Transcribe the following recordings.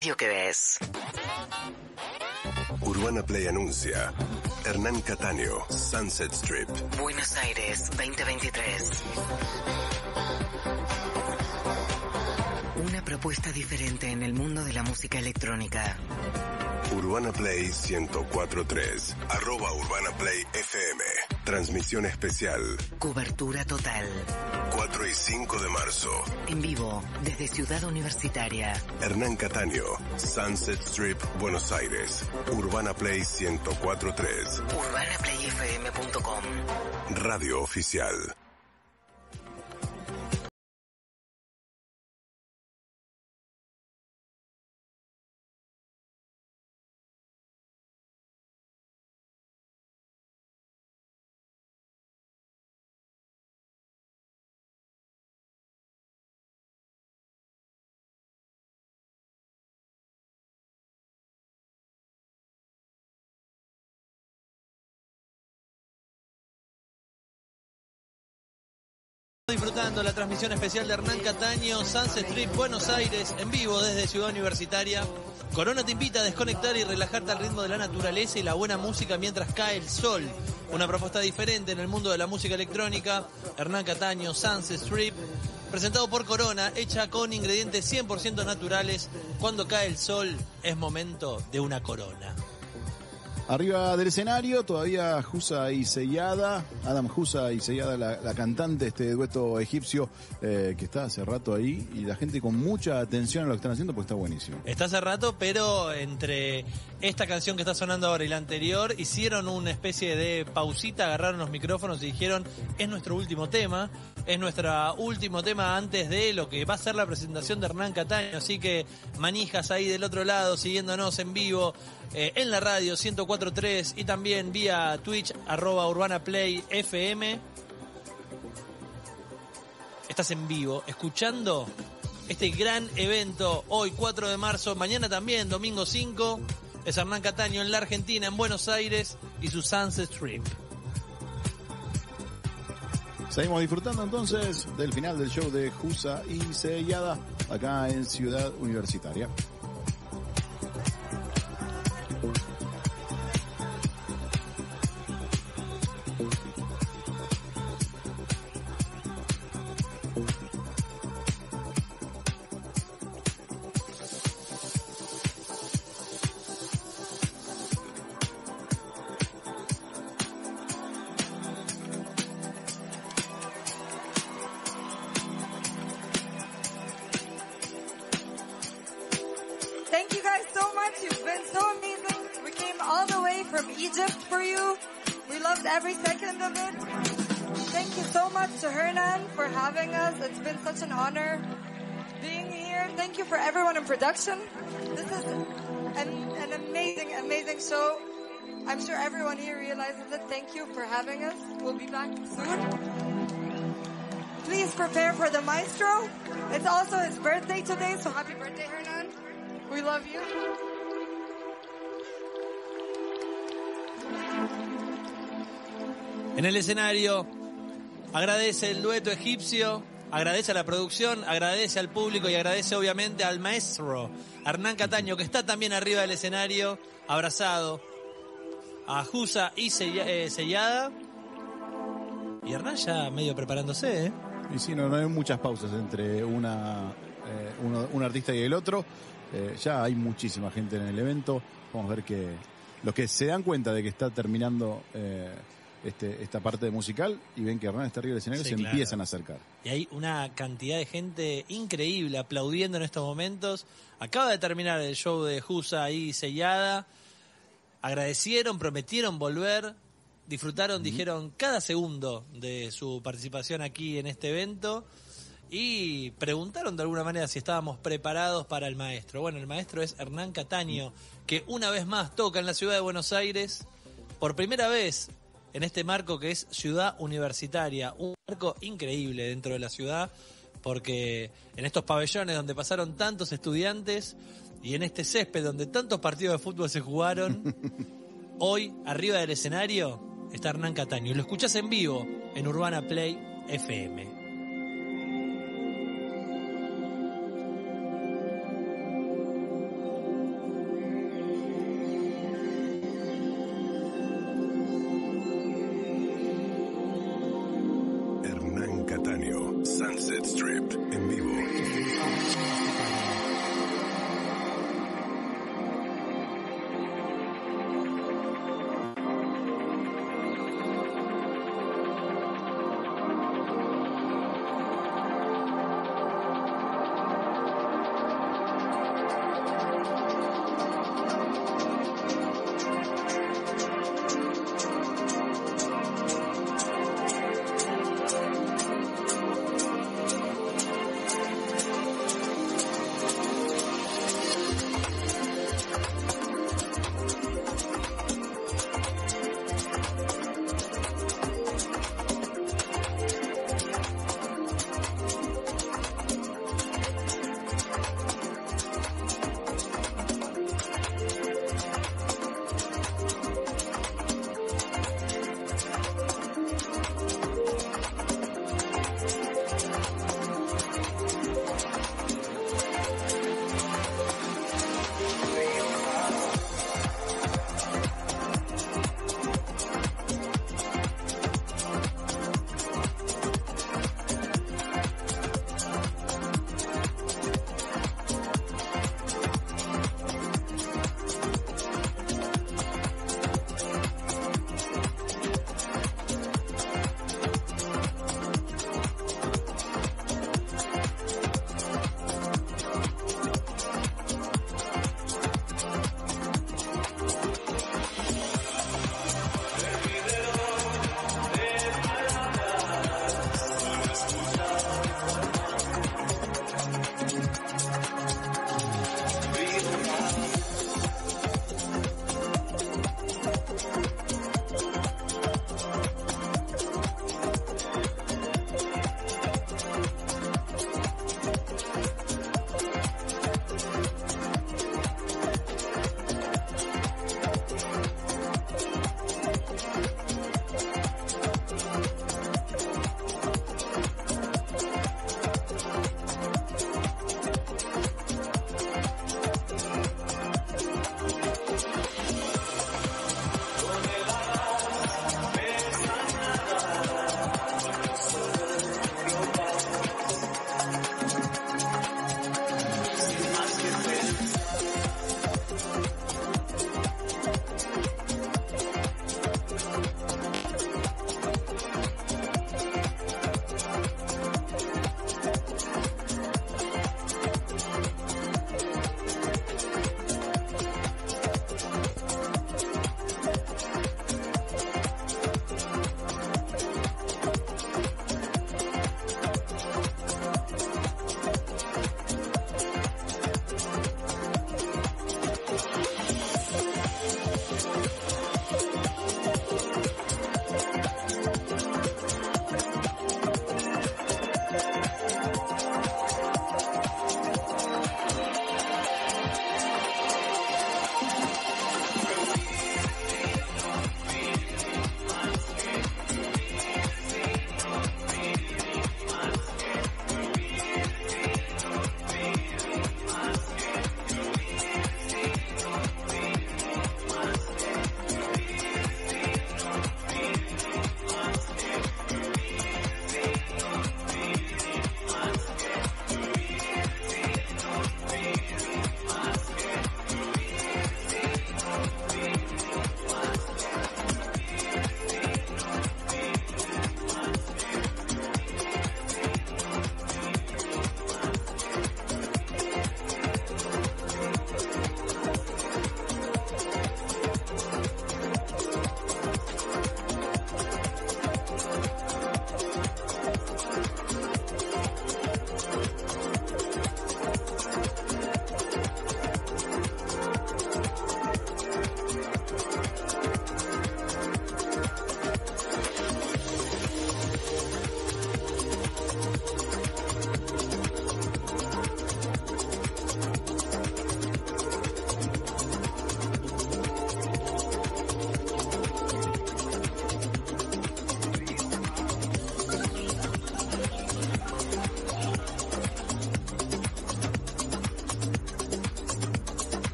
que ves. Urbana Play anuncia. Hernán Cataño, Sunset Strip. Buenos Aires 2023. Una propuesta diferente en el mundo de la música electrónica. Urbana Play 1043. Arroba Urbana Play FM. Transmisión especial. Cobertura total. 4 y 5 de marzo. En vivo, desde Ciudad Universitaria. Hernán Cataño, Sunset Strip, Buenos Aires. Urbana Play 1043. UrbanaPlayFM.com. Radio oficial. Disfrutando la transmisión especial de Hernán Cataño, Sunset Strip, Buenos Aires, en vivo desde Ciudad Universitaria. Corona te invita a desconectar y relajarte al ritmo de la naturaleza y la buena música mientras cae el sol. Una propuesta diferente en el mundo de la música electrónica. Hernán Cataño, Sunset Strip, presentado por Corona, hecha con ingredientes 100% naturales. Cuando cae el sol es momento de una corona. Arriba del escenario, todavía Jusa y Sellada, Adam Jusa y Sellada, la, cantante, este dueto egipcio eh, que está hace rato ahí. Y la gente con mucha atención a lo que están haciendo porque está buenísimo. Está hace rato, pero entre esta canción que está sonando ahora y la anterior, hicieron una especie de pausita, agarraron los micrófonos y dijeron, es nuestro último tema, es nuestro último tema antes de lo que va a ser la presentación de Hernán Cataño, así que manijas ahí del otro lado, siguiéndonos en vivo, eh, en la radio 104.3 y también vía Twitch, arroba Urbana Play. Estás en vivo, escuchando este gran evento hoy 4 de marzo, mañana también, domingo 5, es Hernán Cataño en la Argentina, en Buenos Aires y su Sunset Strip. Seguimos disfrutando entonces del final del show de Jusa y Sellada acá en Ciudad Universitaria. Having us. It's been such an honor being here. Thank you for everyone in production. This is an, an amazing, amazing show. I'm sure everyone here realizes it. Thank you for having us. We'll be back soon. Please prepare for the maestro. It's also his birthday today, so happy birthday, Hernan. We love you. En el escenario, agradece el dueto egipcio, agradece a la producción, agradece al público y agradece obviamente al maestro Hernán Cataño, que está también arriba del escenario, abrazado a Jusa y eh, Sellada. Y Hernán ya medio preparándose, ¿eh? Y sí, no, no hay muchas pausas entre una, eh, un artista y el otro. Eh, ya hay muchísima gente en el evento. Vamos a ver que los que se dan cuenta de que está terminando eh, este, esta parte musical y ven que Hernán está arriba del escenario, Sí, se claro. empiezan a acercar. Y hay una cantidad de gente increíble aplaudiendo en estos momentos. Acaba de terminar el show de Jusa ahí sellada. Agradecieron, prometieron volver, disfrutaron, dijeron cada segundo de su participación aquí en este evento y preguntaron de alguna manera si estábamos preparados para el maestro. Bueno, el maestro es Hernán Cataño, que una vez más toca en la ciudad de Buenos Aires por primera vez en este marco que es Ciudad Universitaria, un marco increíble dentro de la ciudad, porque en estos pabellones donde pasaron tantos estudiantes y en este césped donde tantos partidos de fútbol se jugaron, hoy arriba del escenario está Hernán Cataño. Y lo escuchás en vivo en Urbana Play FM.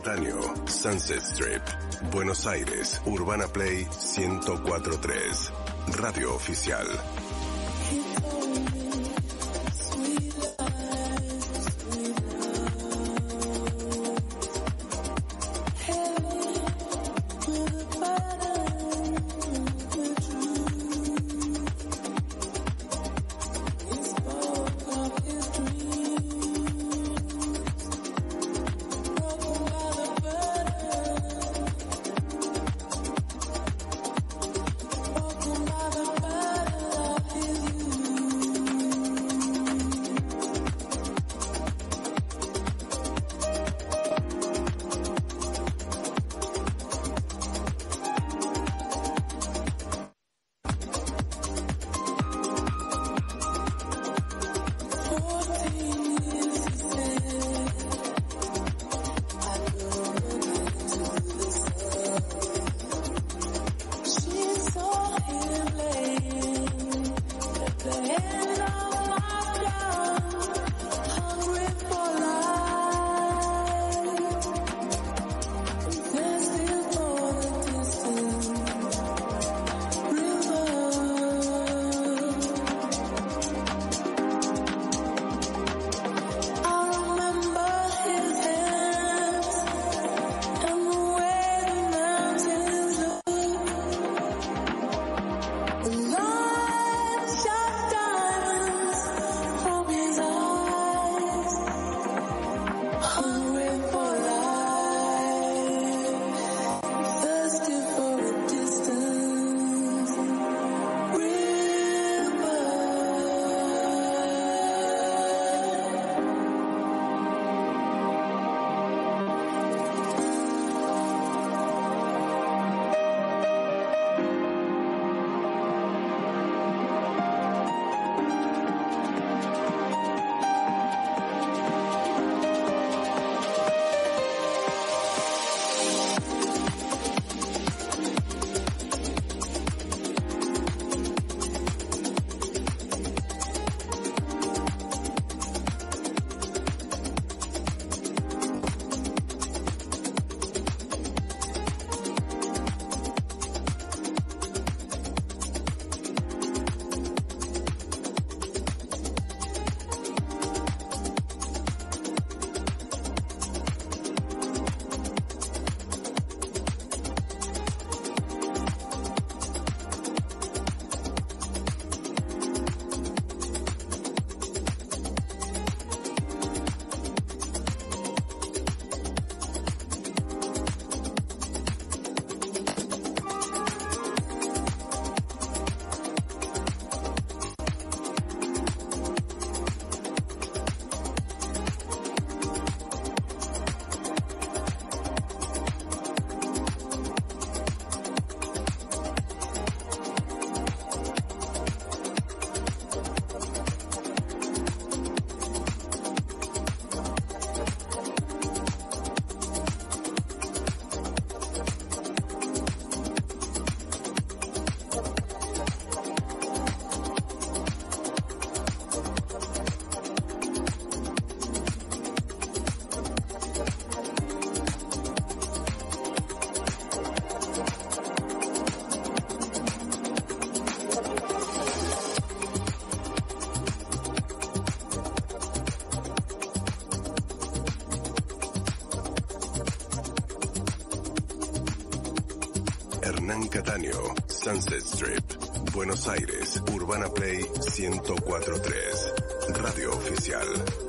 Cataño, Sunset Strip, Buenos Aires, Urbana Play 1043, Radio Oficial. Sunset Strip, Buenos Aires, Urbana Play 1043, Radio Oficial.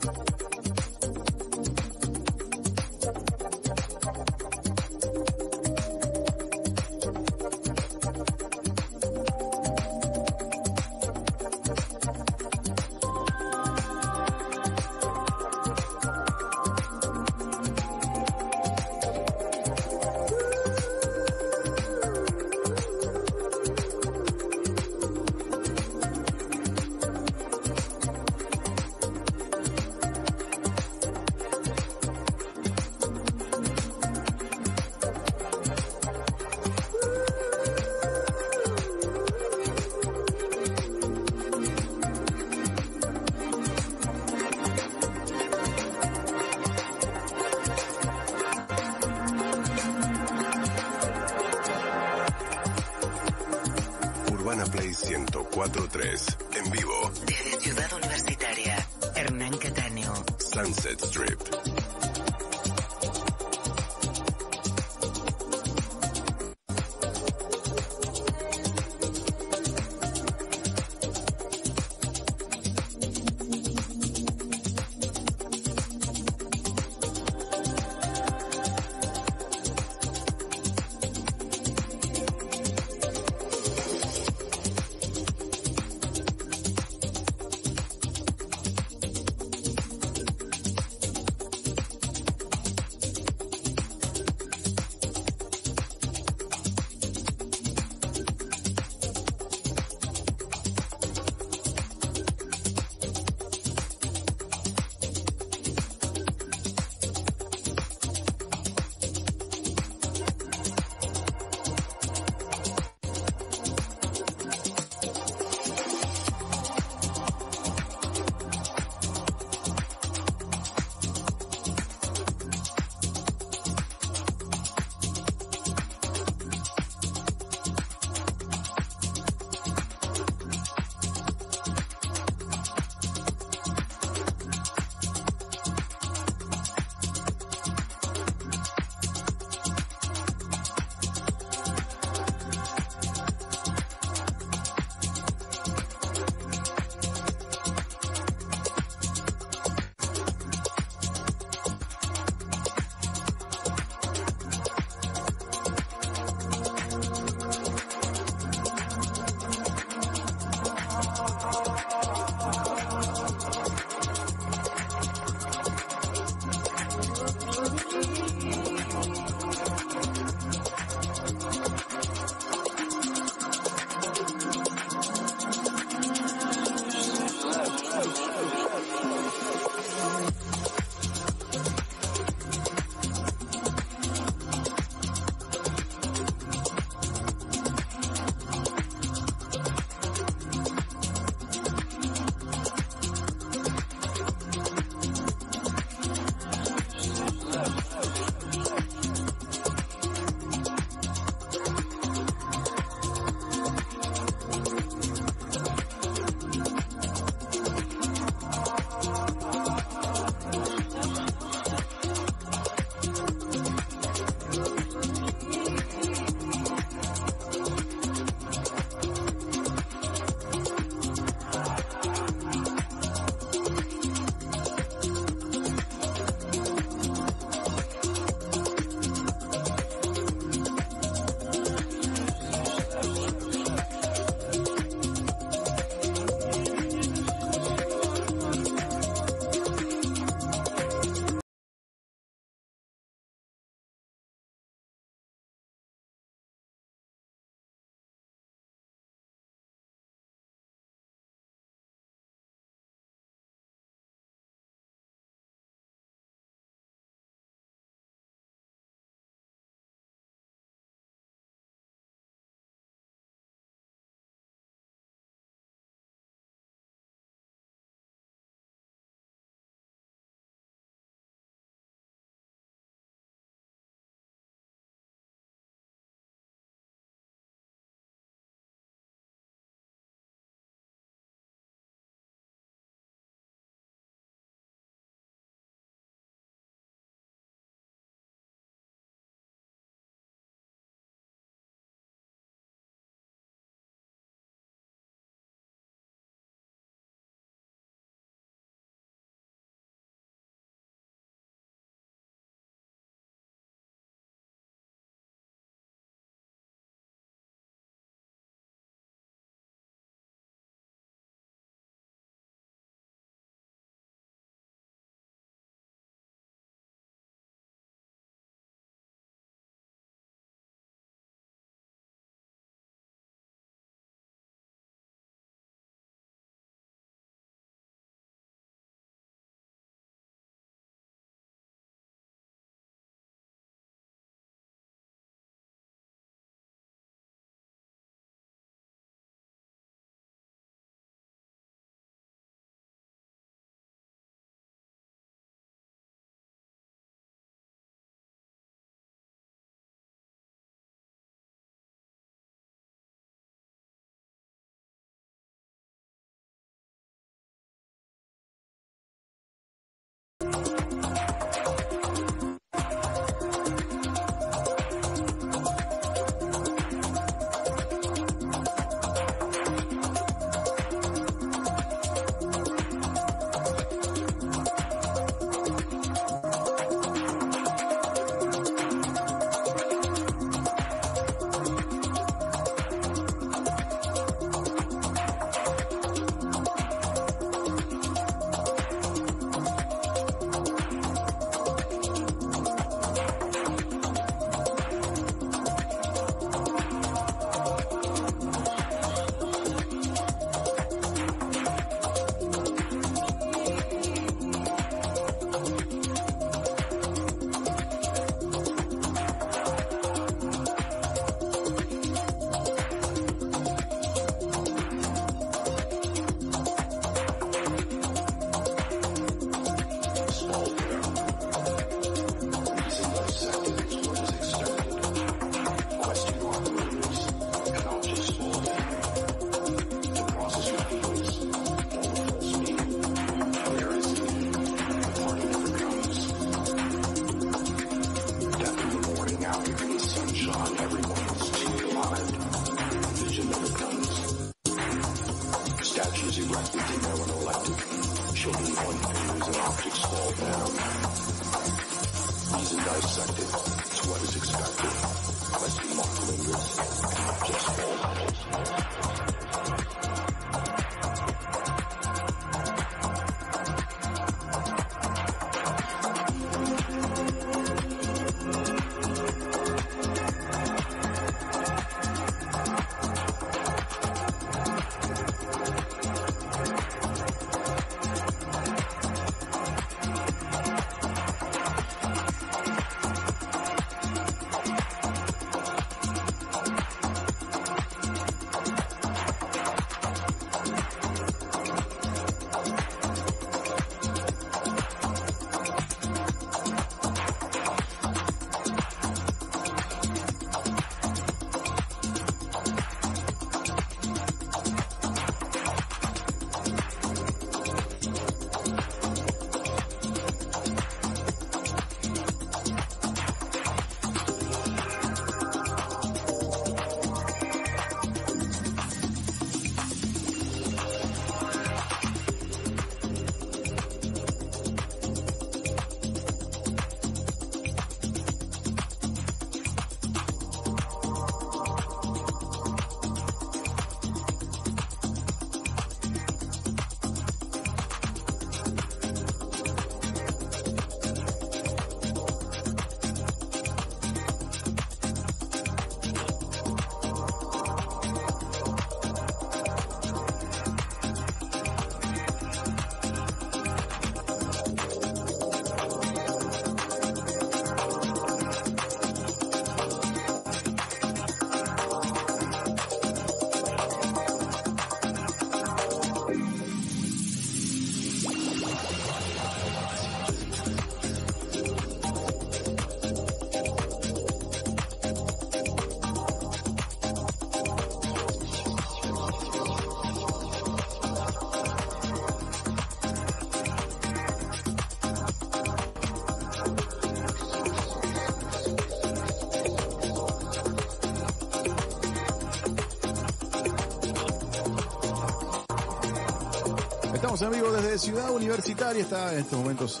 Estamos en vivo desde Ciudad Universitaria, está en estos momentos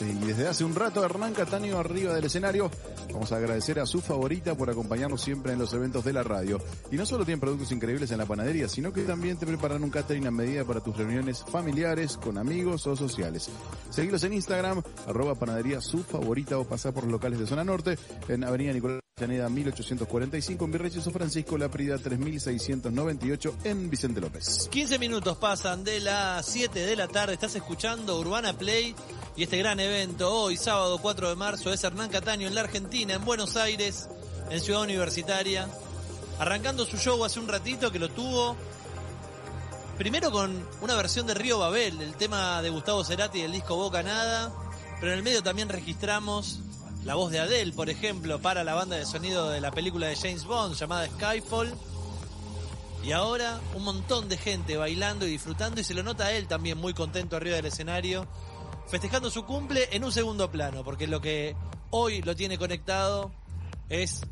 y desde hace un rato Hernán Cataño arriba del escenario. Vamos a agradecer a su favorita por acompañarnos siempre en los eventos de la radio. Y no solo tienen productos increíbles en la panadería, sino que también te preparan un catering a medida para tus reuniones familiares, con amigos o sociales. Seguilos en Instagram, arroba panadería su favorita o pasar por los locales de zona norte en Avenida Nicolás Avenida 1845 en Virreyes San Francisco, La Prida 3698 en Vicente López. 15 minutos pasan de las 7 de la tarde. Estás escuchando Urbana Play y este gran evento hoy, sábado 4 de marzo, es Hernán Cataño en la Argentina, en Buenos Aires, en Ciudad Universitaria. Arrancando su show hace un ratito que lo tuvo. Primero con una versión de Río Babel, el tema de Gustavo Cerati del disco Boca Nada. Pero en el medio también registramos la voz de Adele, por ejemplo, para la banda de sonido de la película de James Bond llamada Skyfall. Y ahora un montón de gente bailando y disfrutando y se lo nota a él también muy contento arriba del escenario, festejando su cumple en un segundo plano, porque lo que hoy lo tiene conectado es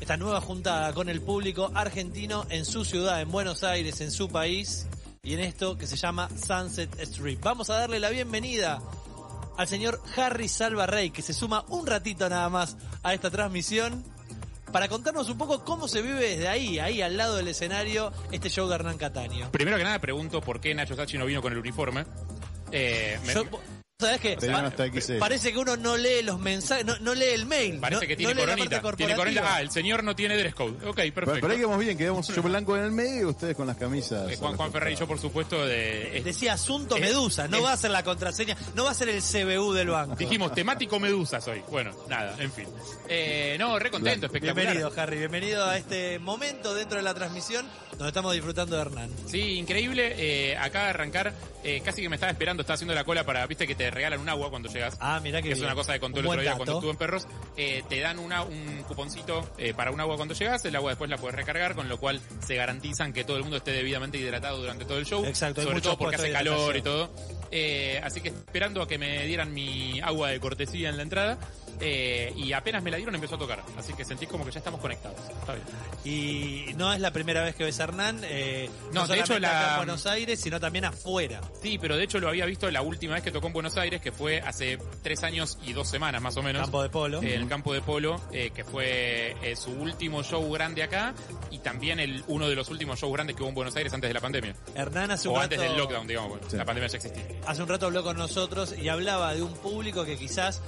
esta nueva juntada con el público argentino en su ciudad, en Buenos Aires, en su país, y en esto que se llama Sunset Strip. Vamos a darle la bienvenida al señor Harry Salva Rey, que se suma un ratito nada más a esta transmisión para contarnos un poco cómo se vive desde ahí, ahí al lado del escenario, este show de Hernán Cataño. Primero que nada pregunto por qué Nacho Sachi no vino con el uniforme. Eh, me- Yo- ¿Sabes qué? Pa- parece que uno no lee los mensajes, no, no lee el mail. parece no- que tiene no coronita. Tiene. Ah, el señor no tiene dress code. Ok, perfecto. pero ahí quedamos bien, quedamos yo blanco en el medio y ustedes con las camisas. Eh, Juan, Juan Ferrer y yo, por supuesto, de, eh, Decía asunto Eh, Medusa, no va a ser la contraseña, no va a ser el CBU del banco. dijimos temático medusas hoy. Bueno, nada, en fin. Eh, no, re contento, espectacular. Bienvenido, Harry, bienvenido a este momento dentro de la transmisión donde estamos disfrutando de Hernán. Sí, increíble. Eh, acaba de arrancar, eh, casi que me estaba esperando, estaba haciendo la cola para, viste que te regalan un agua cuando llegas. Ah, mirá que que es una cosa que contó el otro día cuando estuve en Perros, eh, te dan una, un cuponcito eh, para un agua cuando llegas, el agua después la puedes recargar, con lo cual se garantizan que todo el mundo esté debidamente hidratado durante todo el show. Exacto, sobre todo porque hace calor y todo. Eh, así que esperando a que me dieran mi agua de cortesía en la entrada. Eh, y apenas me la dieron empezó a tocar. Así que sentís como que ya estamos conectados. Está bien. Y no es la primera vez que ves a Hernán, eh, no, No, de hecho, acá en Buenos Aires, sino también afuera. Sí, pero de hecho lo había visto la última vez que tocó en Buenos Aires, que fue hace tres años y dos semanas más o menos. Campo de polo. eh, en el campo de polo, eh, que fue eh, su último show grande acá y también el uno de los últimos shows grandes que hubo en Buenos Aires antes de la pandemia. Hernán hace un O rato, antes del lockdown, digamos, bueno, Sí. la pandemia ya existía. hace un rato habló con nosotros y hablaba de un público que quizás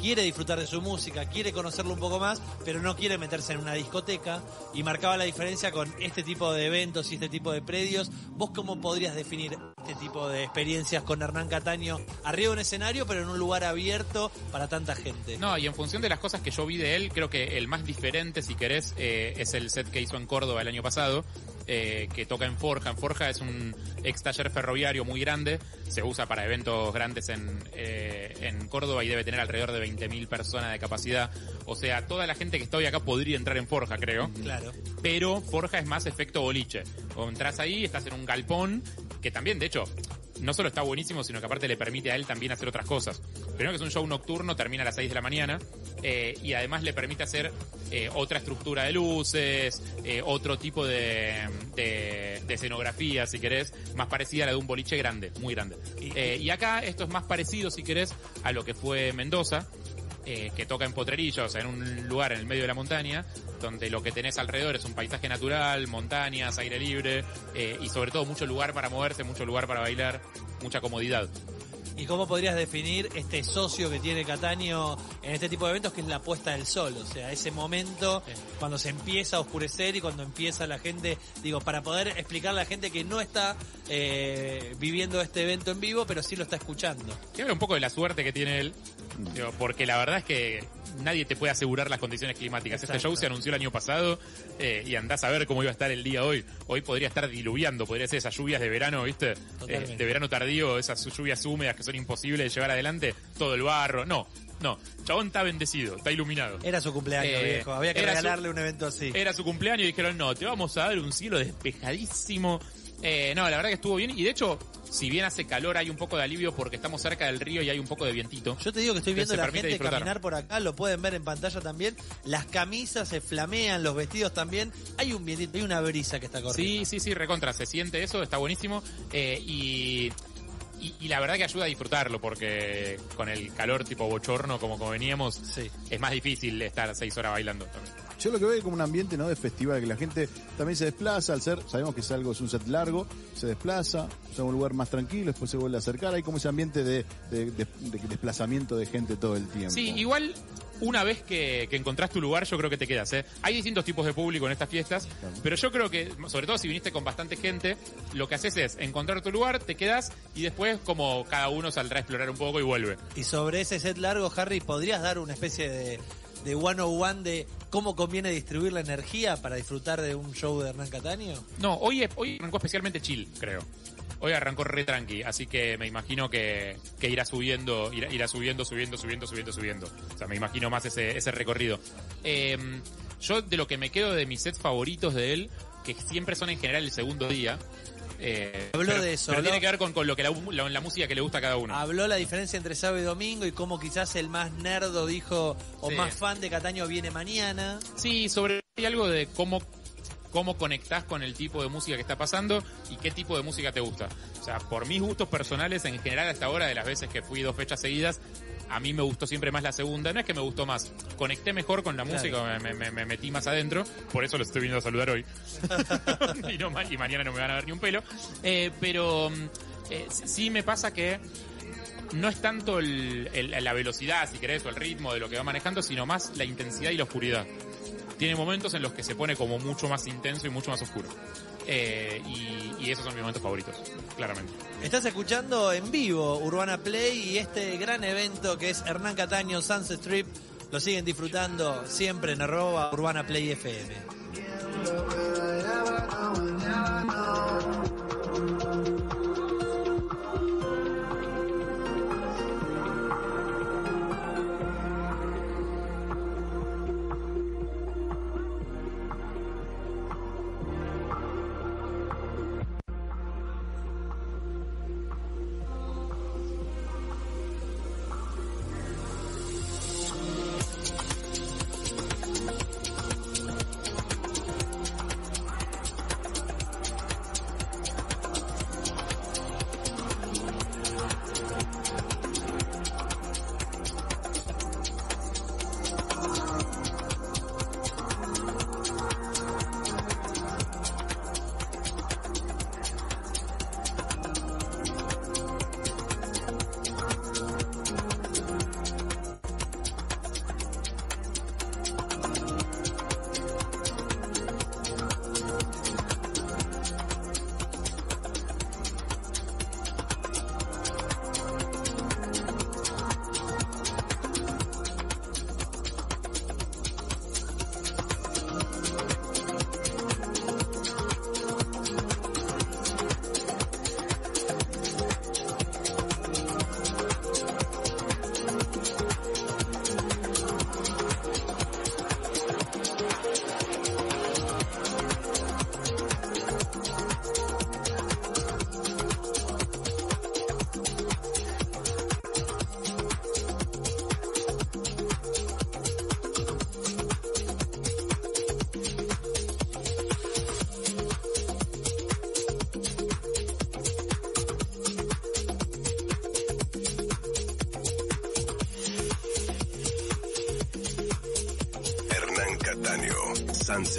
quiere disfrutar de su música, quiere conocerlo un poco más, pero no quiere meterse en una discoteca y marcaba la diferencia con este tipo de eventos y este tipo de predios. ¿Vos cómo podrías definir este tipo de experiencias con Hernán Cataño arriba de un escenario, pero en un lugar abierto para tanta gente? No, y en función de las cosas que yo vi de él, creo que el más diferente, si querés, eh, es el set que hizo en Córdoba el año pasado, eh, que toca en Forja. En Forja es un ex taller ferroviario muy grande, se usa para eventos grandes en, eh, en Córdoba y debe tener alrededor de 20.000 personas de capacidad. O sea, toda la gente que está hoy acá podría entrar en Forja, creo. Claro. Pero Forja es más efecto boliche. O entras ahí, estás en un galpón, que también, de hecho, no solo está buenísimo, sino que aparte le permite a él también hacer otras cosas. Primero que es un show nocturno, termina a las 6 de la mañana, eh, y además le permite hacer eh, otra estructura de luces, eh, otro tipo de, de- de escenografía, si querés, más parecida a la de un boliche grande, muy grande. Y- y acá esto es más parecido, si querés, a lo que fue Mendoza, eh, que toca en Potrerillo, o sea, en un lugar en el medio de la montaña, donde lo que tenés alrededor es un paisaje natural, montañas, aire libre, eh, y sobre todo mucho lugar para moverse, mucho lugar para bailar, mucha comodidad. ¿Y cómo podrías definir este socio que tiene Cataño en este tipo de eventos, que es la puesta del sol? O sea, ese momento Sí. cuando se empieza a oscurecer y cuando empieza la gente, digo, para poder explicarle a la gente que no está eh, viviendo este evento en vivo, pero sí lo está escuchando. Que habla un poco de la suerte que tiene él, digo, porque la verdad es que nadie te puede asegurar las condiciones climáticas. Este Exacto. show se anunció el año pasado eh, y andás a ver cómo iba a estar el día hoy. Hoy podría estar diluviando, podría ser esas lluvias de verano, ¿viste? Eh, de verano tardío, esas lluvias húmedas que son imposibles de llevar adelante, todo el barro. No, no. Chabón está bendecido, está iluminado. Era su cumpleaños, Eh, viejo. Había que su- regalarle un evento así. Era su cumpleaños y dijeron, no, te vamos a dar un cielo despejadísimo. Eh, no, la verdad que estuvo bien. Y de hecho, si bien hace calor, hay un poco de alivio porque estamos cerca del río y hay un poco de vientito. Yo te digo que estoy viendo se la gente disfrutar. caminar por acá, lo pueden ver en pantalla también. Las camisas se flamean, los vestidos también. Hay un vientito, hay una brisa que está corriendo. Sí, sí, sí, recontra, se siente eso, está buenísimo. Eh, y, y, y la verdad que ayuda a disfrutarlo porque con el calor tipo bochorno como, como veníamos, Sí. es más difícil estar seis horas bailando también. Yo lo que veo es como un ambiente no de festival, que la gente también se desplaza al ser, sabemos que es algo, es un set largo, se desplaza, o sea, un lugar más tranquilo, después se vuelve a acercar, hay como ese ambiente de, de- de- de desplazamiento de gente todo el tiempo. Sí, igual una vez que, que encontrás tu lugar, yo creo que te quedas. ¿eh? Hay distintos tipos de público en estas fiestas, Claro. pero yo creo que, sobre todo si viniste con bastante gente, lo que haces es encontrar tu lugar, te quedas y después, como cada uno saldrá a explorar un poco y vuelve. Y sobre ese set largo, Harry, ¿podrías dar una especie de, de 101 de cómo conviene distribuir la energía para disfrutar de un show de Hernán Cataño? No, hoy, hoy arrancó especialmente chill, creo. Hoy arrancó re tranqui, así que me imagino que, que irá subiendo, irá, irá subiendo, subiendo, subiendo, subiendo, subiendo. O sea, me imagino más ese, ese recorrido. Eh, yo de lo que me quedo de mis sets favoritos de él, que siempre son en general el segundo día. Eh, Habló pero- de eso, Pero tiene que ver con, con lo que la, la- la música que le gusta a cada uno. Habló la diferencia entre sábado y domingo y cómo quizás el más nerdo dijo, o Sí. más fan de Cataño viene mañana. Sí, sobre hay algo de cómo cómo conectás con el tipo de música que está pasando y qué tipo de música te gusta. O sea, por mis gustos personales, en general hasta ahora, de las veces que fui dos fechas seguidas, a mí me gustó siempre más la segunda. No es que me gustó más, conecté mejor con la Claro. música, me, me- me metí más adentro, por eso lo estoy viendo a saludar hoy. y, no y mañana no me van a ver ni un pelo. Eh, pero mm, eh, sí- sí me pasa que no es tanto el- el- la velocidad, si querés, o el ritmo de lo que va manejando, sino más la intensidad y la oscuridad. Tiene momentos en los que se pone como mucho más intenso y mucho más oscuro. Eh, y, y esos son mis momentos favoritos, claramente. Estás escuchando en vivo Urbana Play y este gran evento que es Hernán Cataño Sunset Strip. Lo siguen disfrutando siempre en arroba Urbana Play FM.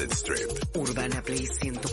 Sunset Strip, Urbana Play 1043.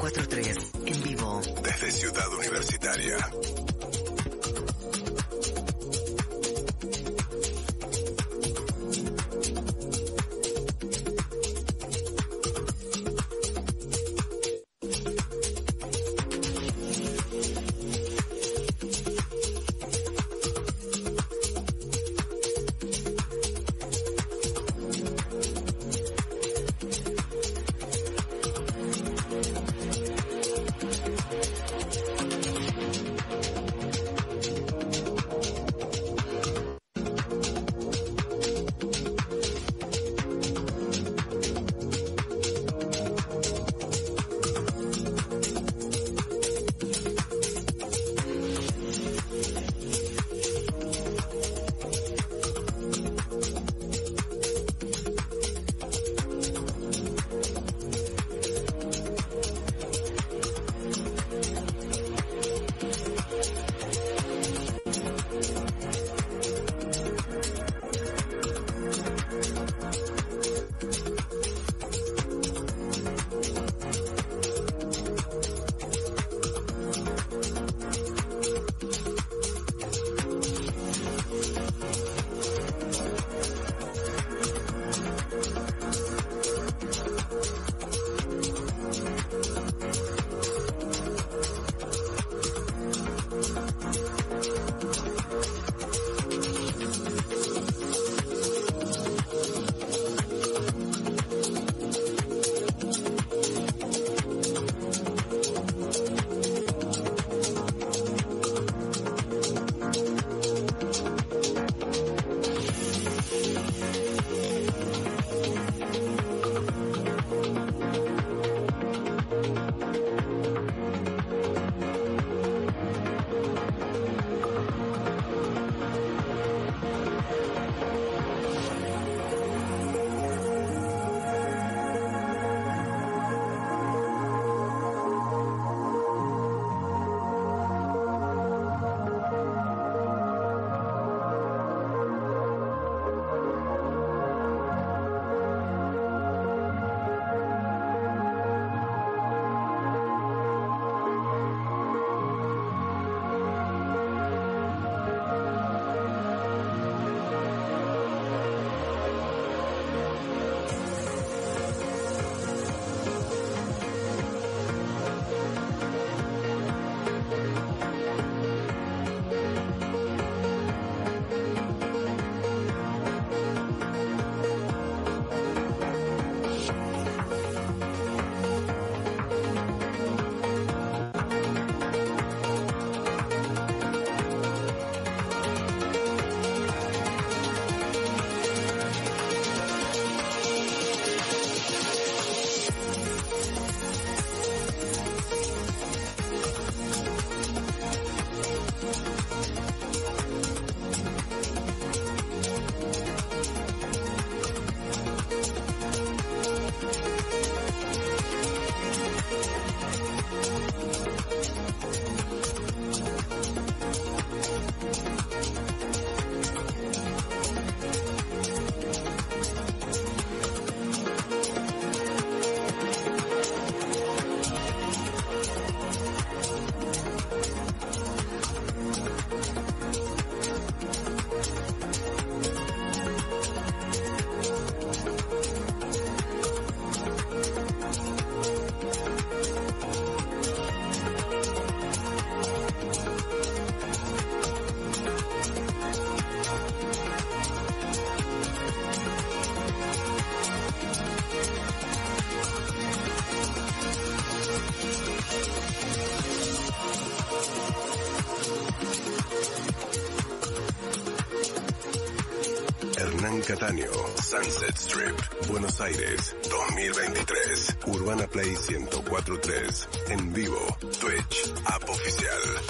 Sunset Strip, Buenos Aires, 2023. Urbana Play 1043. En vivo, Twitch, app oficial.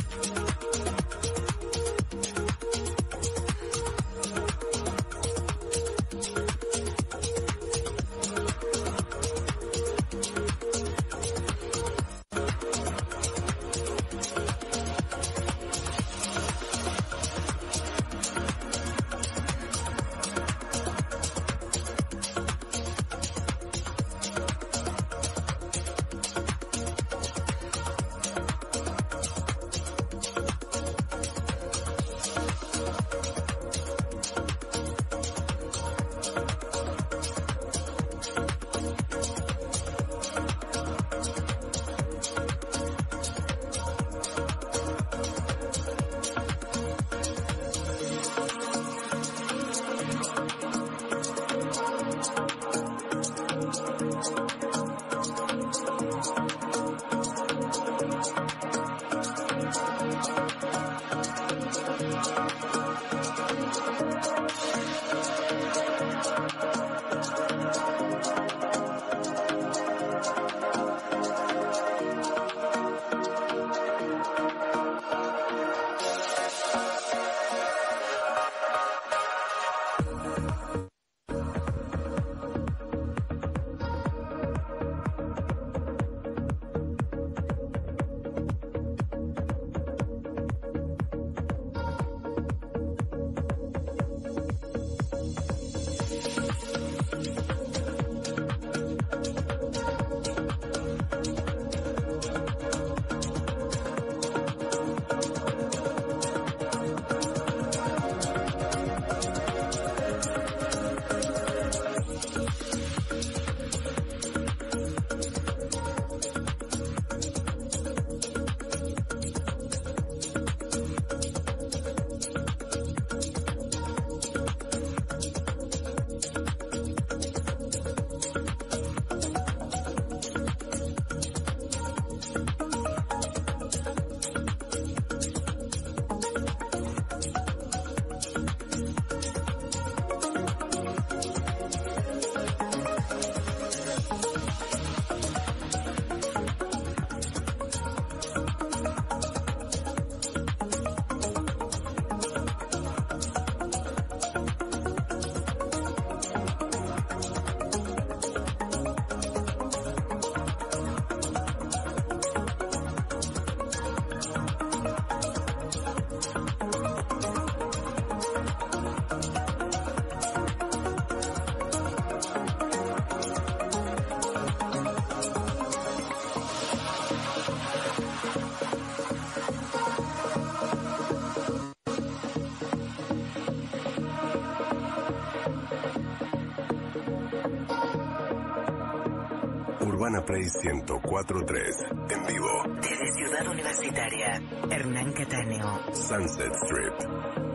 Play 1043. En vivo. Desde Ciudad Universitaria, Hernán Cataño. Sunset Strip.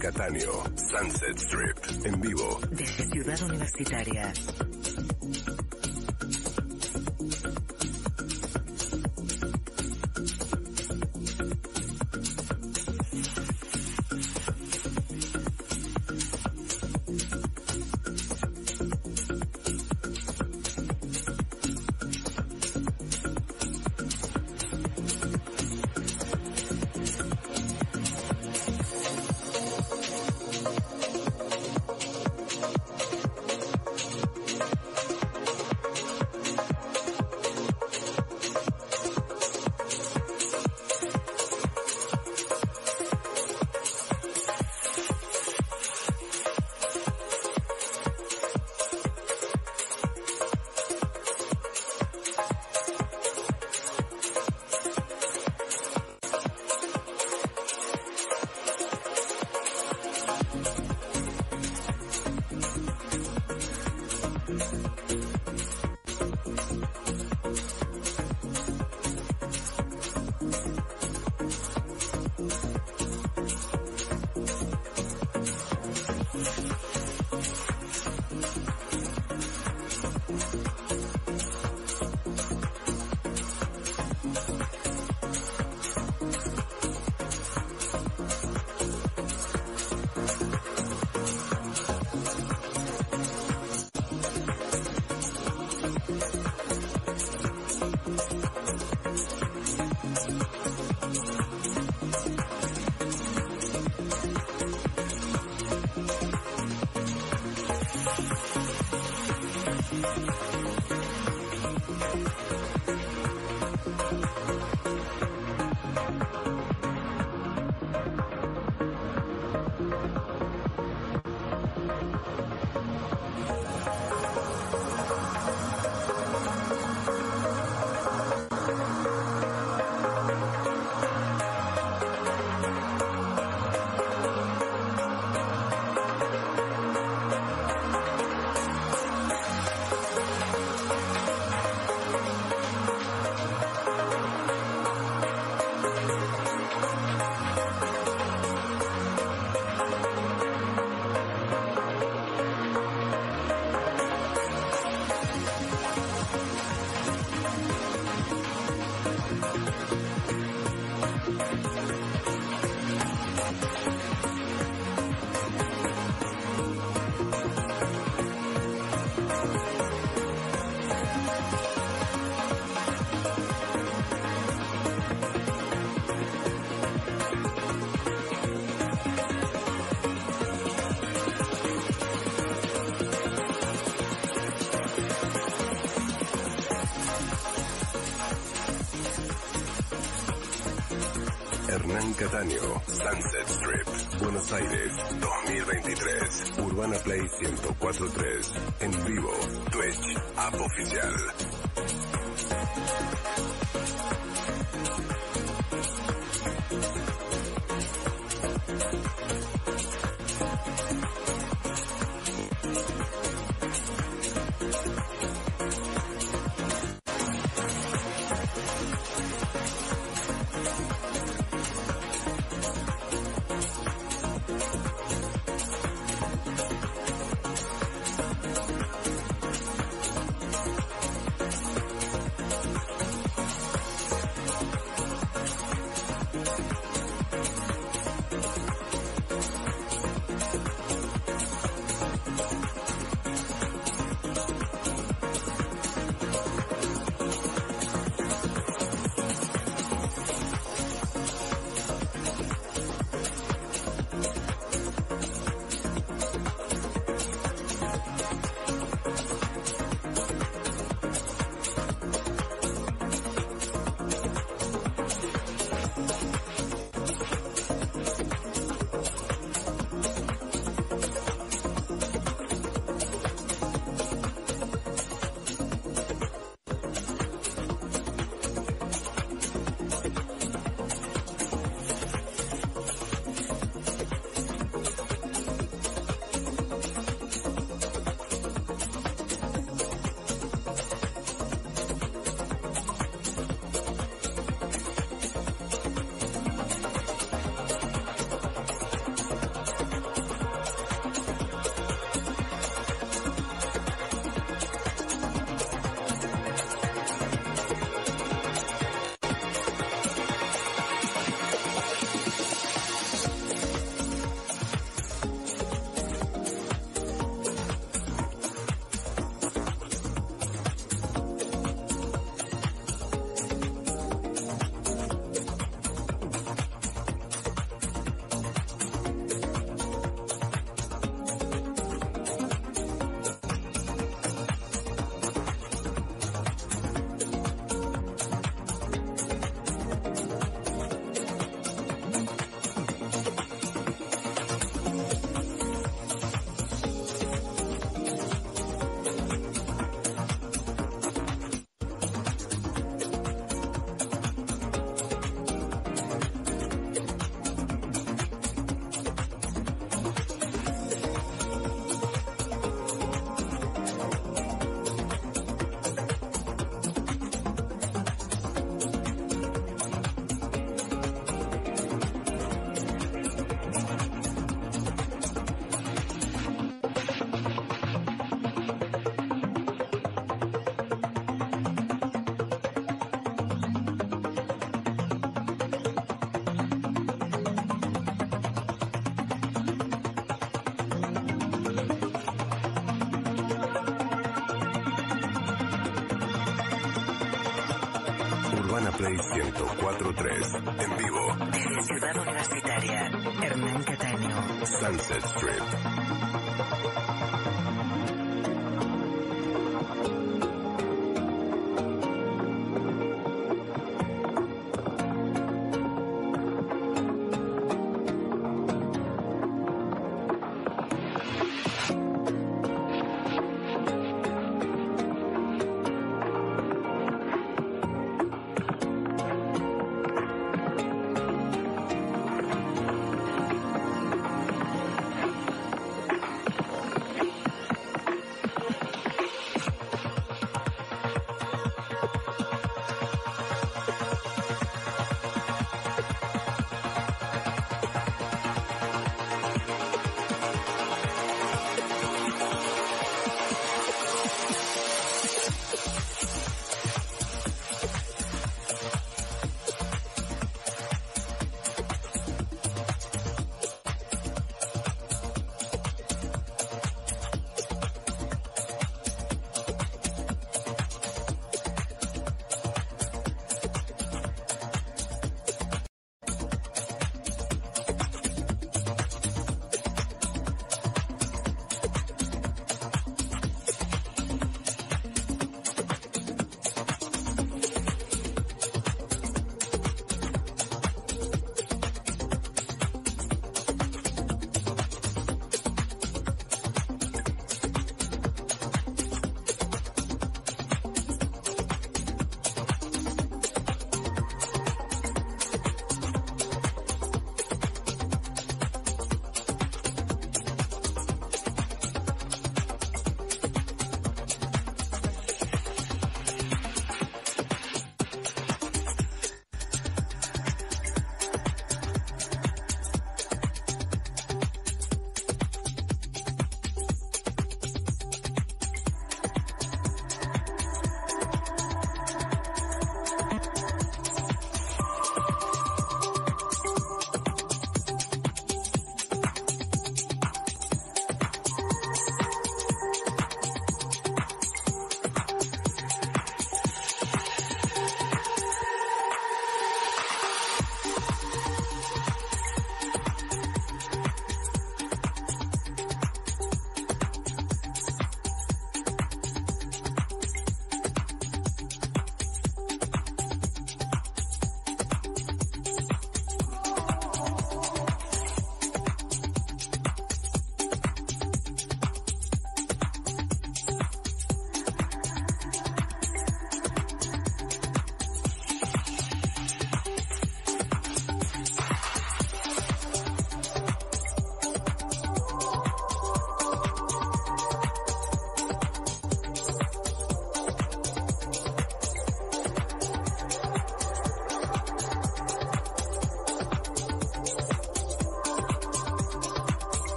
Cataño, Sunset Strip, en vivo. Desde Ciudad Universitaria. Aires, 2023. Urbana Play 1043. En vivo, Twitch, app oficial. Cataño.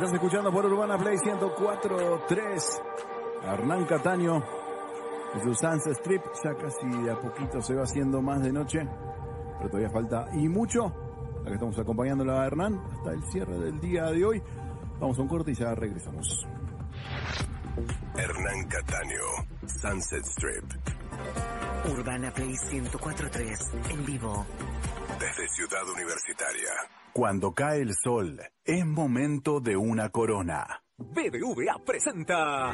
Estás escuchando por Urbana Play 104.3. Hernán Cataño de su Sunset Strip. Ya casi de a poquito se va haciendo más de noche. Pero todavía falta y mucho. Acá estamos acompañándolo a Hernán hasta el cierre del día de hoy. Vamos a un corte y ya regresamos. Hernán Cataño, Sunset Strip. Urbana Play 1043 en vivo. Desde Ciudad Universitaria. Cuando cae el sol, momento de una corona. BBVA presenta.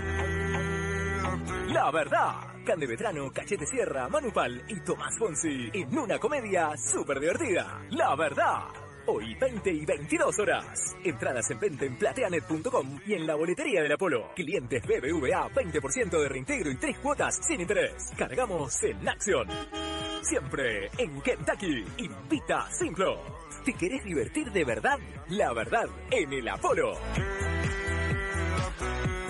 La verdad. Cande Vetrano, Cachete Sierra, Manupal y Tomás Fonsi en una comedia súper divertida. La verdad. Hoy 20 y 22 horas. Entradas en venta en plateanet.com y en la boletería del Apolo. Clientes BBVA, 20% de reintegro y 3 cuotas sin interés. Cargamos en acción. Siempre en Kentucky. Invita Simplot. ¿Te querés divertir de verdad? La verdad en el Apolo.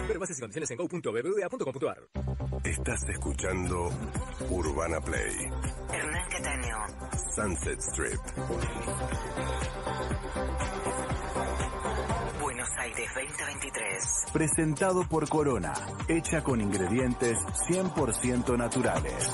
Ver bases y condiciones en go.bbva.com.ar. Estás escuchando Urbana Play, Hernán Cataño. Sunset Strip. Buenos Aires 2023. Presentado por Corona, hecha con ingredientes 100% naturales.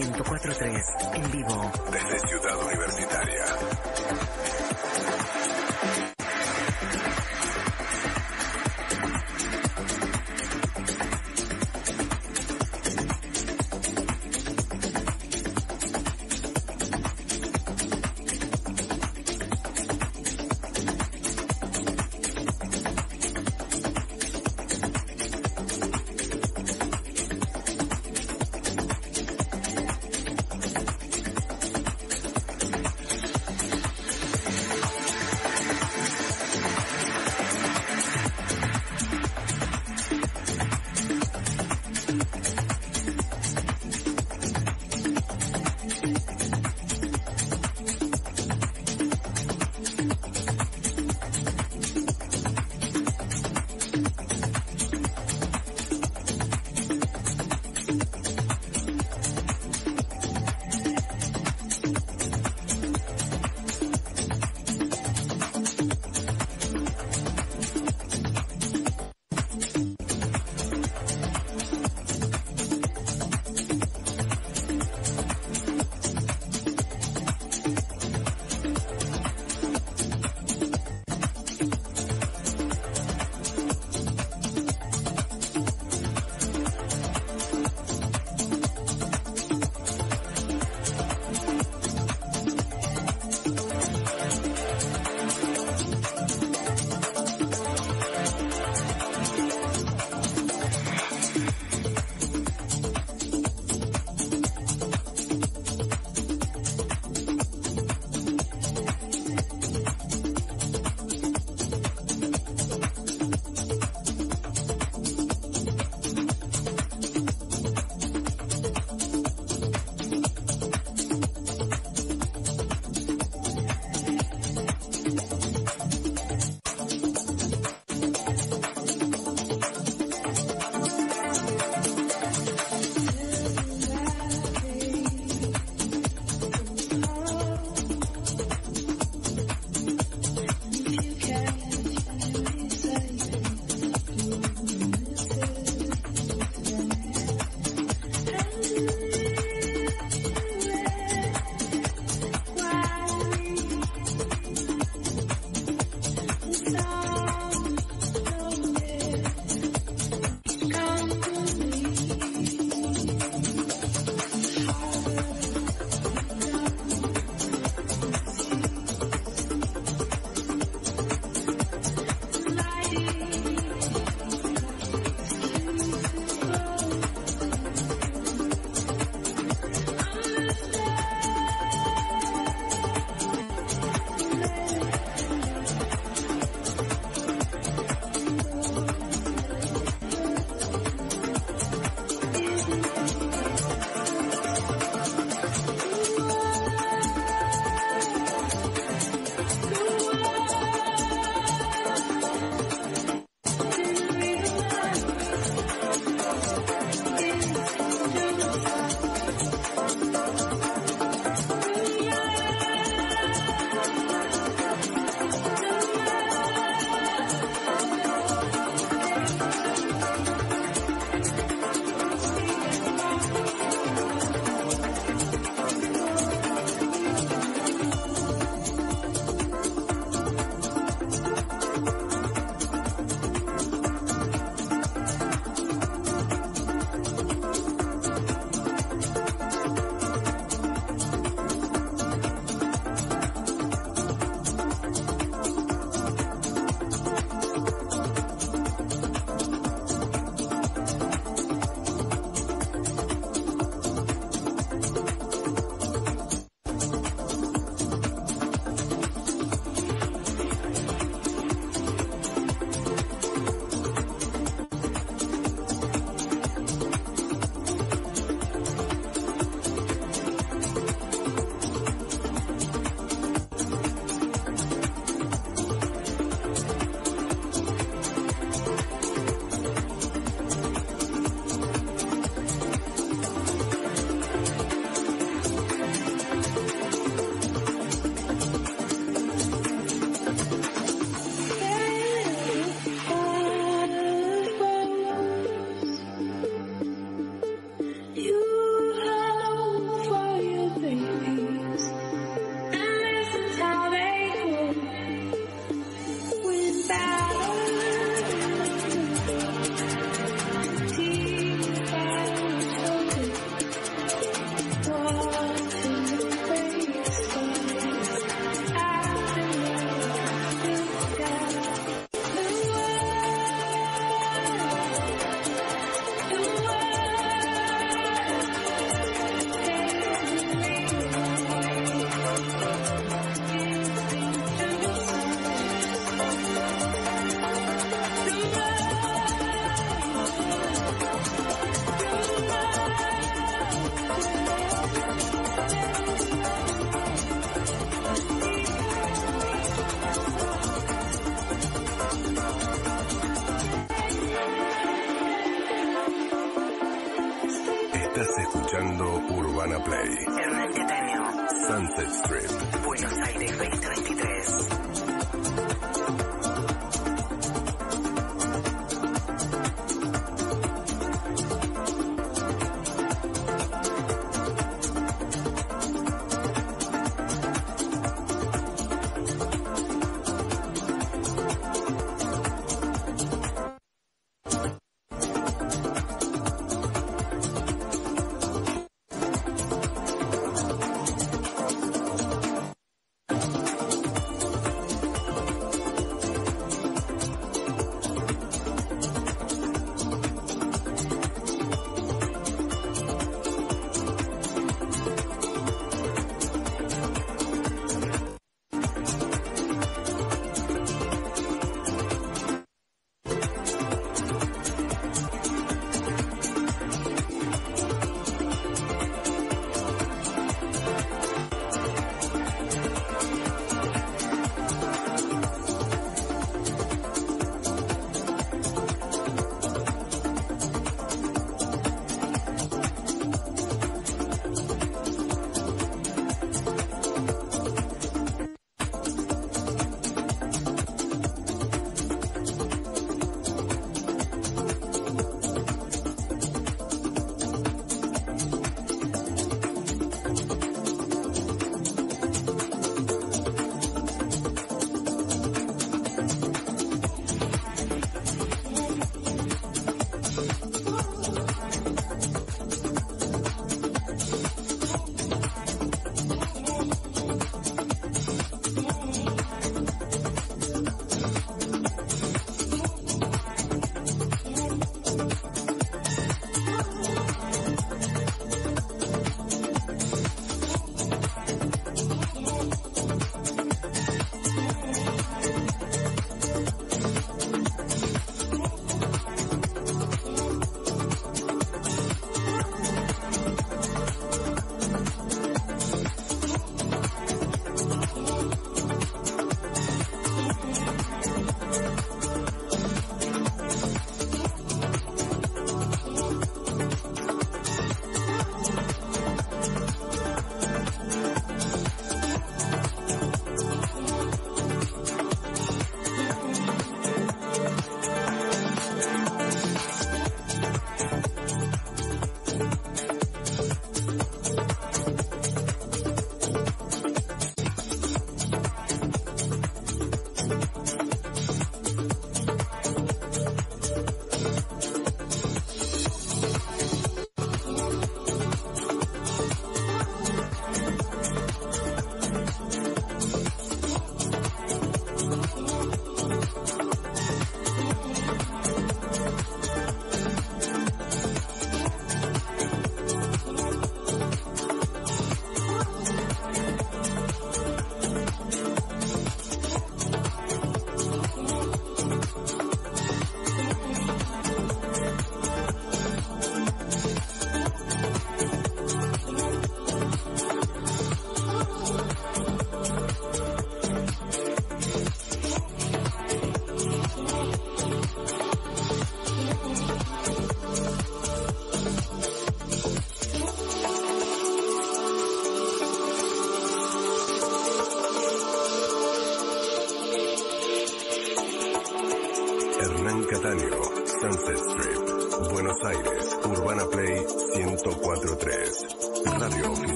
1043 en vivo.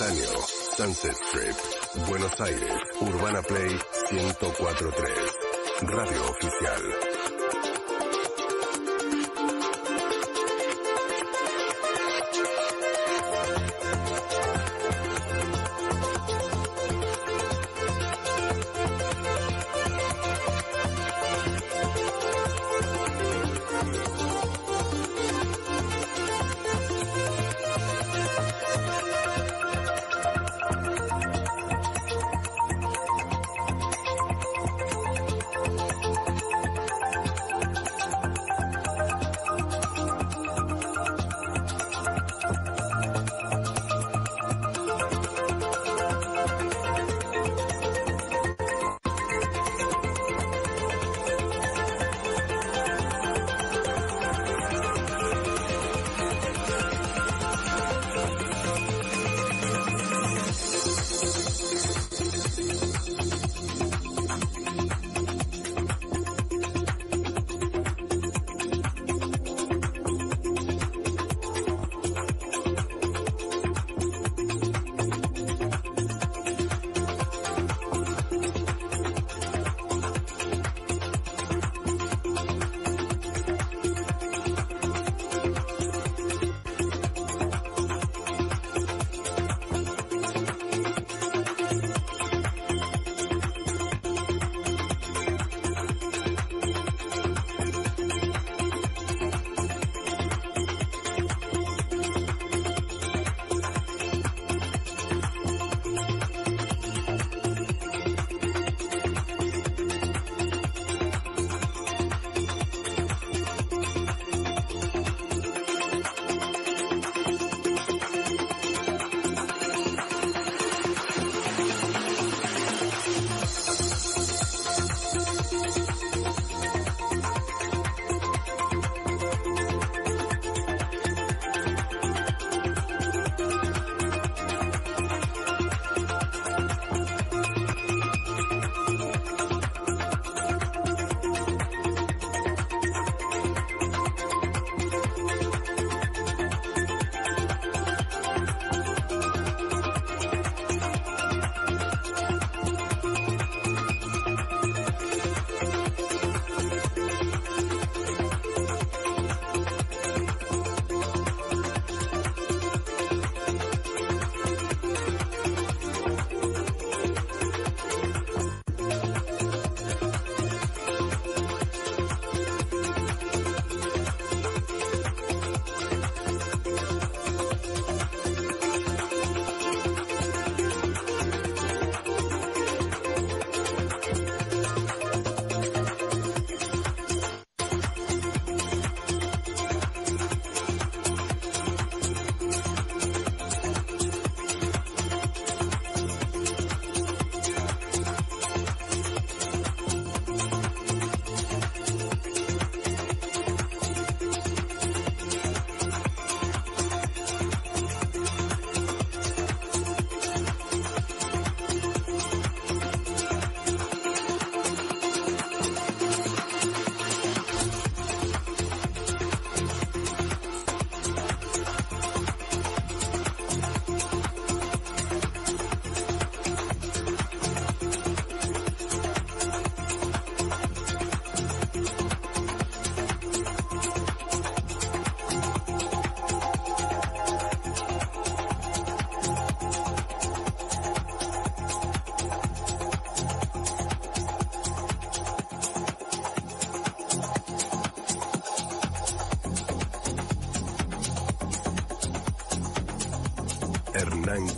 Sunset Strip, Buenos Aires, Urbana Play 1043, Radio Oficial.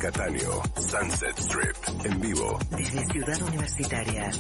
Cataño, Sunset Strip, en vivo. Desde Ciudad Universitaria.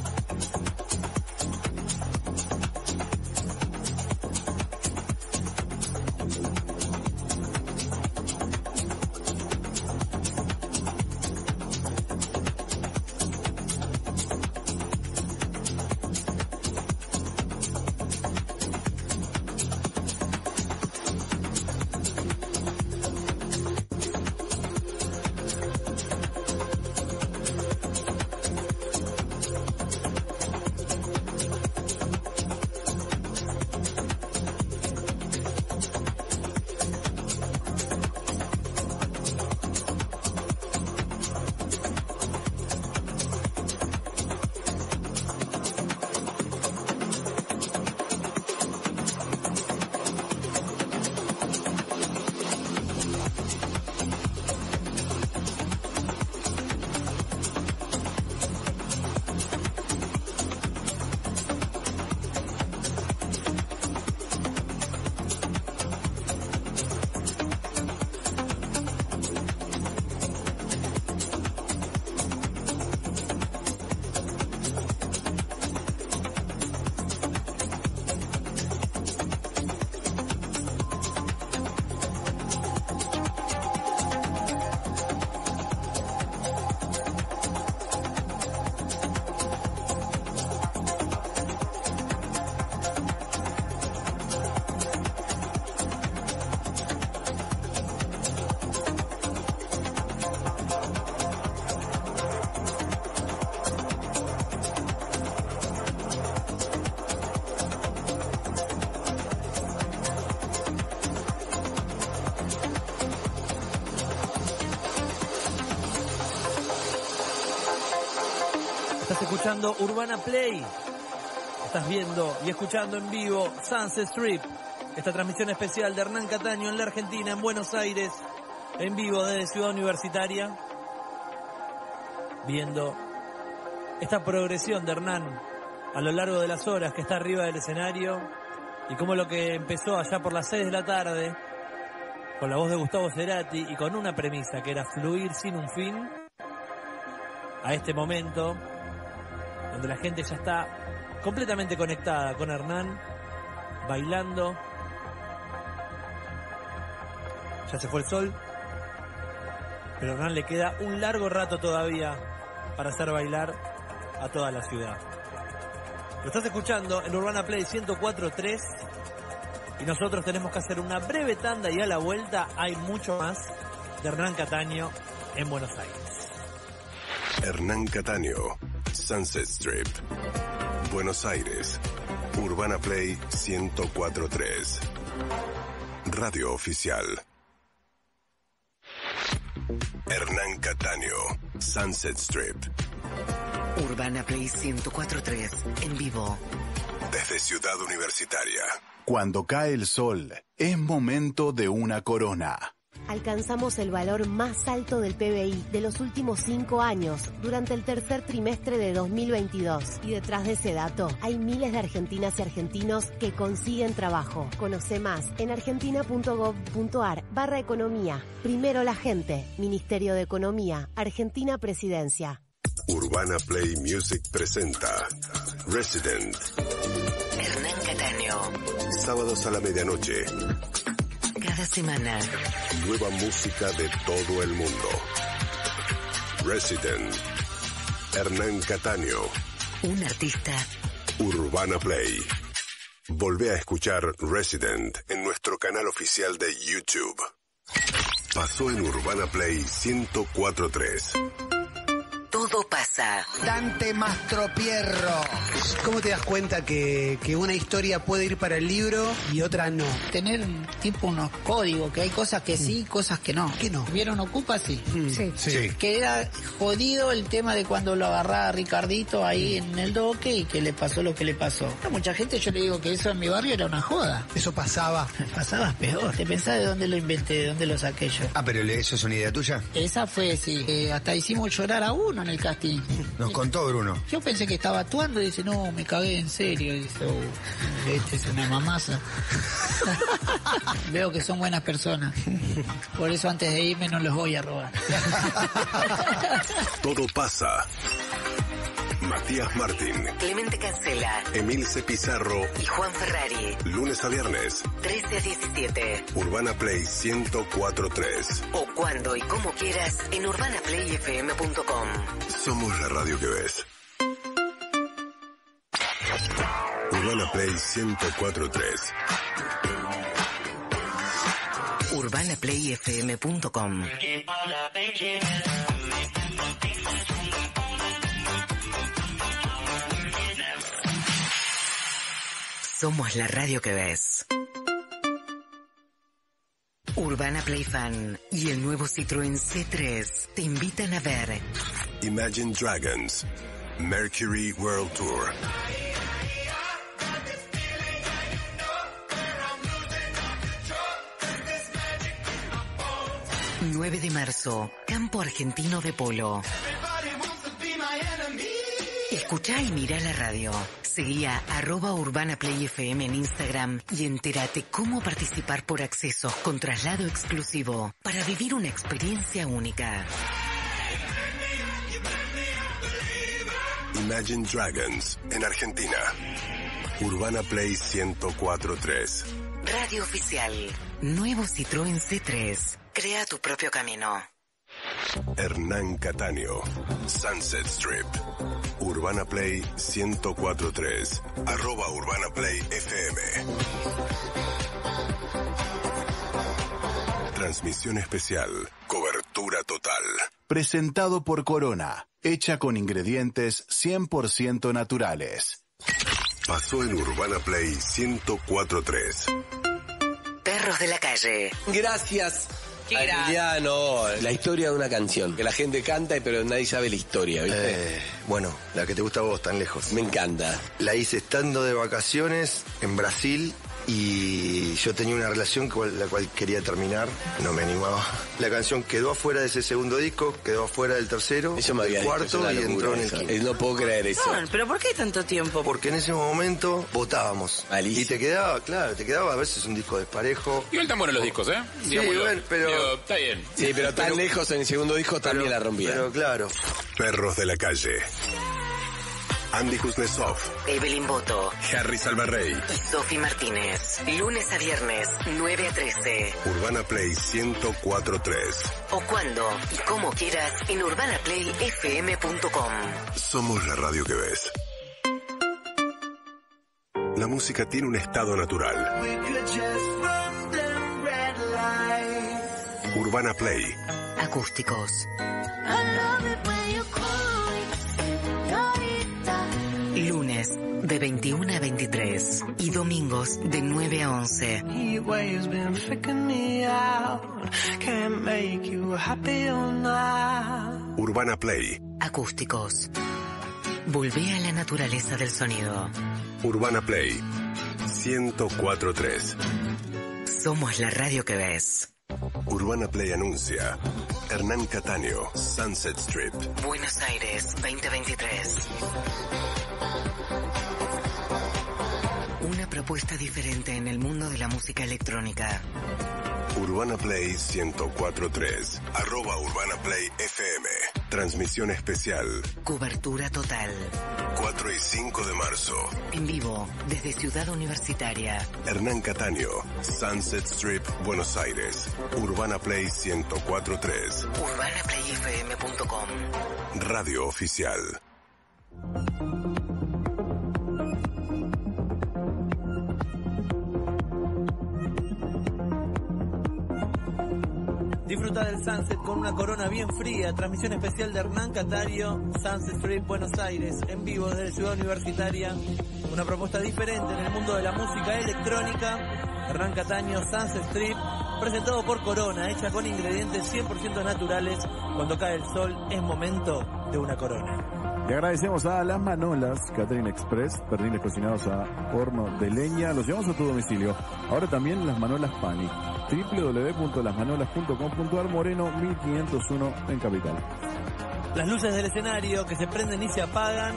Escuchando Urbana Play. Estás viendo y escuchando en vivo Sunset Strip. Esta transmisión especial de Hernán Cataño en la Argentina, en Buenos Aires, en vivo desde Ciudad Universitaria. Viendo esta progresión de Hernán a lo largo de las horas que está arriba del escenario y cómo lo que empezó allá por las 6 de la tarde con la voz de Gustavo Cerati y con una premisa que era fluir sin un fin a este momento donde la gente ya está completamente conectada con Hernán, bailando. Ya se fue el sol, pero Hernán le queda un largo rato todavía para hacer bailar a toda la ciudad. Lo estás escuchando en Urbana Play 104.3 y nosotros tenemos que hacer una breve tanda y a la vuelta hay mucho más de Hernán Cataño en Buenos Aires. Hernán Cataño, Sunset Strip, Buenos Aires, Urbana Play 1043, Radio Oficial. Hernán Cataño, Sunset Strip, Urbana Play 1043 en vivo. desde Ciudad Universitaria. Cuando cae el sol, es momento de una corona. Alcanzamos el valor más alto del PBI de los últimos cinco años durante el tercer trimestre de 2022. Y detrás de ese dato hay miles de argentinas y argentinos que consiguen trabajo. Conoce más en argentina.gov.ar barra economía. Primero la gente. Ministerio de Economía. Argentina Presidencia. Urbana Play Music presenta Resident, Hernán Cataño. sábados a la medianoche. Cada semana. Nueva música de todo el mundo. Resident, Hernán Cataño, Un artista. Urbana Play. Volvé a escuchar Resident en nuestro canal oficial de YouTube. Pasó en Urbana Play 1043. Todo pasa. Dante Mastropierro. ¿Cómo te das cuenta que, que una historia puede ir para el libro y otra no? tener tipo unos códigos, que hay cosas que sí, cosas que no. ¿Qué no? ¿Vieron Ocupa? Sí. Sí. Sí. Que era jodido el tema de cuando lo agarraba Ricardito ahí en el doque y que le pasó lo que le pasó. A mucha gente yo le digo que eso en mi barrio era una joda. Eso pasaba. Pasaba peor. ¿Te pensás de dónde lo inventé, de dónde lo saqué yo? Ah, pero eso es una idea tuya. Esa fue, sí. Eh, hasta hicimos llorar a uno en el casting. Nos contó Bruno. Yo pensé que estaba actuando y dice, no, me cagué en serio. Dice, "Oh, este es una mamaza. Veo que son buenas personas. Por eso antes de irme no los voy a robar. Todo pasa. Matías Martín, Clemente Cancela. Emilce Pizarro, Y Juan Ferrari. lunes a viernes, 13 a 17. Urbana Play 1043. O cuando y como quieras en urbanaplayfm.com. Somos la radio que ves. Urbana Play 1043. urbanaplayfm.com. Somos la radio que ves. Urbana Play Fan y el nuevo Citroën C3 te invitan a ver Imagine Dragons. Mercury World Tour. ...9 de marzo... ...Campo Argentino de Polo... Escuchá y mirá la radio. Seguí a arroba Urbana Play FM en Instagram y entérate cómo participar por accesos con traslado exclusivo para vivir una experiencia única. Imagine Dragons en Argentina. Urbana Play 1043. Radio Oficial. Nuevo Citroën C3. Crea tu propio camino. Hernán Cataño. Sunset Strip. Urbana Play 1043. Arroba Urbana Play FM. Transmisión especial. Cobertura total. Presentado por Corona, hecha con ingredientes 100% naturales. Pasó en Urbana Play 1043. Perros de la calle. Gracias. En realidad no, la historia de una canción, que la gente canta pero nadie sabe la historia, ¿viste? Eh, bueno, la que te gusta a vos, tan lejos. Me encanta. La hice estando de vacaciones en Brasil y yo tenía una relación con la cual quería terminar, no me animaba. La canción quedó afuera de ese segundo disco, quedó afuera del tercero, Eso me del cuarto y locura entró en el quinto. No puedo creer eso. No, pero ¿por qué tanto tiempo? Porque en ese momento votábamos. Y te quedaba, claro, te quedaba a veces un disco desparejo. Igual tan buenos los discos, ¿eh? Sí, bueno, pero- está bien. Sí, pero tan lejos en el segundo disco también la rompía. Pero claro. Perros de la calle. Andy Kuznetsov, Evelyn Boto Harry Salvarrey, y Sofi Martínez. Lunes a viernes, 9 a 13. Urbana Play 1043. O cuando y como quieras en urbanaplayfm.com. Somos la radio que ves. La música tiene un estado natural. Urbana Play Acústicos. Lunes de 21 a 23 y domingos de 9 a 11. Urbana Play. Acústicos. Volvé a la naturaleza del sonido. Urbana Play 1043. Somos la radio que ves. Urbana Play anuncia. Hernán Cataño, Sunset Strip. Buenos Aires 2023. Una propuesta diferente en el mundo de la música electrónica. Urbana Play 1043. Arroba Urbana Play FM. Transmisión especial. Cobertura total. 4 y 5 de marzo. En vivo desde Ciudad Universitaria. Hernán Cataño, Sunset Strip, Buenos Aires. Urbana Play 1043. UrbanaPlayFM.com. Radio oficial. Disfruta del sunset con una corona bien fría. Transmisión especial de Hernán Catario, Sunset Strip, Buenos Aires, en vivo desde Ciudad Universitaria. Una propuesta diferente en el mundo de la música electrónica. Hernán Cataño, Sunset Strip, presentado por Corona, hecha con ingredientes 100% naturales. Cuando cae el sol es momento de una corona. Le agradecemos a Las Manolas, Catering Express, perniles cocinados a horno de leña. Los llevamos a tu domicilio. Ahora también Las Manolas Pani. www.lasmanolas.com.ar Moreno 1501 en Capital. Las luces del escenario que se prenden y se apagan.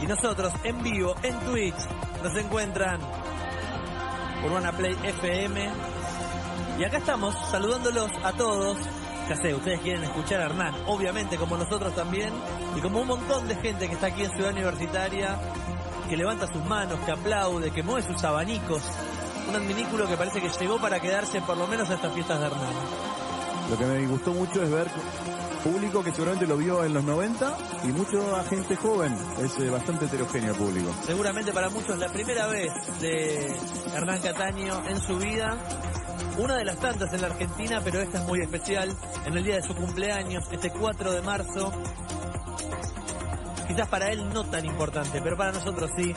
Y nosotros en vivo, en Twitch, nos encuentran Urbana Play FM. Y acá estamos saludándolos a todos. Ya sé, ustedes quieren escuchar a Hernán, obviamente como nosotros también. Y como un montón de gente que está aquí en Ciudad Universitaria, que levanta sus manos, que aplaude, que mueve sus abanicos. Un adminículo que parece que llegó para quedarse por lo menos a estas fiestas de Hernán. Lo que me gustó mucho es ver público que seguramente lo vio en los 90 y mucha gente joven. Es eh, bastante heterogéneo el público. seguramente para muchos la primera vez de Hernán Cataño en su vida. Una de las tantas en la Argentina, pero esta es muy especial. En el día de su cumpleaños, este 4 de marzo. Quizás para él no tan importante, pero para nosotros sí.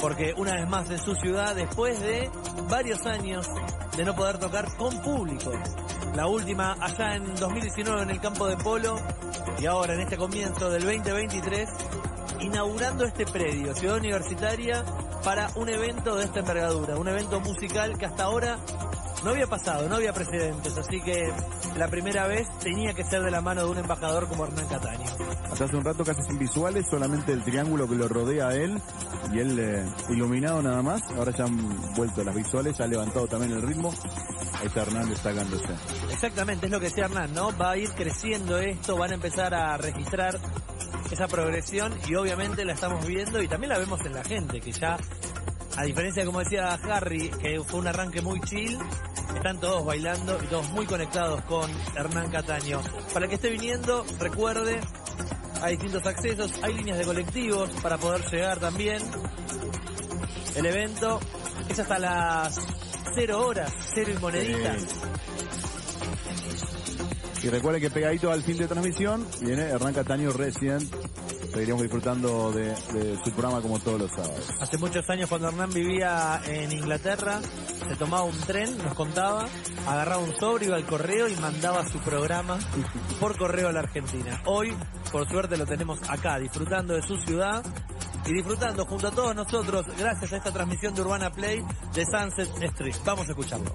Porque una vez más en su ciudad, después de varios años de no poder tocar con público. La última allá en 2019 en el campo de polo y ahora en este comienzo del 2023 inaugurando este predio, Ciudad Universitaria, para un evento de esta envergadura, un evento musical que hasta ahora no había pasado, no había precedentes, así que la primera vez tenía que ser de la mano de un embajador como Hernán Cataño. Hasta hace un rato casi sin visuales, solamente el triángulo que lo rodea a él y él eh, iluminado nada más. Ahora ya han vuelto las visuales, ha levantado también el ritmo. Ahí está Hernán destacándose. Exactamente, es lo que decía Hernán, ¿no? Va a ir creciendo esto, van a empezar a registrar esa progresión y obviamente la estamos viendo y también la vemos en la gente, que ya, a diferencia de como decía Harry, que fue un arranque muy chill, están todos bailando y todos muy conectados con Hernán Cataño. Para el que esté viniendo, recuerde, hay distintos accesos, hay líneas de colectivos para poder llegar también. El evento es hasta las 0 horas, 0 y moneditas. Y recuerden que pegadito al fin de transmisión viene Hernán Cataño Resident seguiremos disfrutando de, su programa como todos los sábados. Hace muchos años cuando Hernán vivía en Inglaterra, se tomaba un tren, nos contaba, agarraba un sobre, iba al correo y mandaba su programa por correo a la Argentina. Hoy, por suerte, lo tenemos acá, disfrutando de su ciudad y disfrutando junto a todos nosotros, gracias a esta transmisión de Urbana Play de Sunset Street. Vamos a escucharlo.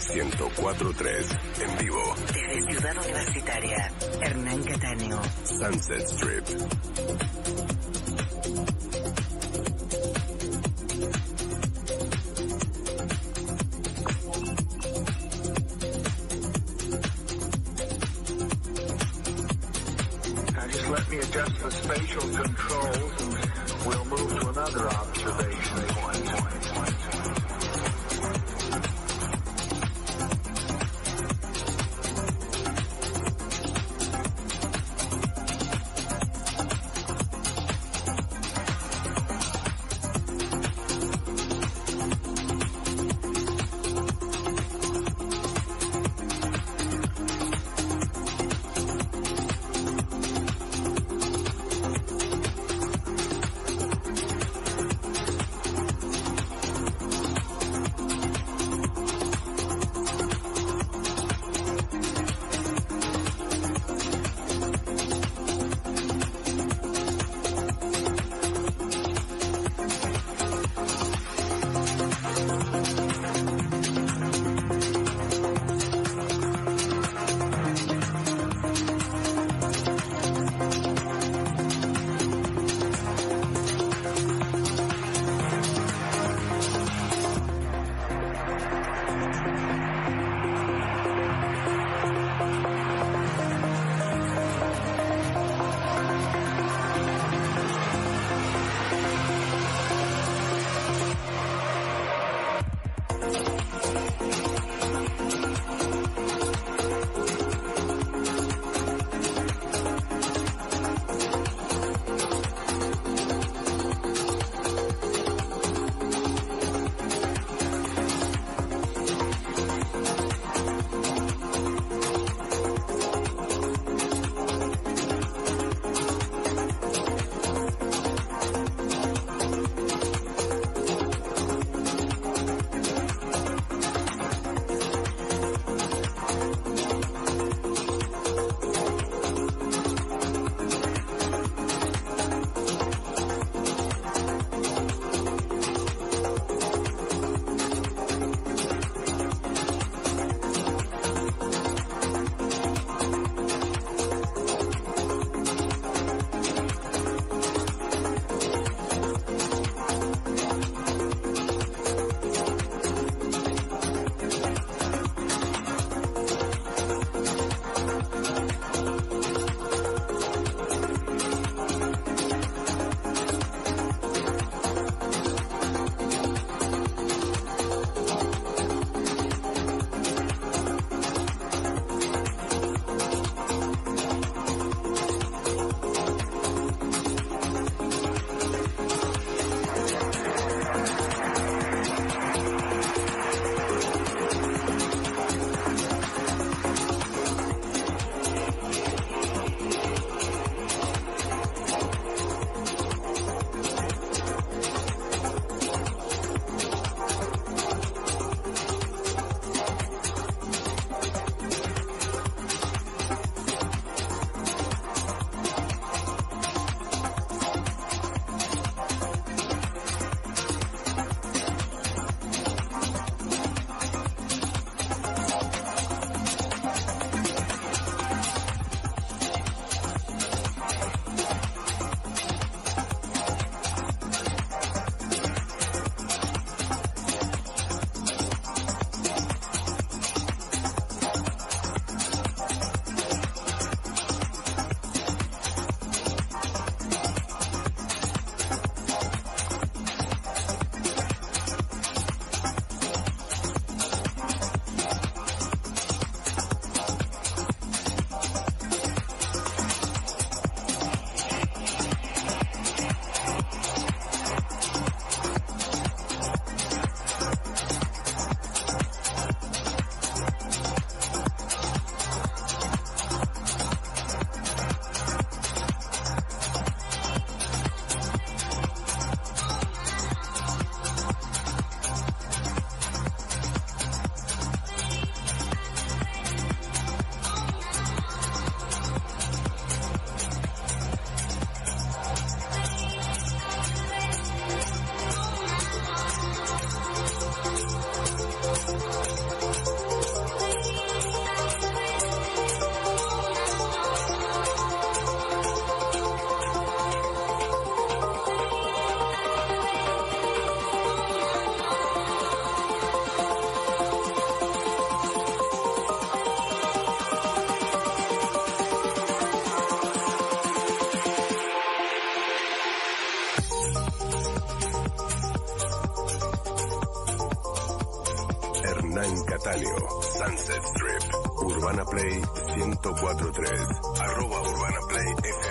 104.3. En vivo. Desde Ciudad Universitaria, Hernán Cataño. Sunset Strip. 1043, arroba Urbana Play FM,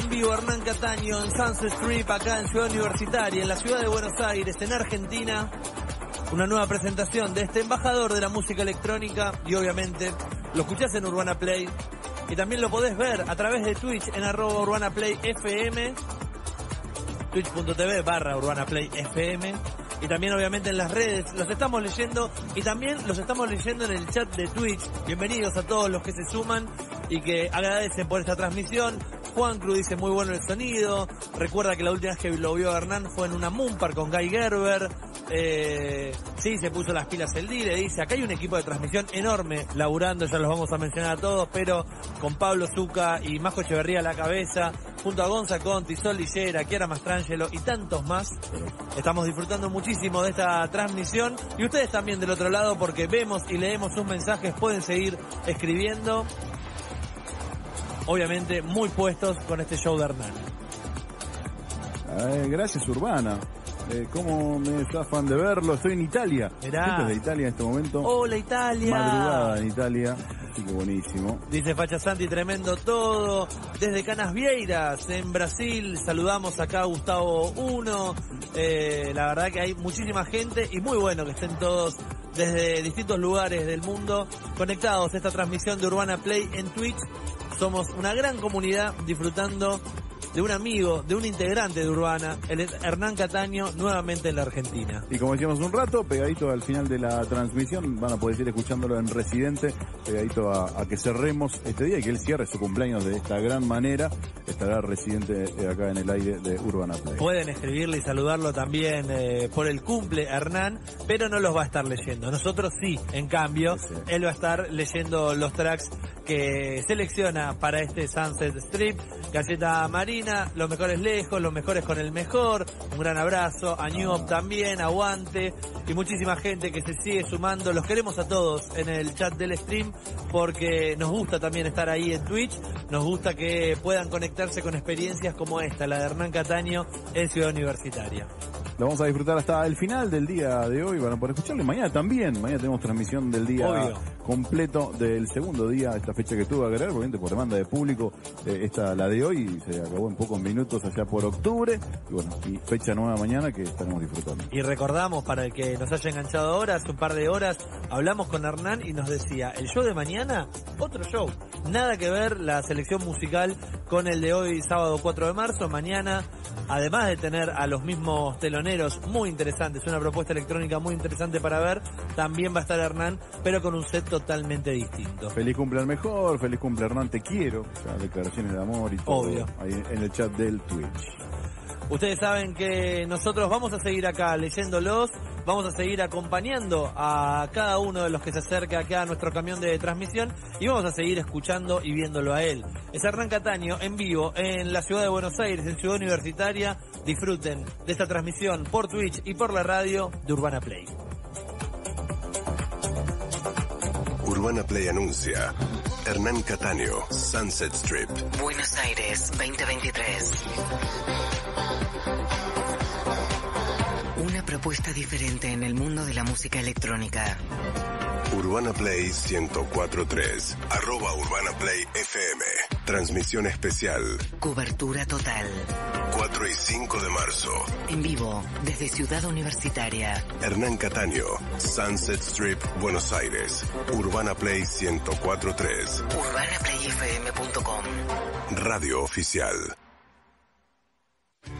en vivo Hernán Cataño en Sunset Strip, acá en Ciudad Universitaria, en la ciudad de Buenos Aires, en Argentina. Una nueva presentación de este embajador de la música electrónica y obviamente lo escuchás en Urbana Play y también lo podés ver a través de Twitch en arroba Urbana Play FM, twitch.tv barra Urbana Play FM y también obviamente en las redes los estamos leyendo y también los estamos leyendo en el chat de Twitch. Bienvenidos a todos los que se suman y que agradecen por esta transmisión. Juan Cruz dice muy bueno el sonido. Recuerda que la última vez que lo vio Hernán fue en una Moonpark con Guy Gerber. Eh, sí, se puso las pilas el día. Dice, acá hay un equipo de transmisión enorme laburando, ya los vamos a mencionar a todos, pero con Pablo Zuca y Majo Echeverría a la cabeza, junto a Gonza Conti, Sol Lillera, Kiara Mastrangelo y tantos más. Estamos disfrutando muchísimo de esta transmisión y ustedes también del otro lado porque vemos y leemos sus mensajes, pueden seguir escribiendo obviamente muy puestos con este show de Hernán. Eh, gracias, Urbana. Eh, ¿Cómo me zafan de verlo? Estoy en Italia. Mirá. De Italia en este momento. Hola Italia. Madrugada en Italia. Así que buenísimo. Dice Facha Santi, tremendo todo. Desde Canas Vieiras, en Brasil, saludamos acá a Gustavo Uno. Eh, la verdad que hay muchísima gente y muy bueno que estén todos desde distintos lugares del mundo conectados a esta transmisión de Urbana Play en Twitch. Somos una gran comunidad disfrutando de un amigo, de un integrante de Urbana, el Hernán Cataño, nuevamente en la Argentina. Y como decíamos un rato, pegadito al final de la transmisión, van a poder ir escuchándolo en Residente, pegadito a, a que cerremos este día y que él cierre su cumpleaños de esta gran manera, estará Residente eh, acá en el aire de Urbana Play. Pueden escribirle y saludarlo también eh, por el cumple Hernán, pero no los va a estar leyendo. Nosotros sí, en cambio, él va a estar leyendo los tracks que selecciona para este Sunset Strip. Galleta Los mejores lejos, los mejores con el mejor. Un gran abrazo. A New Up también, aguante. Y muchísima gente que se sigue sumando. Los queremos a todos en el chat del stream porque nos gusta también estar ahí en Twitch. Nos gusta que puedan conectarse con experiencias como esta, la de Hernán Cataño en Ciudad Universitaria. Lo vamos a disfrutar hasta el final del día de hoy. Van a poder escucharlo. Y Mañana también. Mañana tenemos transmisión del día Obvio. completo del segundo día. Esta fecha que tuve que agregar, obviamente por demanda de público. eh, esta la de hoy se acabó en pocos minutos allá por octubre. Y bueno, y fecha nueva mañana que estaremos disfrutando. Y recordamos, para el que nos haya enganchado ahora, hace un par de horas, hablamos con Hernán y nos decía, el show de mañana, otro show. Nada que ver la selección musical con el de hoy, sábado 4 de marzo. Mañana, además de tener a los mismos teloneros muy interesantes, una propuesta electrónica muy interesante para ver, también va a estar Hernán, pero con un set totalmente distinto. Feliz cumple al mejor, feliz cumple Hernán, te quiero. O sea, declaraciones de amor y todo. Obvio. Ahí en el chat del Twitch. Ustedes saben que nosotros vamos a seguir acá leyéndolos, vamos a seguir acompañando a cada uno de los que se acerca acá a nuestro camión de transmisión y vamos a seguir escuchando y viéndolo a él. Es Hernán Cataño en vivo en la ciudad de Buenos Aires, en Ciudad Universitaria. Disfruten de esta transmisión por Twitch y por la radio de Urbana Play. Urbana Play anuncia. Hernán Cataño, Sunset Strip. Buenos Aires 2023. Una propuesta diferente en el mundo de la música electrónica. Urbana Play 1043. Arroba Urbana Play FM. Transmisión especial. Cobertura total. 4 y 5 de marzo. En vivo desde Ciudad Universitaria. Hernán Cataño, Sunset Strip, Buenos Aires. Urbana Play 1043. UrbanaPlayFM.com. Radio oficial.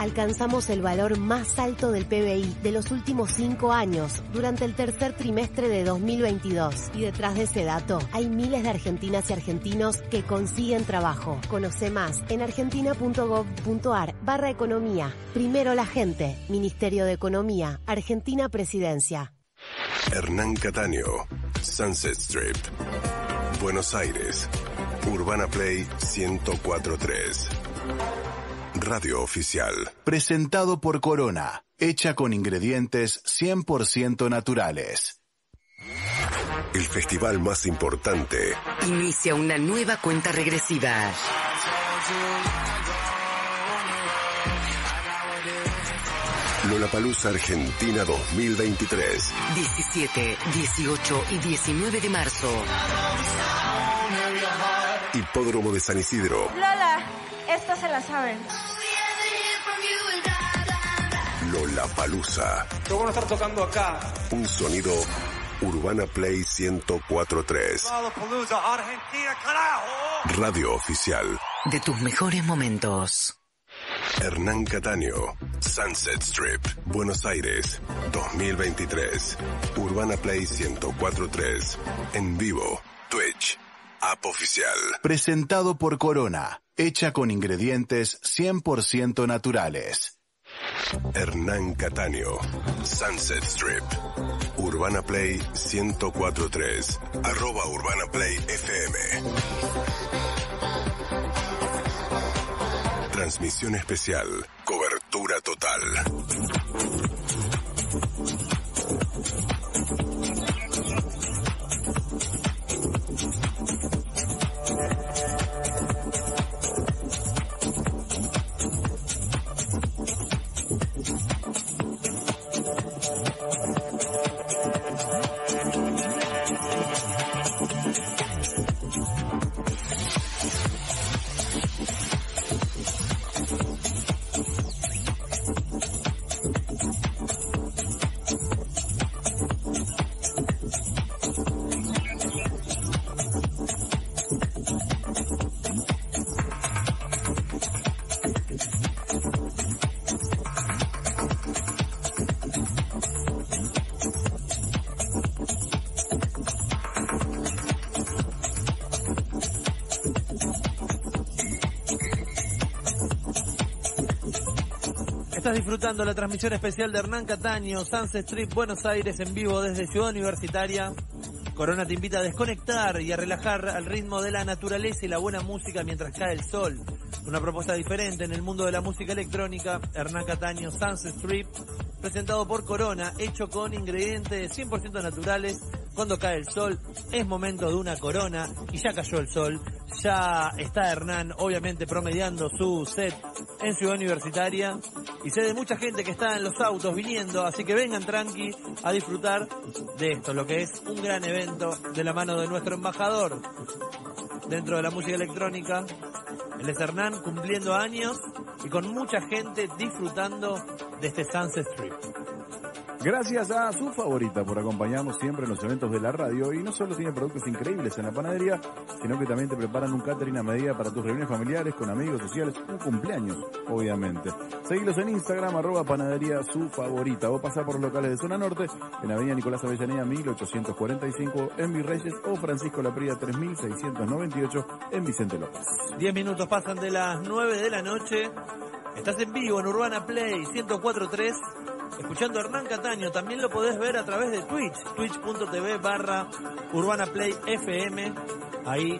Alcanzamos el valor más alto del PBI de los últimos cinco años durante el tercer trimestre de 2022. Y detrás de ese dato hay miles de argentinas y argentinos que consiguen trabajo. Conoce más en argentina.gov.ar barra economía. Primero la gente. Ministerio de Economía. Argentina Presidencia. Hernán Cataño, Sunset Strip. Buenos Aires. Urbana Play 1043. Radio oficial. Presentado por Corona, hecha con ingredientes 100% naturales. El festival más importante Inicia una nueva cuenta regresiva. Lollapalooza Argentina 2023. 17, 18 y 19 de marzo. Hipódromo de San Isidro. Lola, esta se la saben. Lollapalooza. Lo van a estar tocando acá. Un sonido Urbana Play 1043. Lollapalooza, Argentina, carajo. Radio oficial. De tus mejores momentos. Hernán Cataño, Sunset Strip, Buenos Aires, 2023. Urbana Play 1043. En vivo, Twitch, app oficial. Presentado por Corona, hecha con ingredientes 100% naturales. Hernán Cataño, Sunset Strip, Urbana Play 1043, arroba Urbana Play FM. Transmisión especial, cobertura total. Estás disfrutando la transmisión especial de Hernán Cataño, Sunset Strip, Buenos Aires, en vivo desde Ciudad Universitaria. Corona te invita a desconectar y a relajar al ritmo de la naturaleza y la buena música mientras cae el sol. Una propuesta diferente en el mundo de la música electrónica. Hernán Cataño, Sunset Strip, presentado por Corona, hecho con ingredientes 100% naturales. Cuando cae el sol, es momento de una corona y ya cayó el sol. Ya está Hernán, obviamente, promediando su set en Ciudad Universitaria. Y sé de mucha gente que está en los autos viniendo, así que vengan tranqui a disfrutar de esto, lo que es un gran evento de la mano de nuestro embajador dentro de la música electrónica. Él es Hernán, cumpliendo años y con mucha gente disfrutando de este Sunset Strip. Gracias a su favorita por acompañarnos siempre en los eventos de la radio y no solo tiene productos increíbles en la panadería, sino que también te preparan un catering a medida para tus reuniones familiares, con amigos sociales, un cumpleaños, obviamente. Seguilos en Instagram, arroba panadería su favorita o pasar por los locales de Zona Norte, en Avenida Nicolás Avellaneda 1845 en Virreyes o Francisco Lapría 3698 en Vicente López. Diez minutos pasan de las 9 de la noche. Estás en vivo en Urbana Play 1043. Escuchando a Hernán Cataño, también lo podés ver a través de Twitch, twitch.tv barra Urbana Play FM. Ahí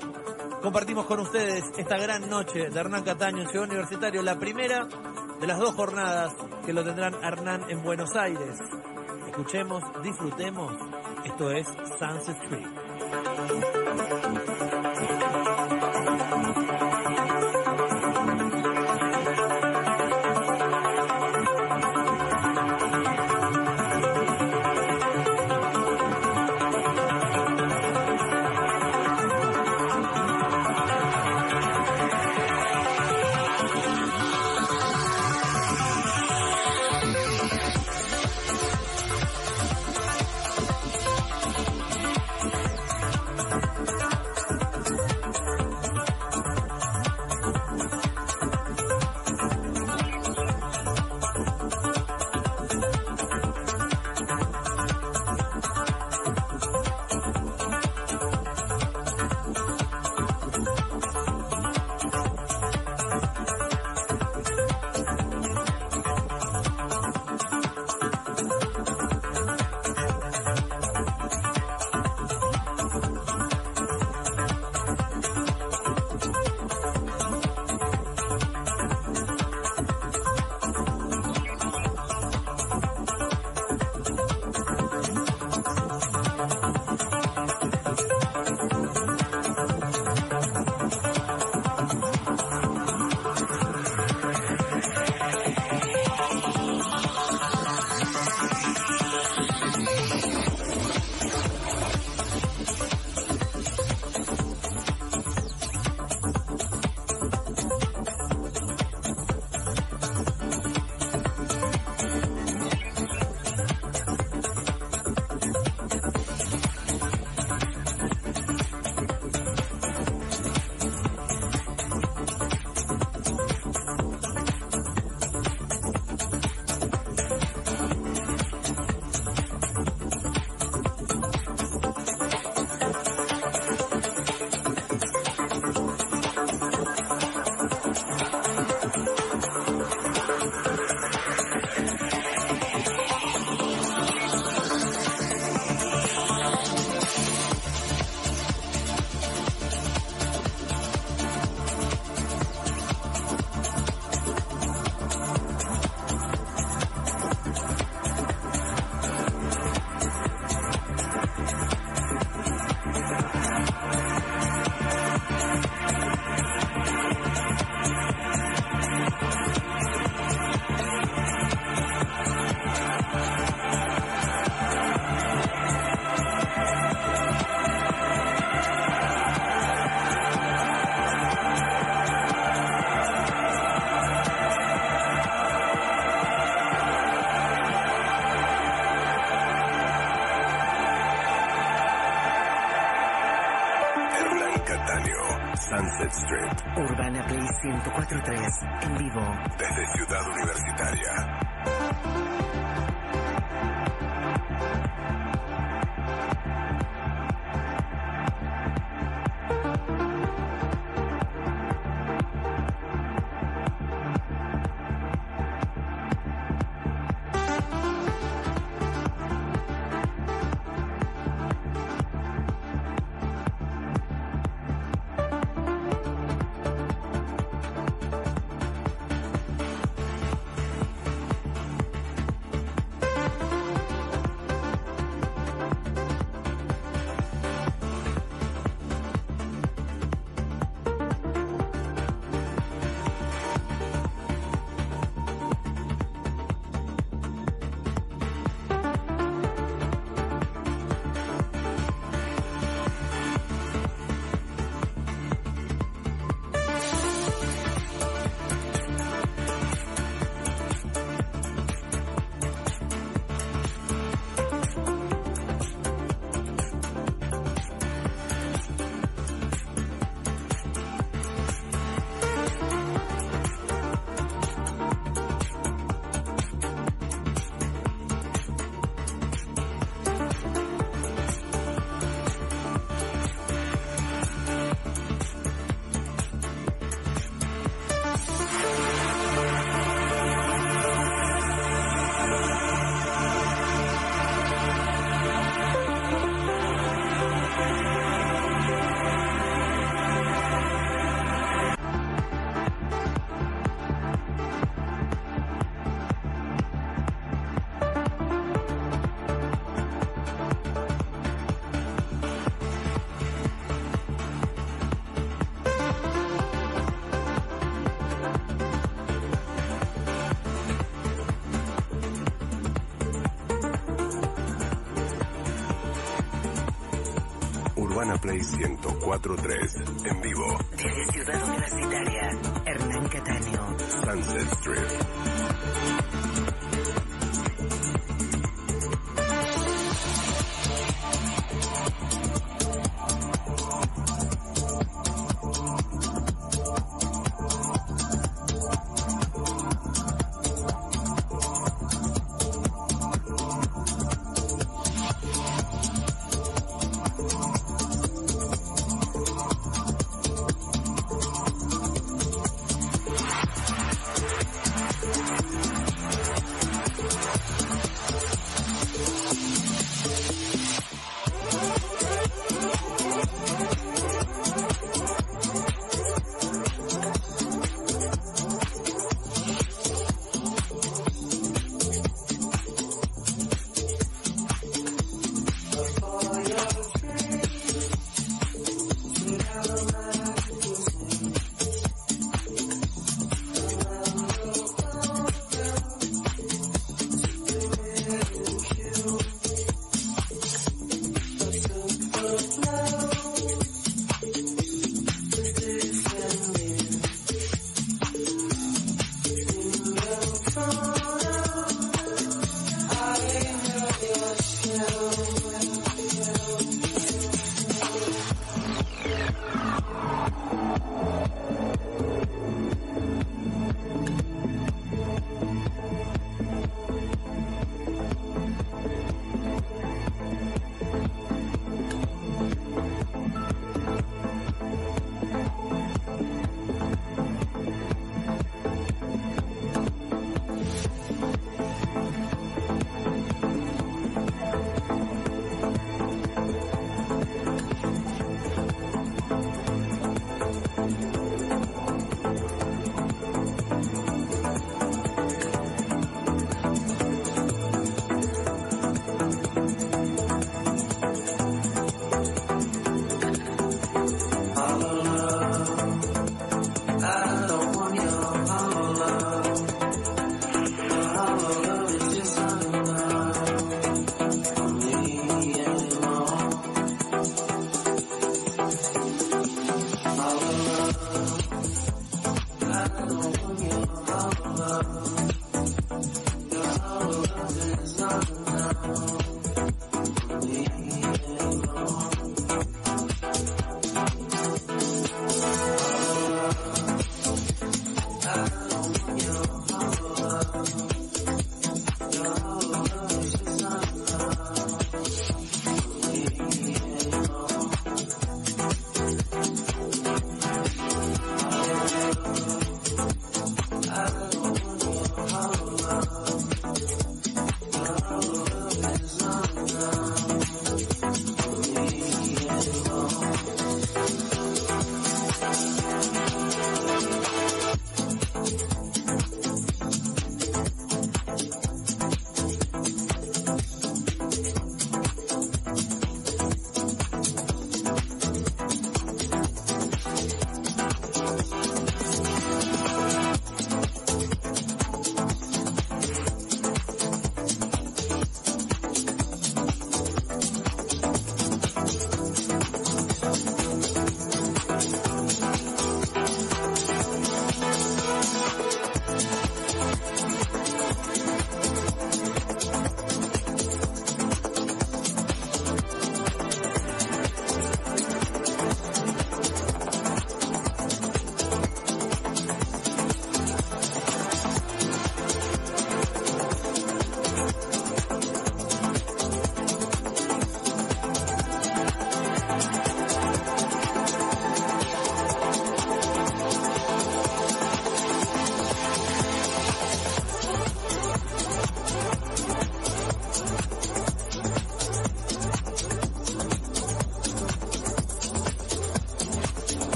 compartimos con ustedes esta gran noche de Hernán Cataño en Ciudad Universitario, la primera de las dos jornadas que lo tendrán Hernán en Buenos Aires. Escuchemos, disfrutemos. Esto es Sunset Street. 1043 en vivo. desde Ciudad Universitaria. Play 1043. En vivo. Desde Ciudad Universitaria, Hernán Cataño. Sunset Strip.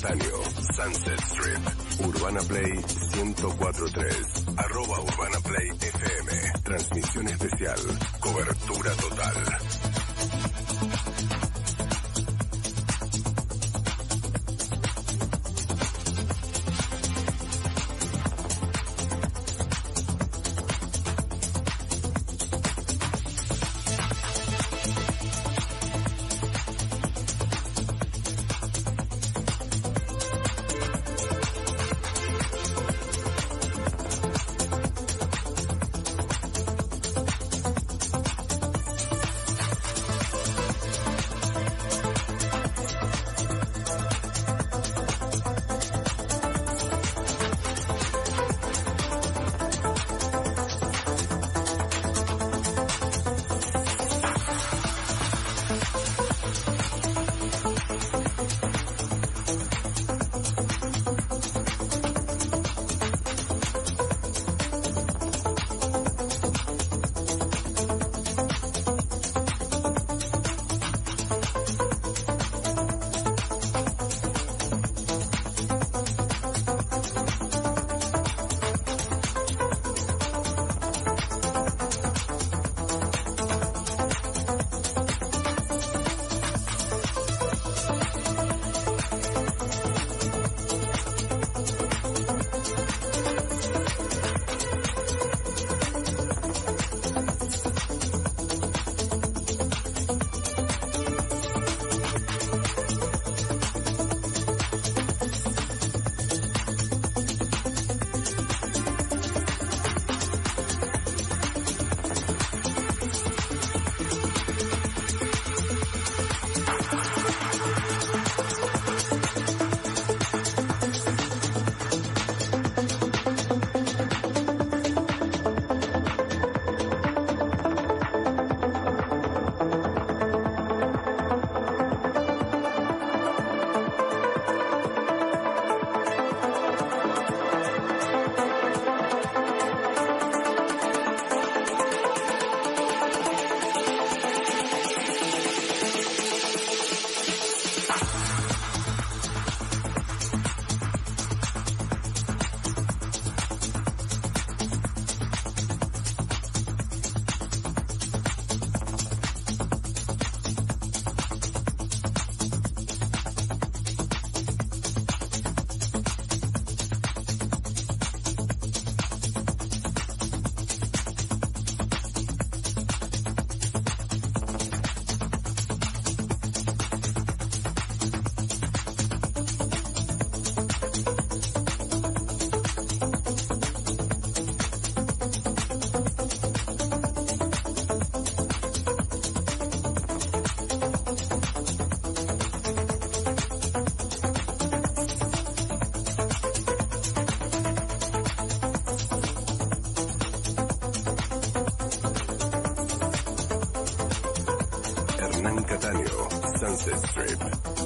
Sunset Strip, Urbana Play 1043, arroba Urbana Play FM, transmisión especial, cobertura total.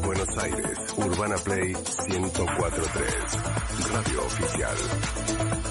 Buenos Aires, Urbana Play 1043, Radio Oficial.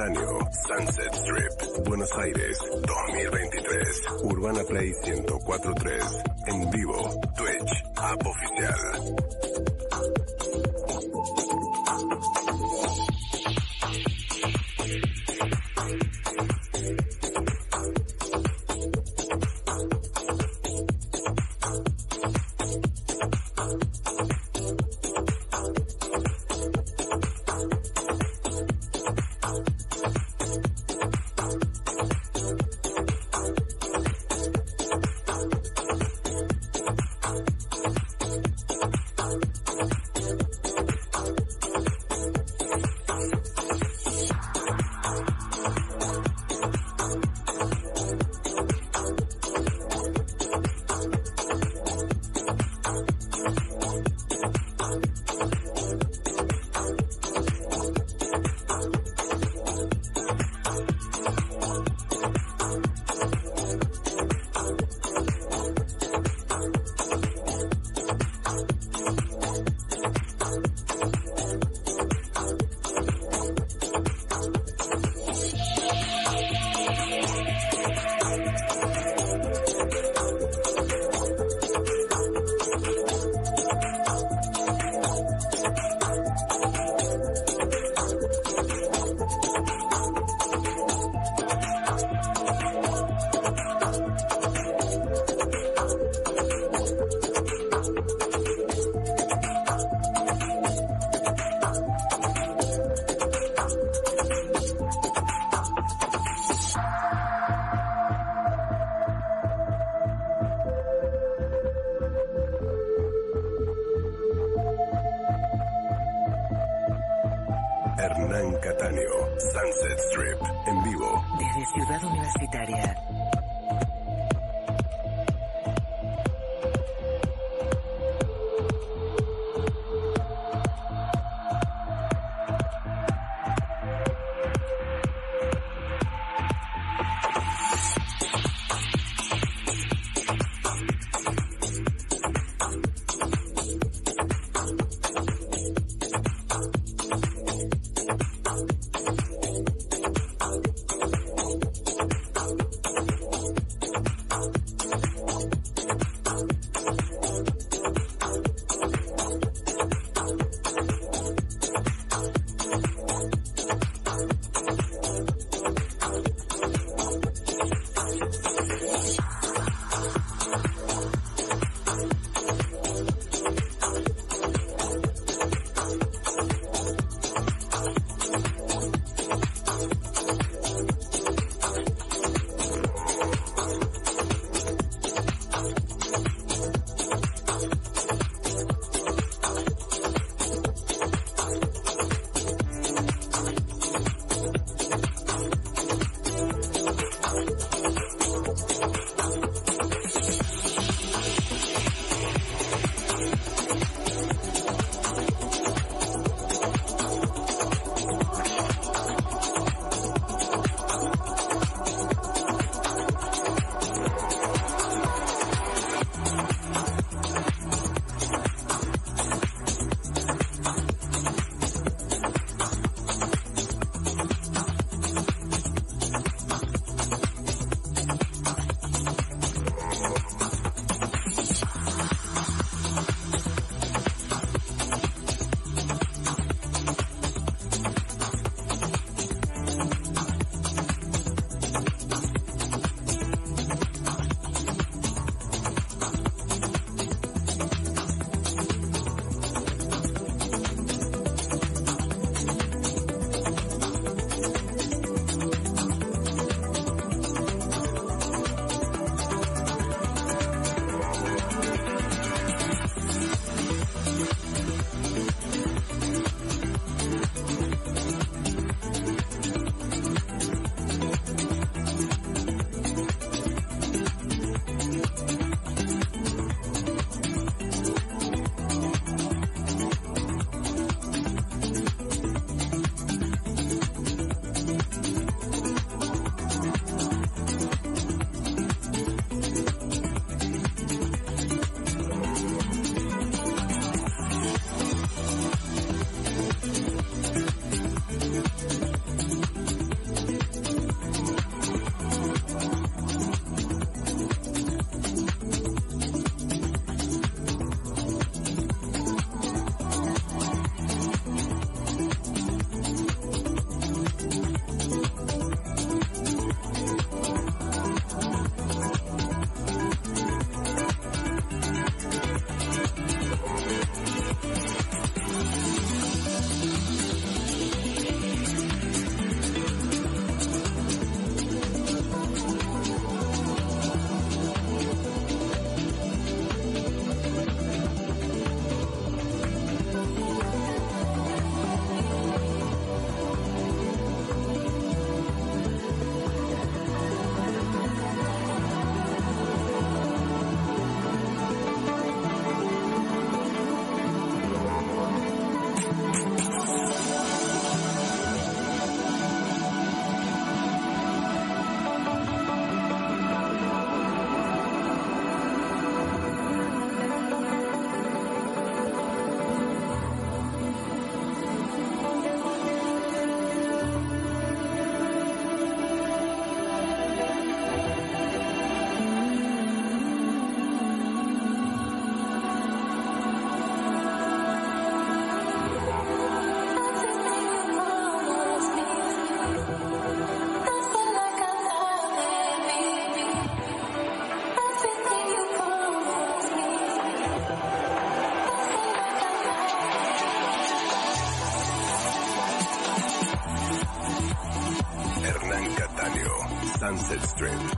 Sunset Strip, Buenos Aires, 2023. Urbana Play 1043. En vivo, Twitch, app oficial. Hernán Cataño, Sunset Strip, en vivo. Desde Ciudad Universitaria.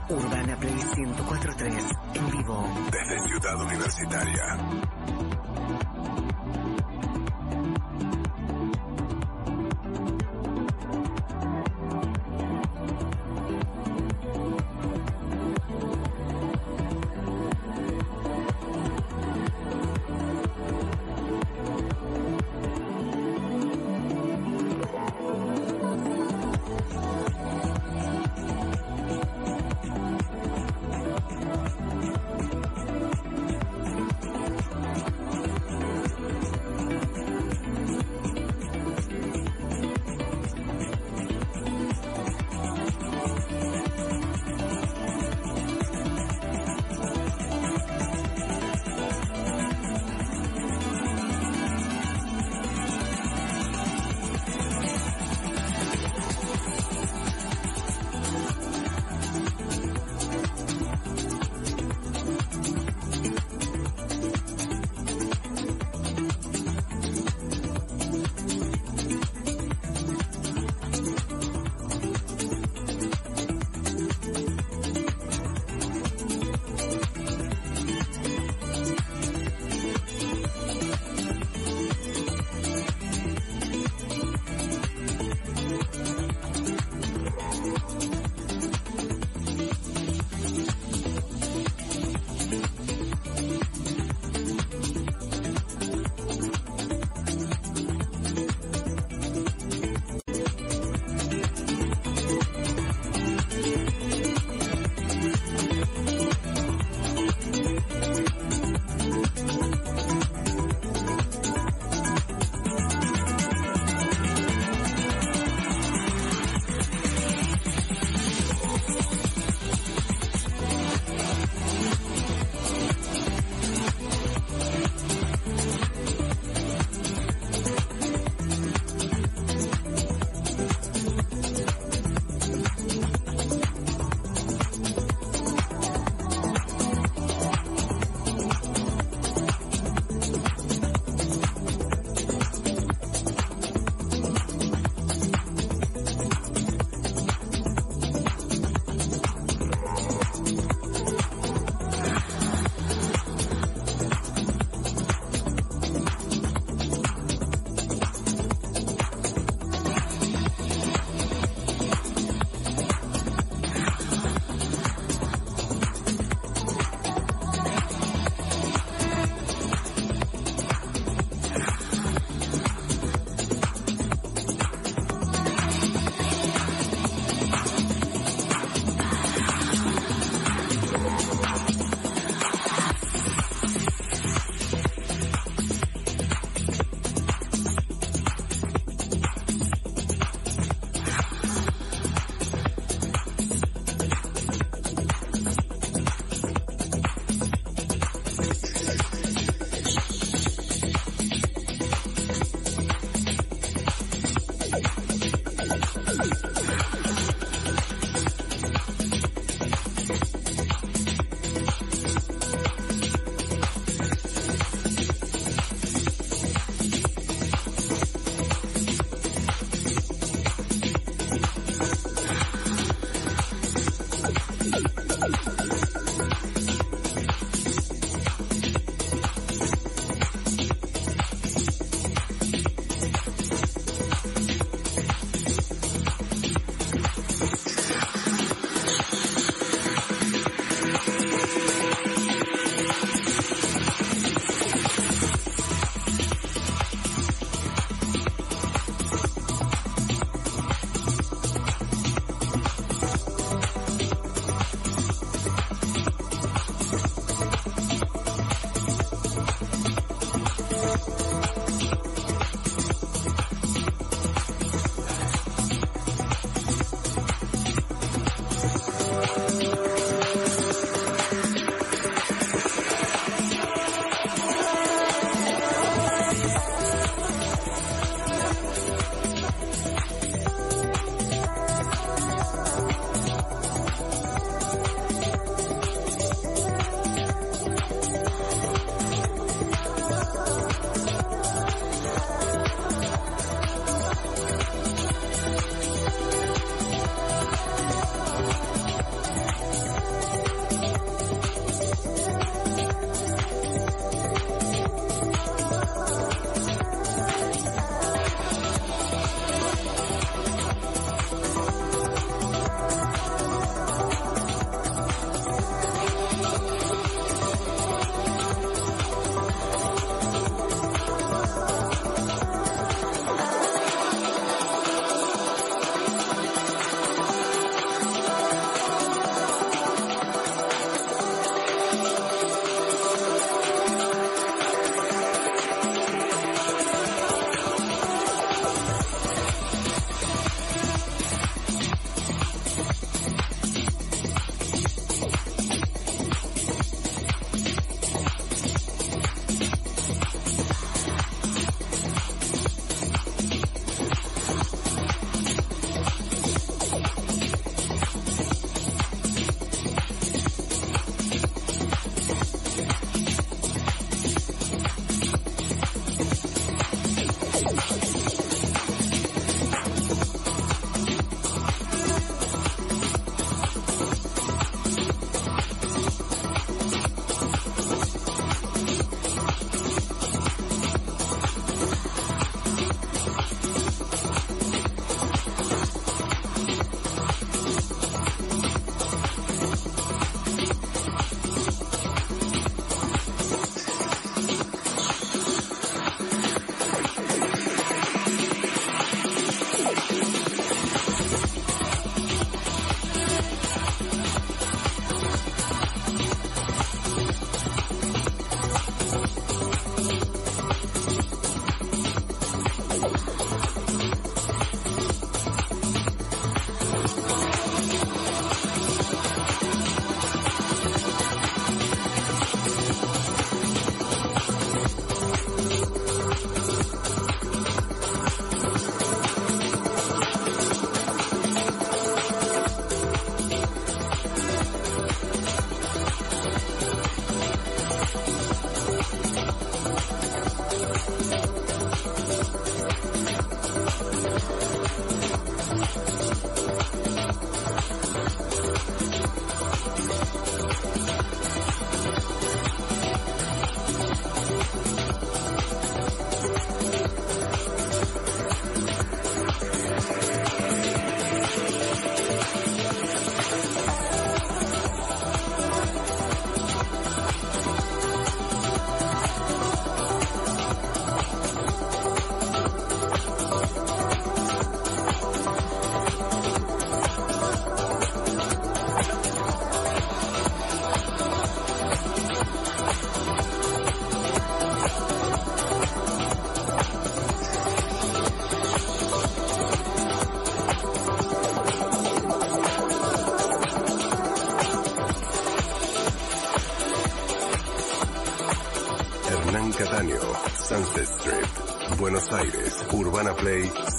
Urbana Play 1043 en vivo. Desde Ciudad Universitaria.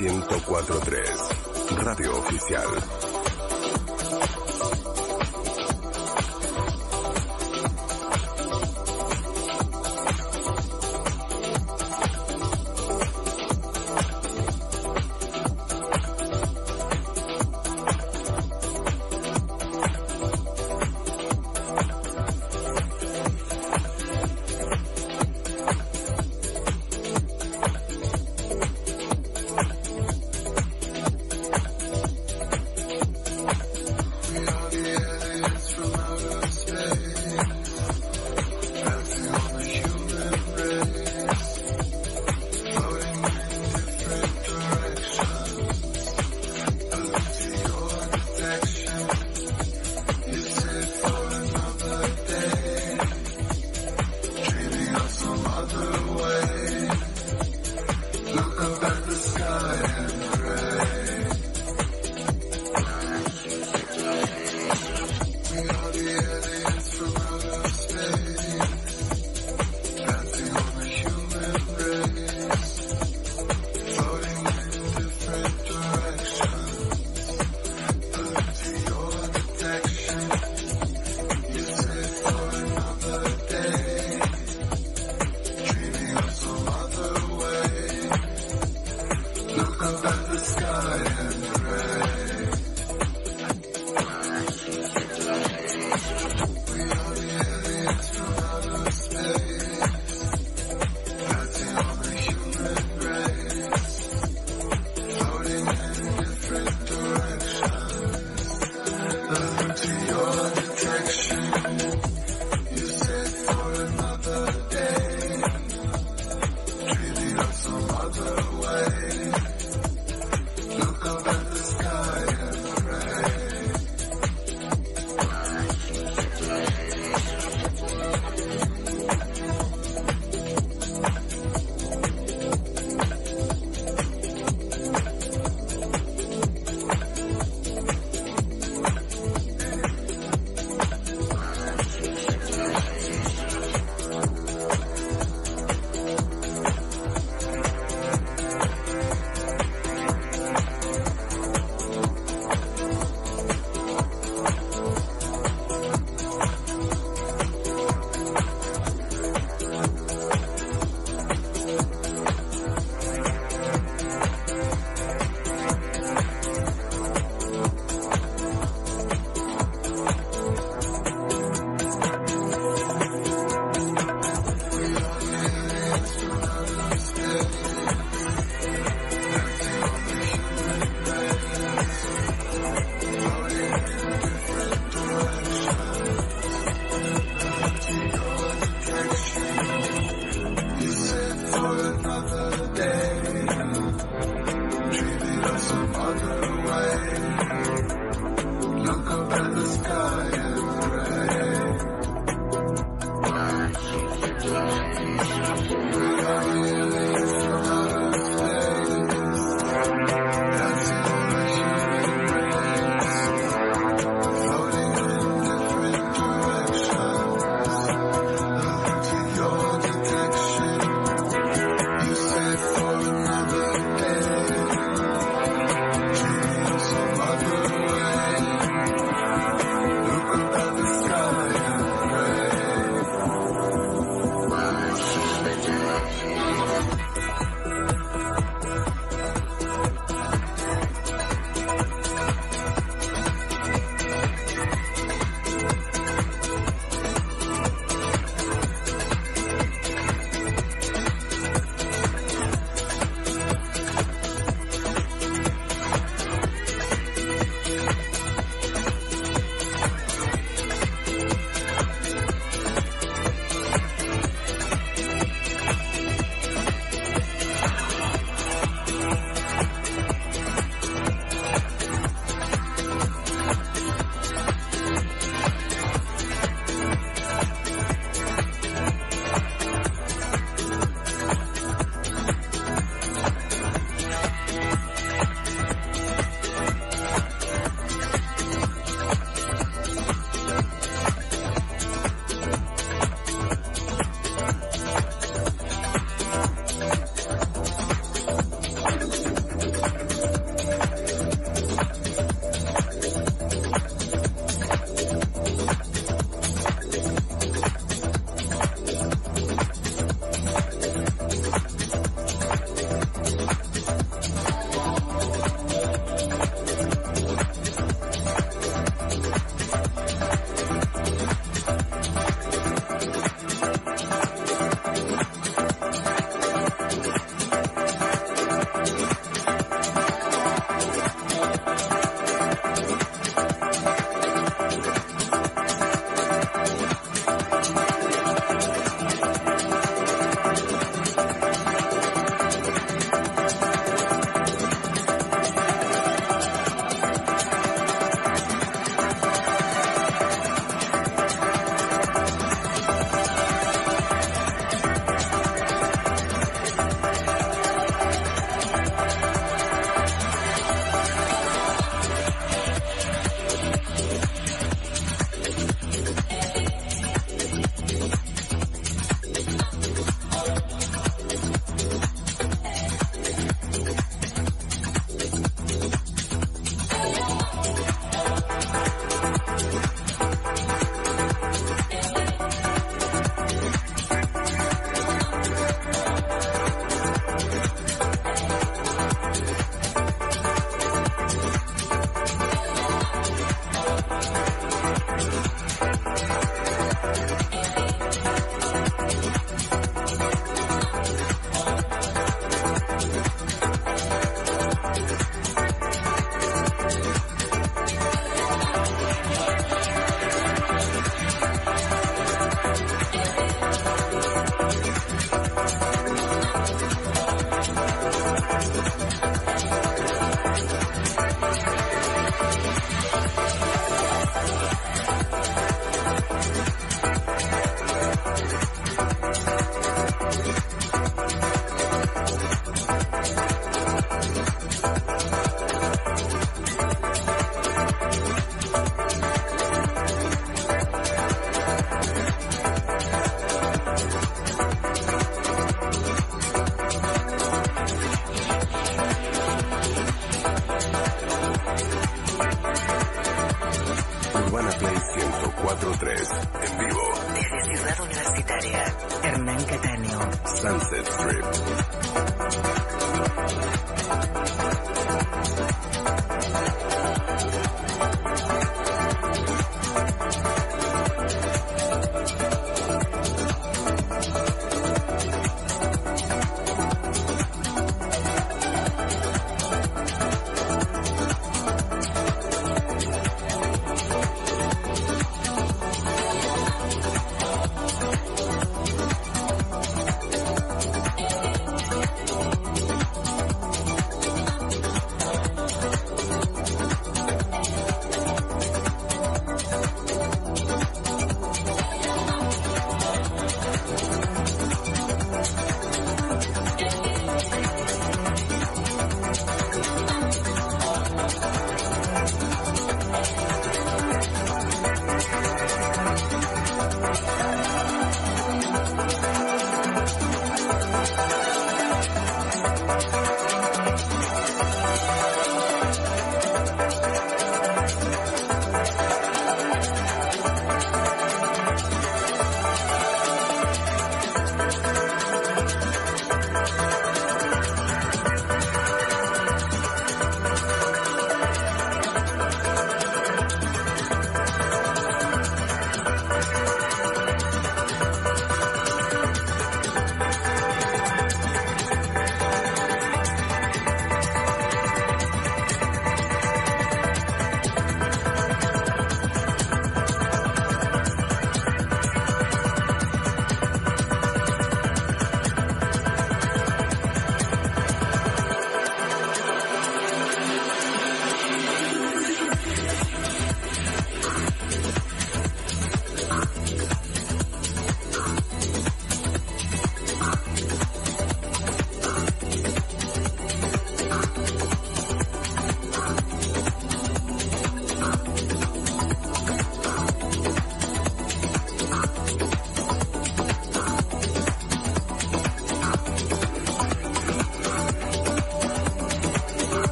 104.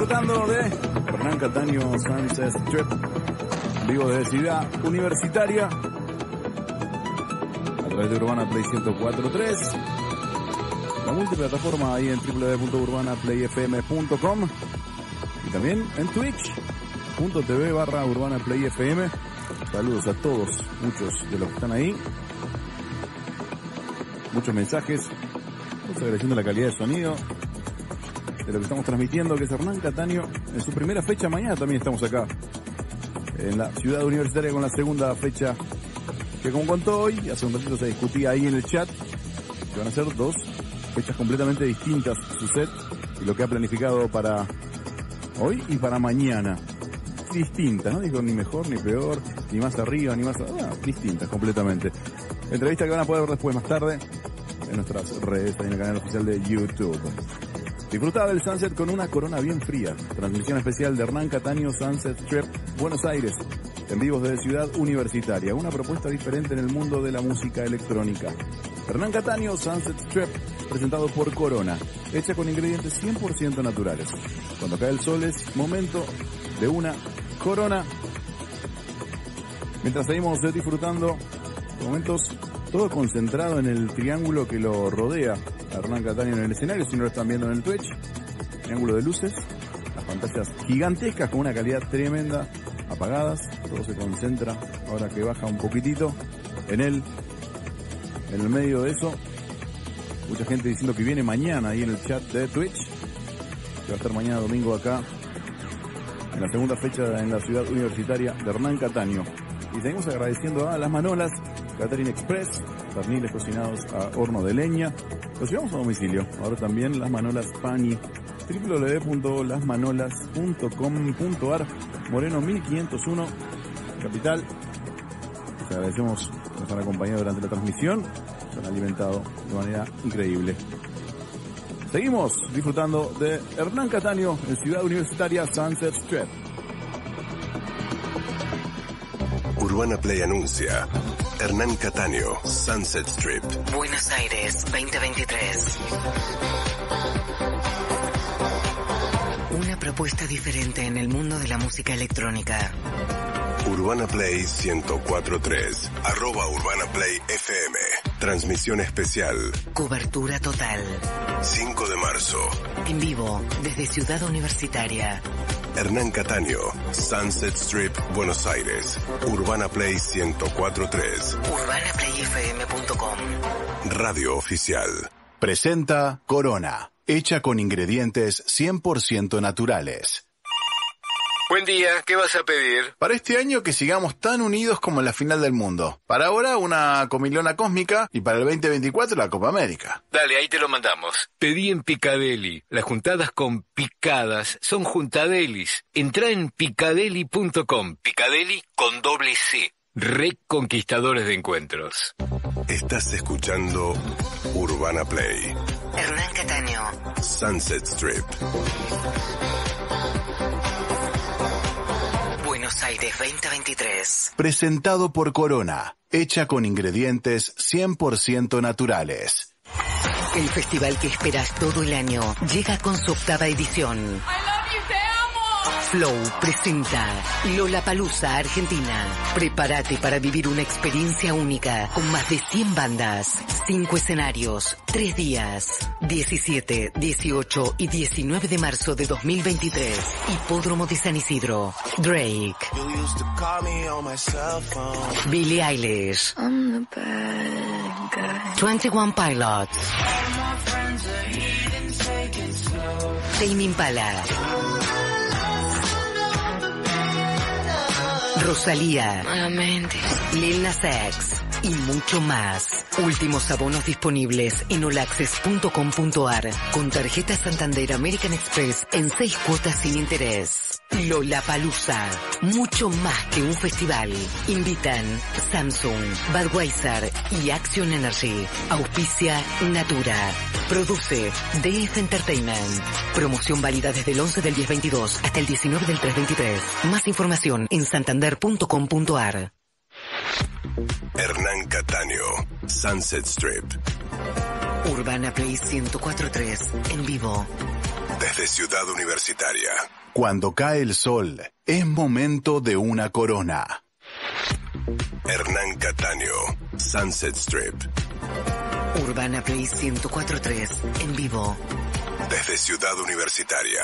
Disfrutando de Hernán Cataño Sunset Strip, vivo desde Ciudad Universitaria, a través de Urbana Play 104.3, la multiplataforma ahí en www.urbanaplayfm.com y también en twitch.tv barra urbanaplayfm. Saludos a todos, muchos de los que están ahí. Muchos mensajes, agradeciendo la calidad de sonido de lo que estamos transmitiendo, que es Hernán Cataño. En su primera fecha, mañana también estamos acá, en la ciudad universitaria con la segunda fecha, que como contó hoy, hace un ratito se discutía ahí en el chat, que van a ser dos fechas completamente distintas su set y lo que ha planificado para hoy y para mañana. Distintas, no digo ni mejor ni peor, ni más arriba, ni más... Ah, distintas completamente. Entrevista que van a poder ver después más tarde en nuestras redes, en el canal oficial de YouTube. Disfrutar del sunset con una corona bien fría. Transmisión especial de Hernán Cataño Sunset Trip Buenos Aires. En vivos desde Ciudad Universitaria. Una propuesta diferente en el mundo de la música electrónica. Hernán Cataño Sunset Trip presentado por Corona. Hecha con ingredientes 100% naturales. Cuando cae el sol es momento de una corona. Mientras seguimos disfrutando momentos todo concentrado en el triángulo que lo rodea Hernán Cataño en el escenario, si no lo están viendo en el Twitch. Triángulo de luces, las pantallas gigantescas con una calidad tremenda, apagadas, todo se concentra, ahora que baja un poquitito, en él, en el medio de eso, mucha gente diciendo que viene mañana ahí en el chat de Twitch, que va a estar mañana domingo acá, en la segunda fecha en la ciudad universitaria de Hernán Cataño. Y seguimos agradeciendo a las Manolas, Catherine Express, perniles cocinados a horno de leña. Los llevamos a domicilio. Ahora también las Manolas Pani. www.lasmanolas.com.ar Moreno 1501, capital. Les agradecemos que nos han acompañado durante la transmisión. Se han alimentado de manera increíble. Seguimos disfrutando de Hernán Cataño en Ciudad Universitaria Sunset Strip. Urbana Play anuncia. Hernán Cataño, Sunset Strip. Buenos Aires 2023. Una propuesta diferente en el mundo de la música electrónica. Urbana Play 1043. Arroba Urbana Play FM. Transmisión especial. Cobertura total. 5 de marzo. En vivo, desde Ciudad Universitaria. Hernán Cataño, Sunset Strip, Buenos Aires. Urbana Play 1043. UrbanaPlayFM.com. Radio oficial. Presenta Corona, hecha con ingredientes 100% naturales. Buen día, ¿qué vas a pedir? Para este año que sigamos tan unidos como en la final del mundo. Para ahora una comilona cósmica y para el 2024 la Copa América. Dale, ahí te lo mandamos. Pedí en Picadeli. Las juntadas con picadas son juntadelis. Entra en picadeli.com. Picadeli con doble C. Reconquistadores de encuentros. Estás escuchando Urbana Play. Hernán Cataño. Sunset Strip. Buenos Aires 2023. Presentado por Corona, hecha con ingredientes 100% naturales. El festival que esperas todo el año llega con su octava edición. Flow presenta Lola Palusa Argentina. Prepárate para vivir una experiencia única con más de 100 bandas, 5 escenarios, 3 días, 17, 18 y 19 de marzo de 2023. Hipódromo de San Isidro. Drake. Billie Eilish. 21 Pilots. Tame Impala. Rosalía, Lil Nas X y mucho más. Últimos abonos disponibles en olaccess.com.ar con tarjeta Santander American Express en seis cuotas sin interés. Lola Palusa, mucho más que un festival. Invitan Samsung, Budweiser y Action Energy. Auspicia Natura. Produce DF Entertainment. Promoción válida desde el 11 del 1022 hasta el 19 del 323. Más información en santander.com.ar. Hernán Cataño, Sunset Strip. Urbana Play 1043 en vivo. Desde Ciudad Universitaria. Cuando cae el sol, es momento de una corona. Hernán Cataño, Sunset Strip. Urbana Play 1043 en vivo. Desde Ciudad Universitaria.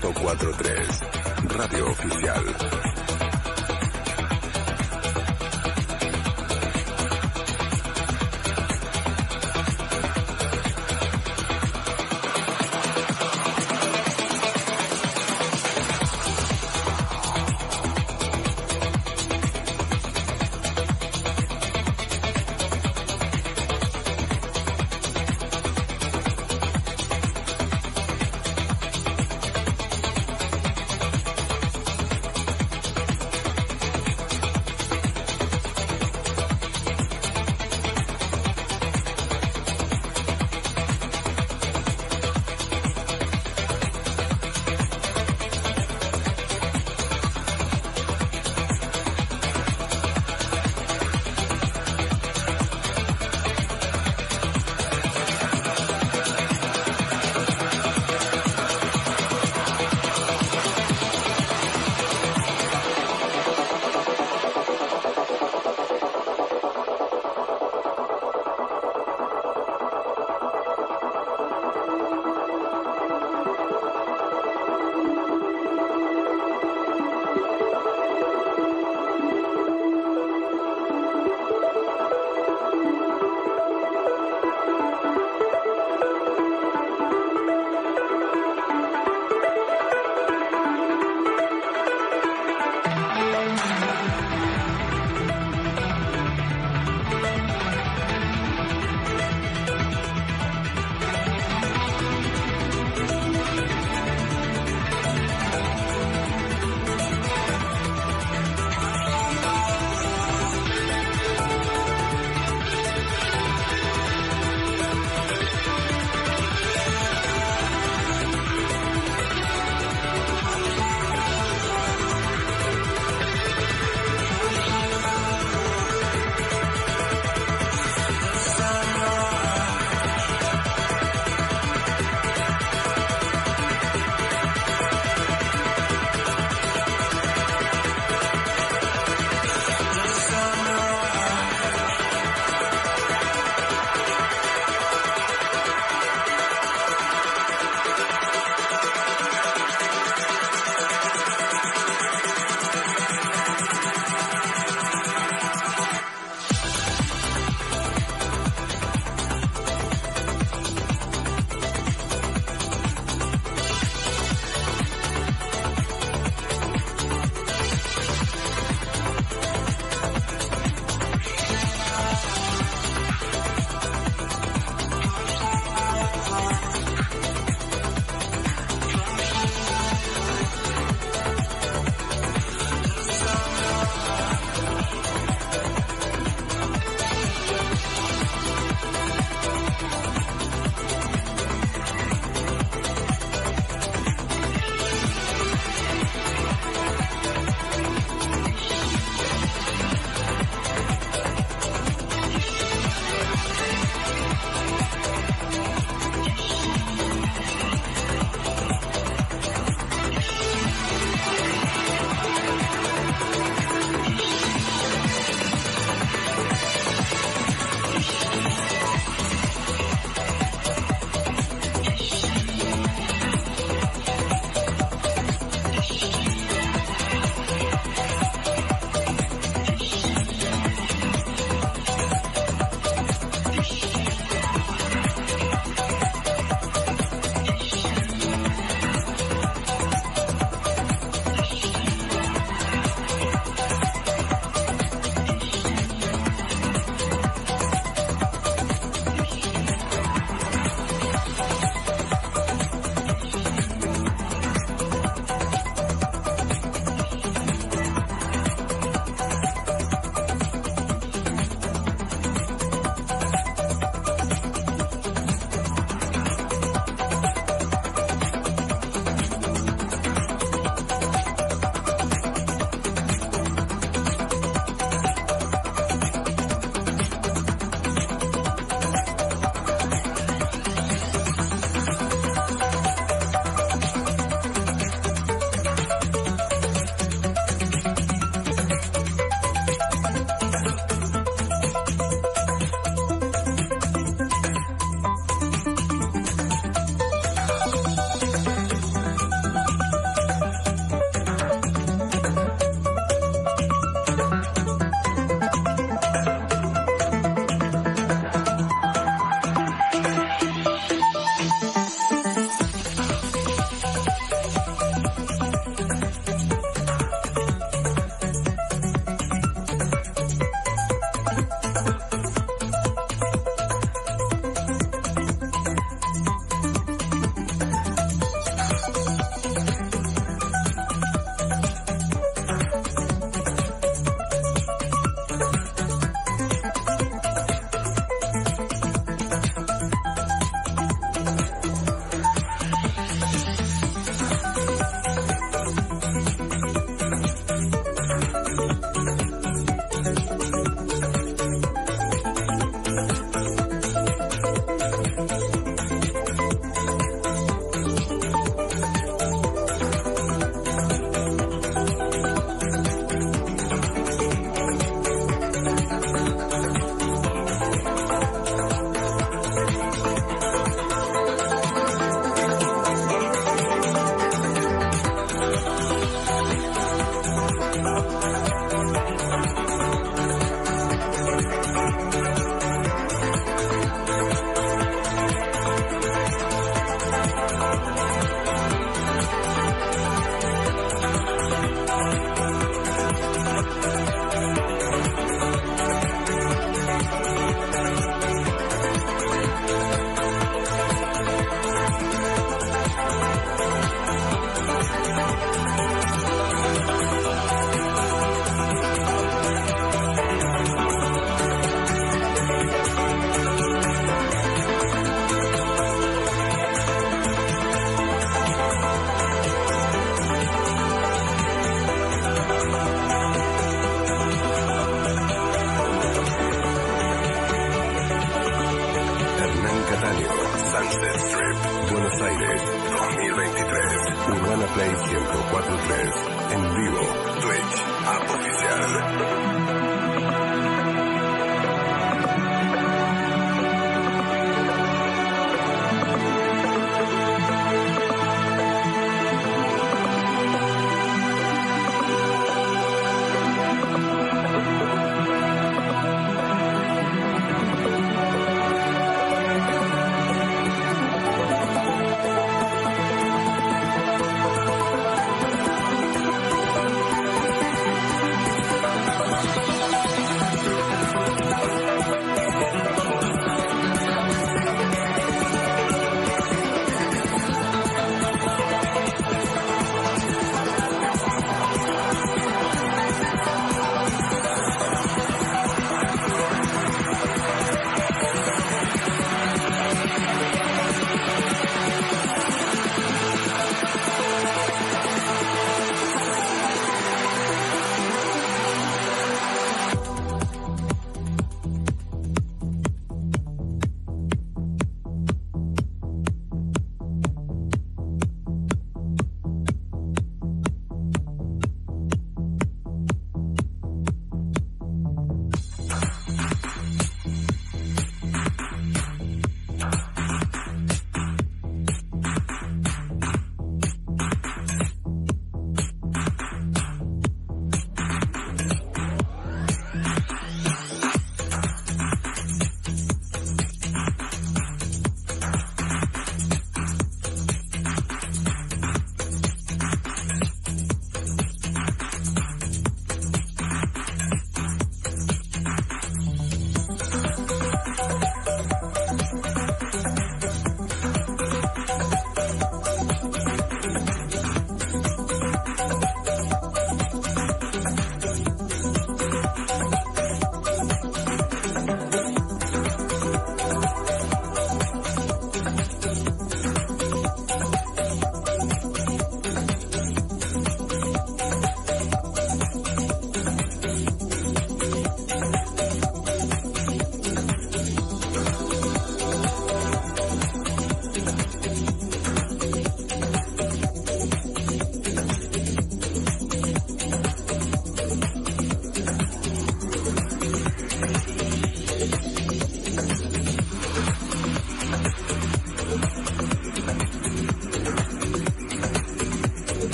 1043, Radio Oficial.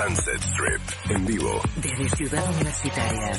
Sunset Strip, en vivo. Desde Ciudad Universitaria.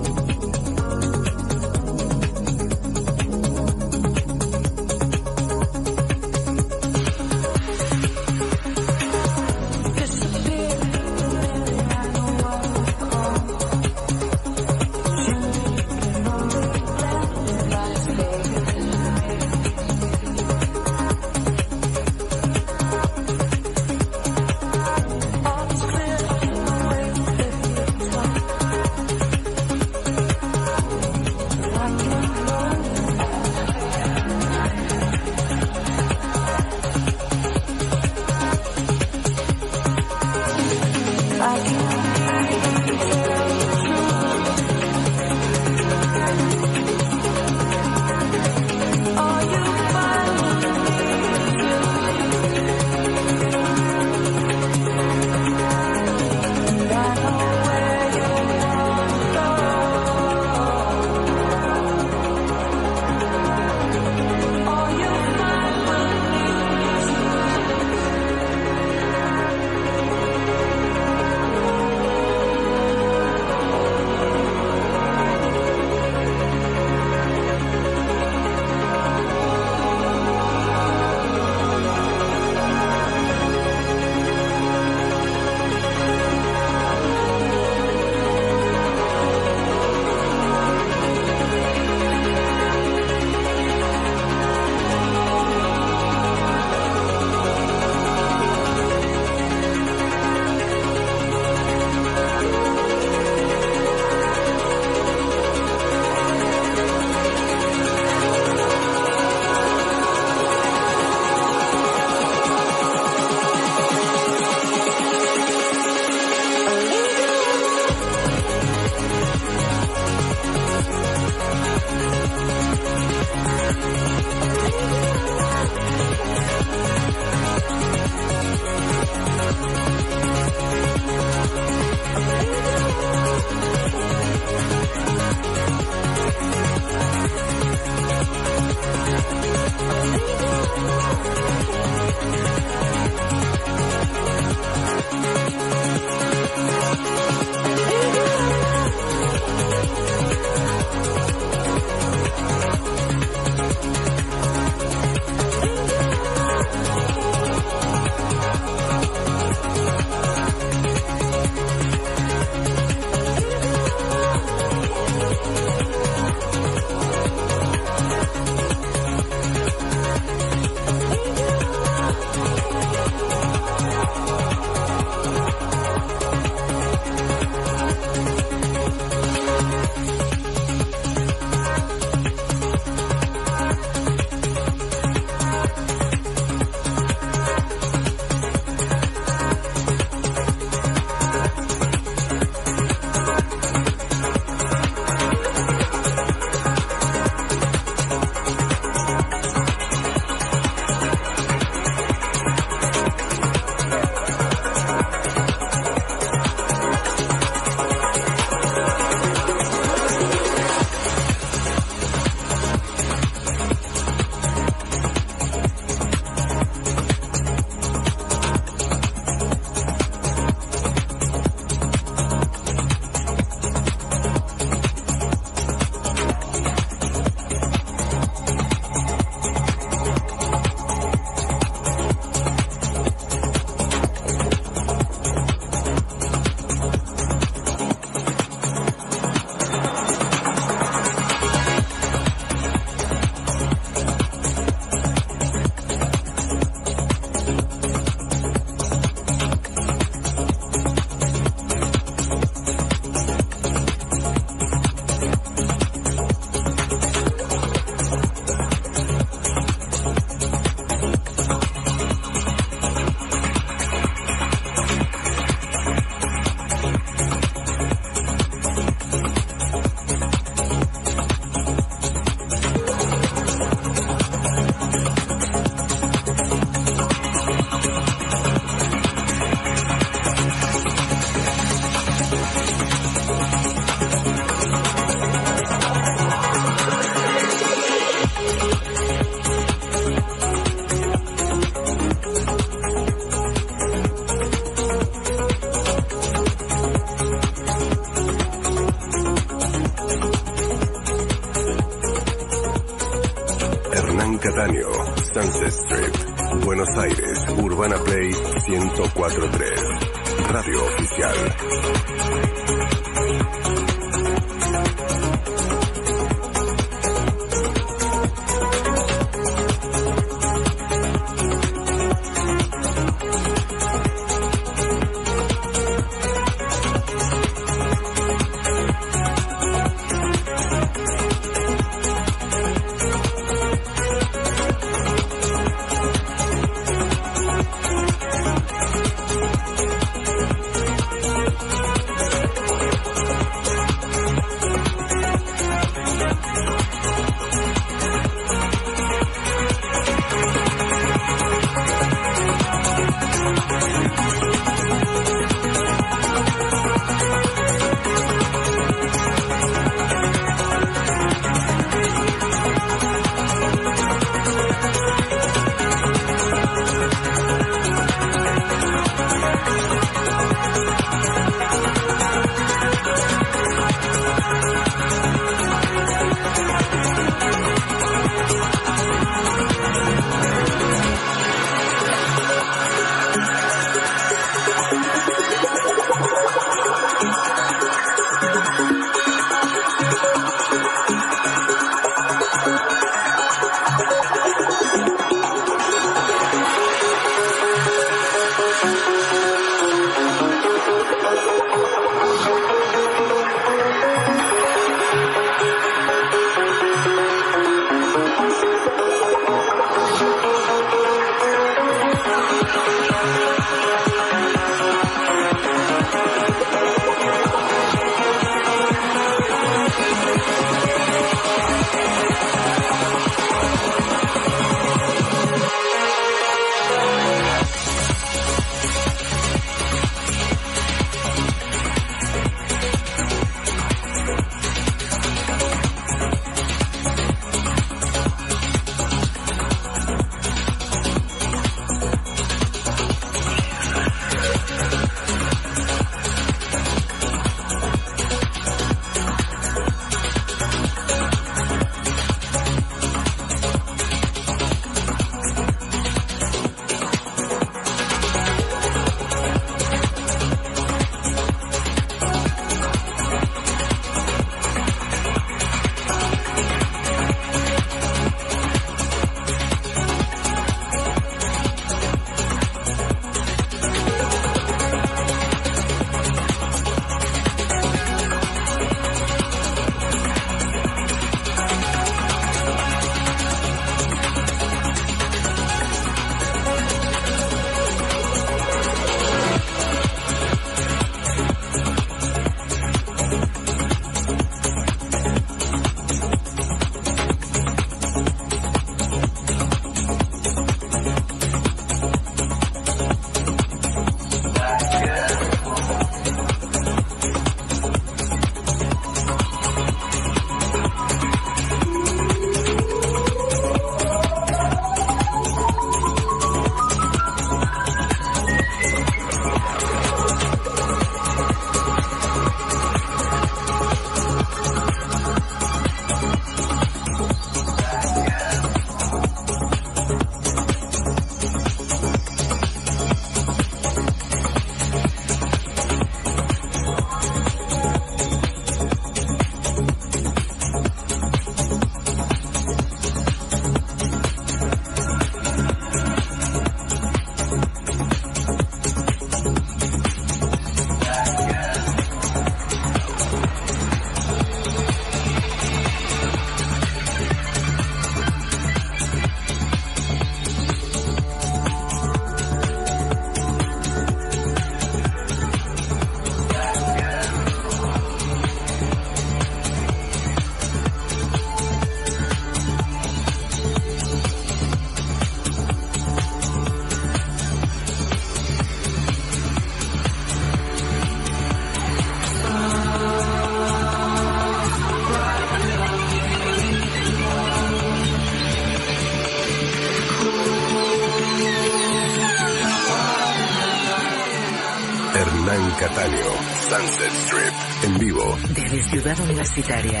Universitaria.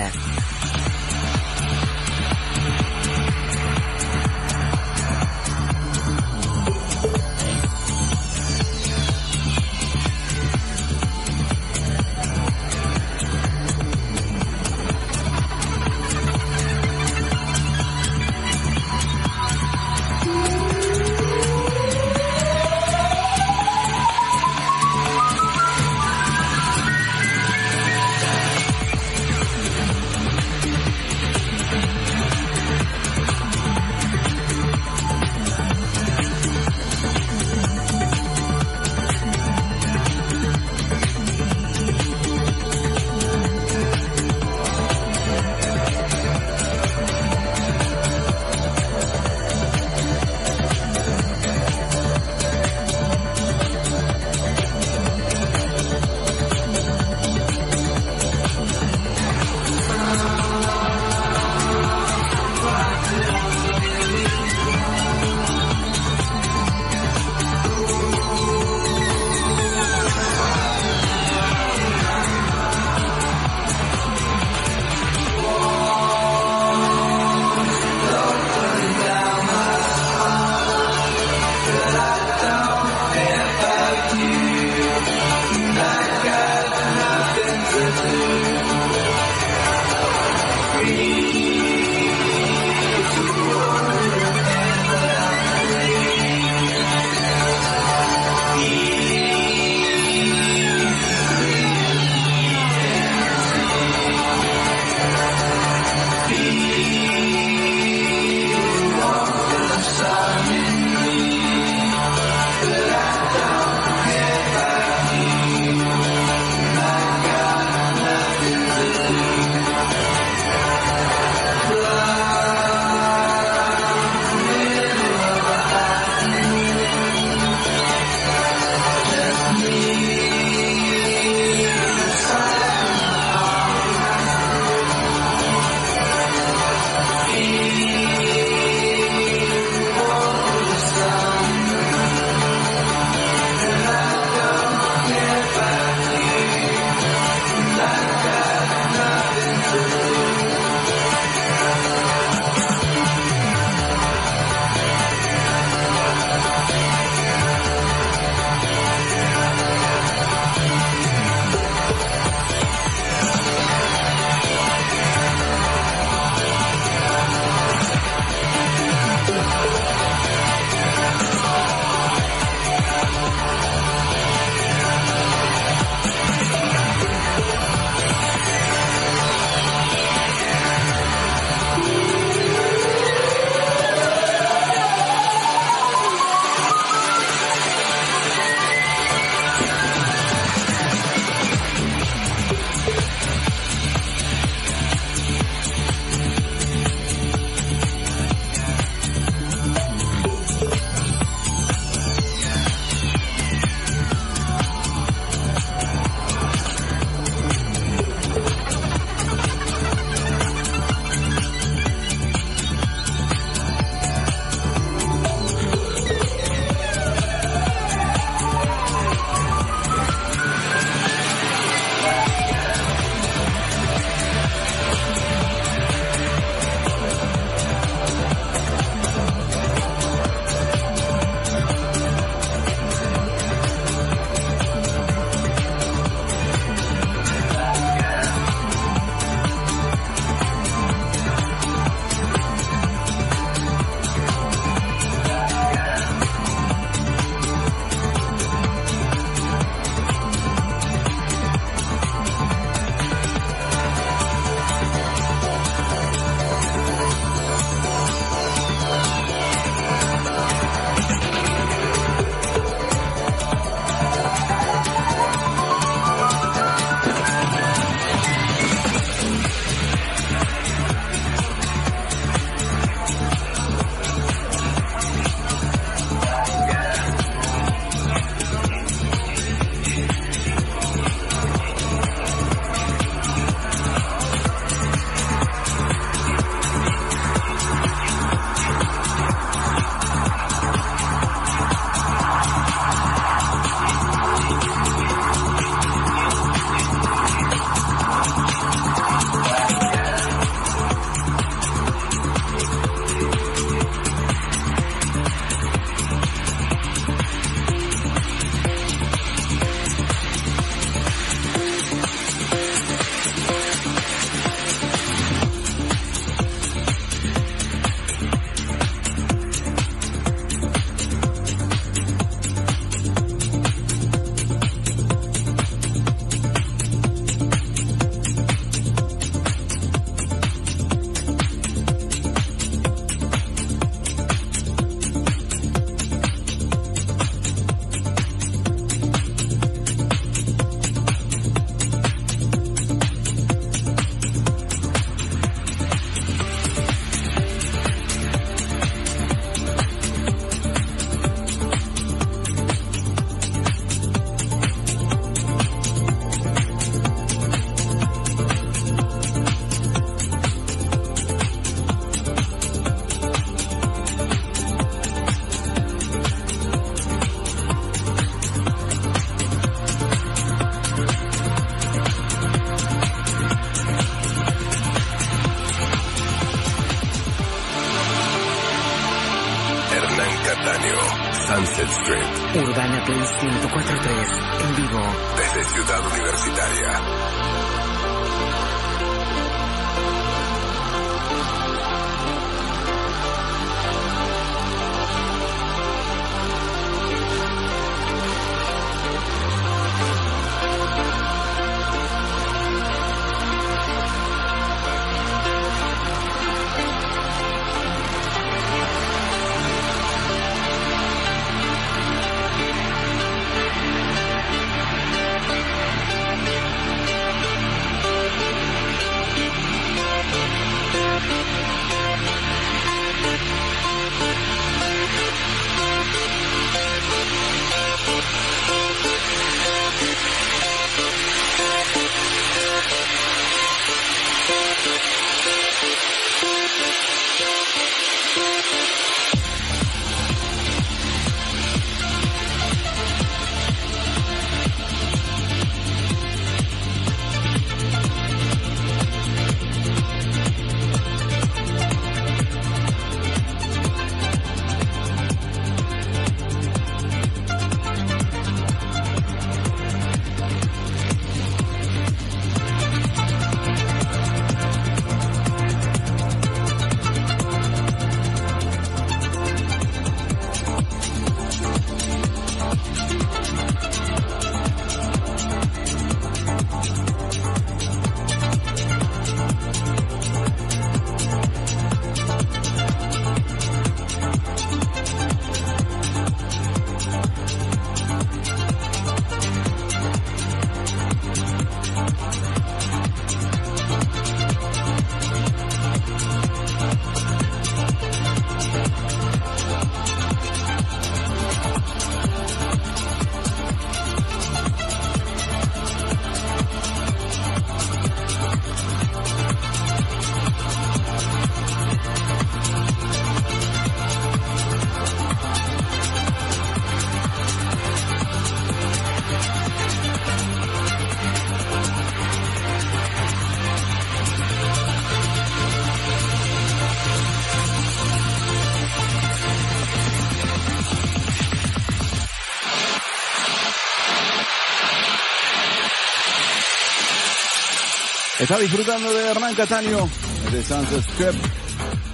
Está disfrutando de Hernán Cataño, de Sunset Strip,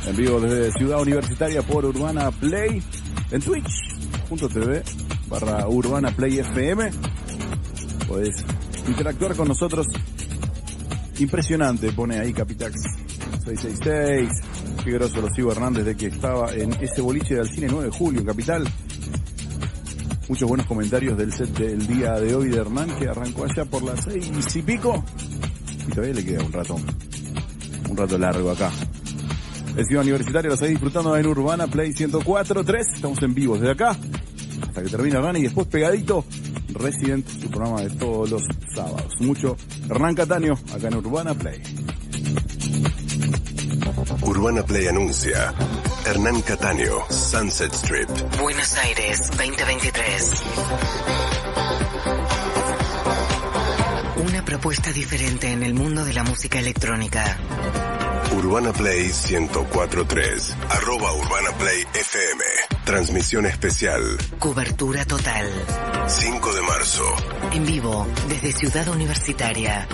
en vivo desde Ciudad Universitaria por Urbana Play, en Twitch.tv barra Urbana Play FM. Podés interactuar con nosotros. Impresionante, pone ahí Capitax 666. Qué groso lo sigo Hernán desde que estaba en ese boliche del cine 9 de julio en Capital. Muchos buenos comentarios del set del día de hoy de Hernán que arrancó allá por las seis y pico. Todavía le queda un rato, un rato largo acá. El Ciudad Universitario lo estáis disfrutando en Urbana Play 104.3. Estamos en vivo desde acá hasta que termine Hernán y después pegadito Resident, su programa de todos los sábados. Mucho Hernán Cataño acá en Urbana Play. Urbana Play anuncia. Hernán Cataño, Sunset Strip. Buenos Aires 2023. Propuesta diferente en el mundo de la música electrónica. Urbana Play 1043. Arroba Urbana Play FM. Transmisión especial. Cobertura total. 5 de marzo. En vivo, desde Ciudad Universitaria.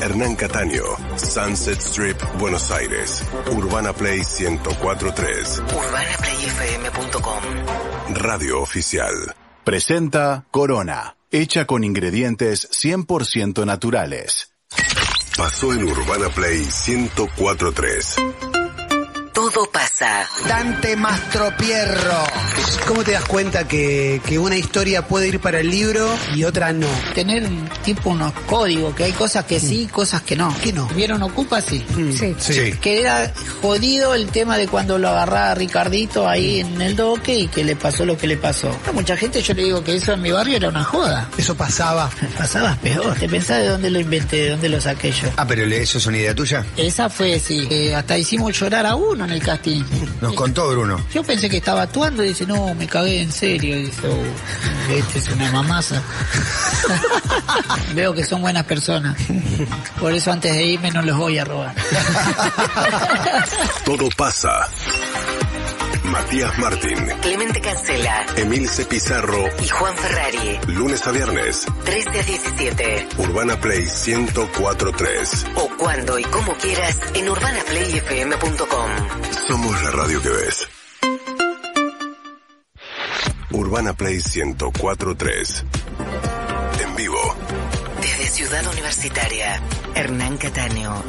Hernán Cataño, Sunset Strip, Buenos Aires. Urbana Play 1043. UrbanaPlayFM.com. Radio oficial. Presenta Corona, hecha con ingredientes 100% naturales. Pasó en Urbana Play 1043. Todo pasa. Dante Mastropierro. ¿Cómo te das cuenta que, que una historia puede ir para el libro y otra no? Tener tipo unos códigos, que hay cosas que sí, cosas que no. ¿Qué no? ¿Vieron Ocupa? Sí. Sí. Sí. Que era jodido el tema de cuando lo agarraba Ricardito ahí en el doque y que le pasó lo que le pasó. A mucha gente yo le digo que eso en mi barrio era una joda. Eso pasaba. Pasaba peor. ¿Te pensás de dónde lo inventé, de dónde lo saqué yo? Ah, pero ¿eso es una idea tuya? Esa fue, sí. Eh, hasta hicimos llorar a uno en el casting. Nos contó Bruno. Yo pensé que estaba actuando y dice, no, me cagué en serio. Y dice, "Oh, este es una mamaza. Veo que son buenas personas. Por eso antes de irme no los voy a robar. Todo pasa. Matías Martín, Clemente Cancela Emil C. Pizarro, y Juan Ferrari. lunes a viernes, 13 a 17. Urbana Play 1043. O cuando y como quieras en urbanaplayfm.com. Somos la radio que ves. Urbana Play 1043. En vivo, Desde Ciudad Universitaria, Hernán Cataño.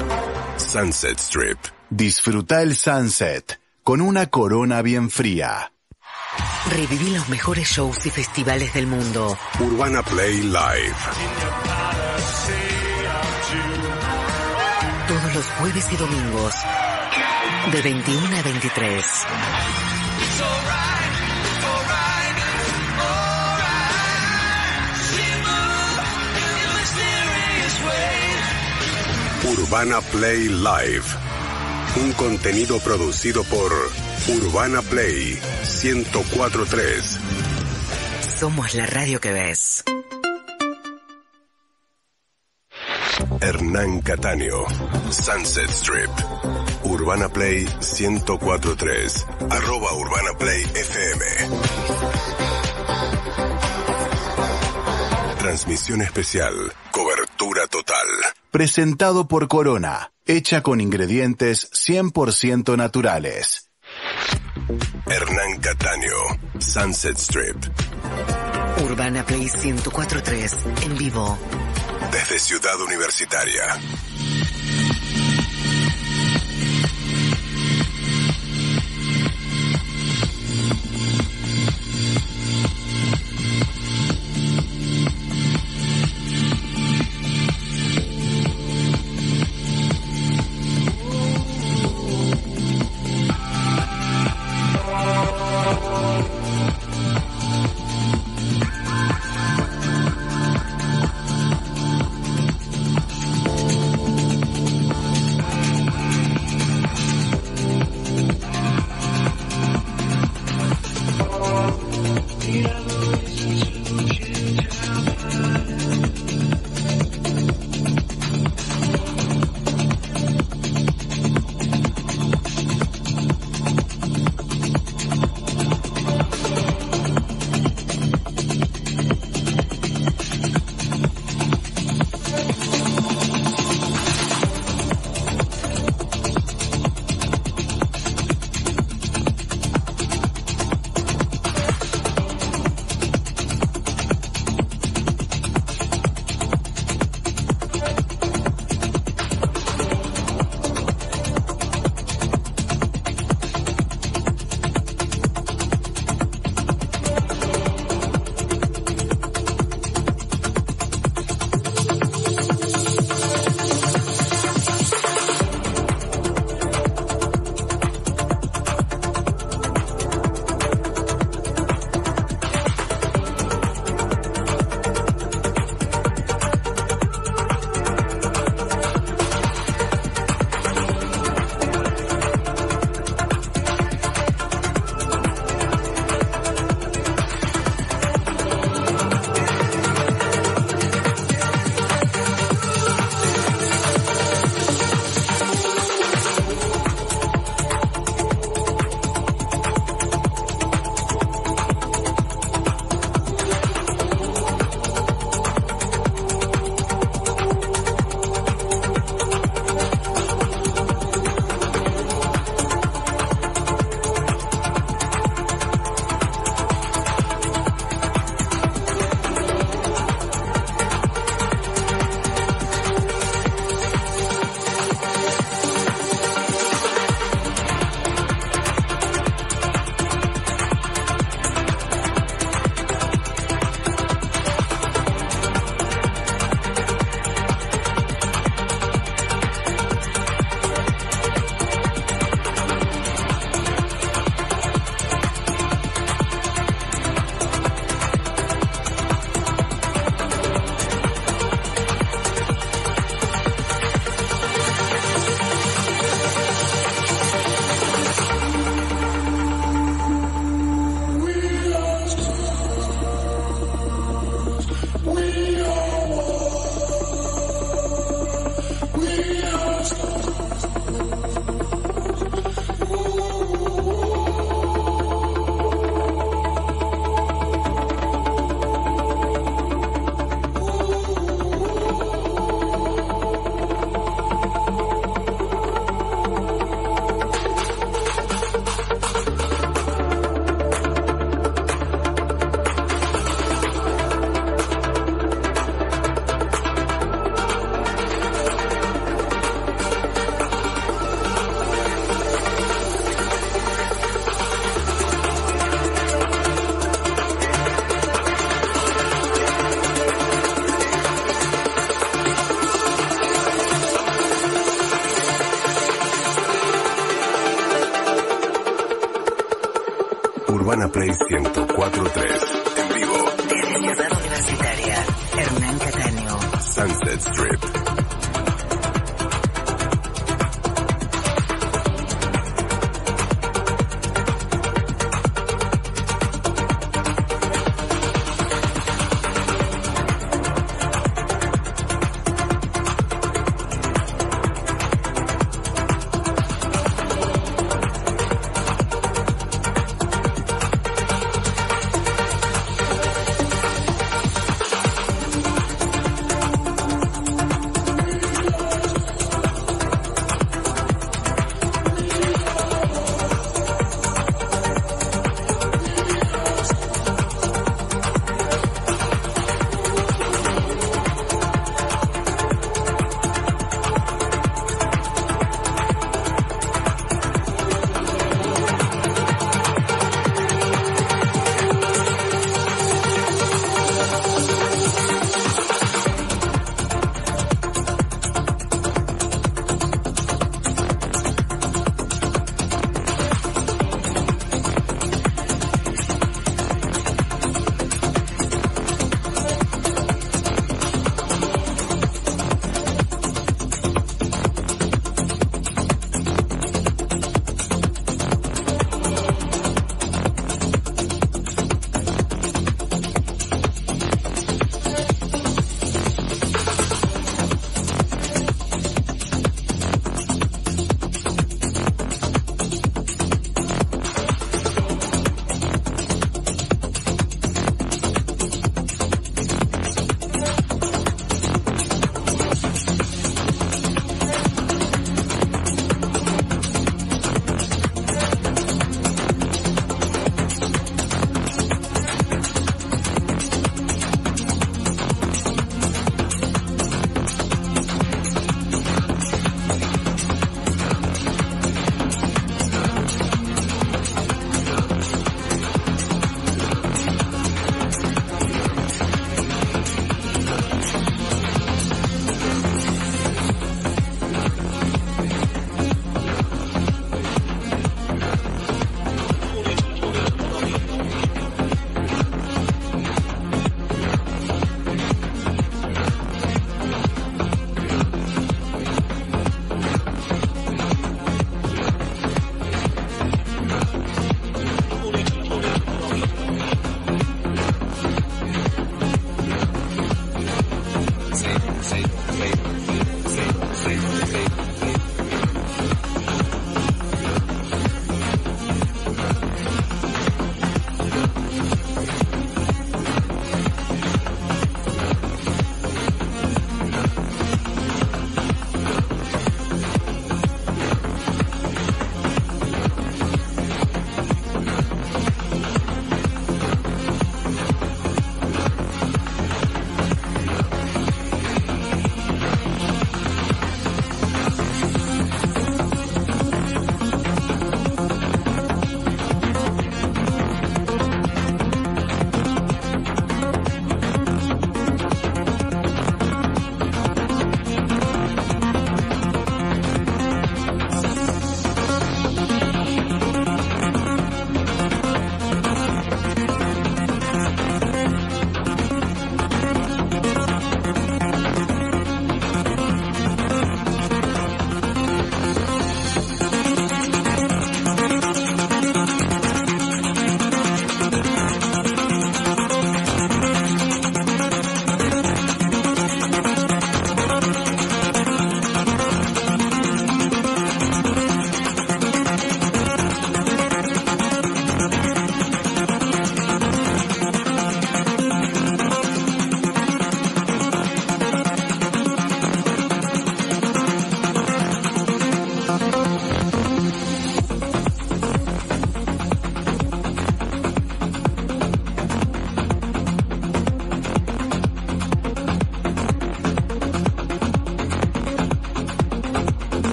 Sunset Strip. Disfruta el sunset con una corona bien fría. Reviví los mejores shows y festivales del mundo. Urbana Play Live. Todos los jueves y domingos. De 21 a 23. Urbana Play Live. Un contenido producido por Urbana Play 1043. Somos la radio que ves. Hernán Cataño. Sunset Strip. Urbana Play 1043. Arroba Urbana Play FM. Transmisión especial. Cobertura total. Presentado por Corona, hecha con ingredientes 100% naturales. Hernán Cataño. Sunset Strip. Urbana Play 1043. En vivo. Desde Ciudad Universitaria.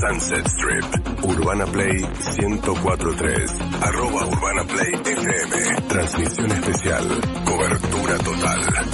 Sunset Strip, Urbana Play 1043, arroba Urbana Play FM, transmisión especial, cobertura total.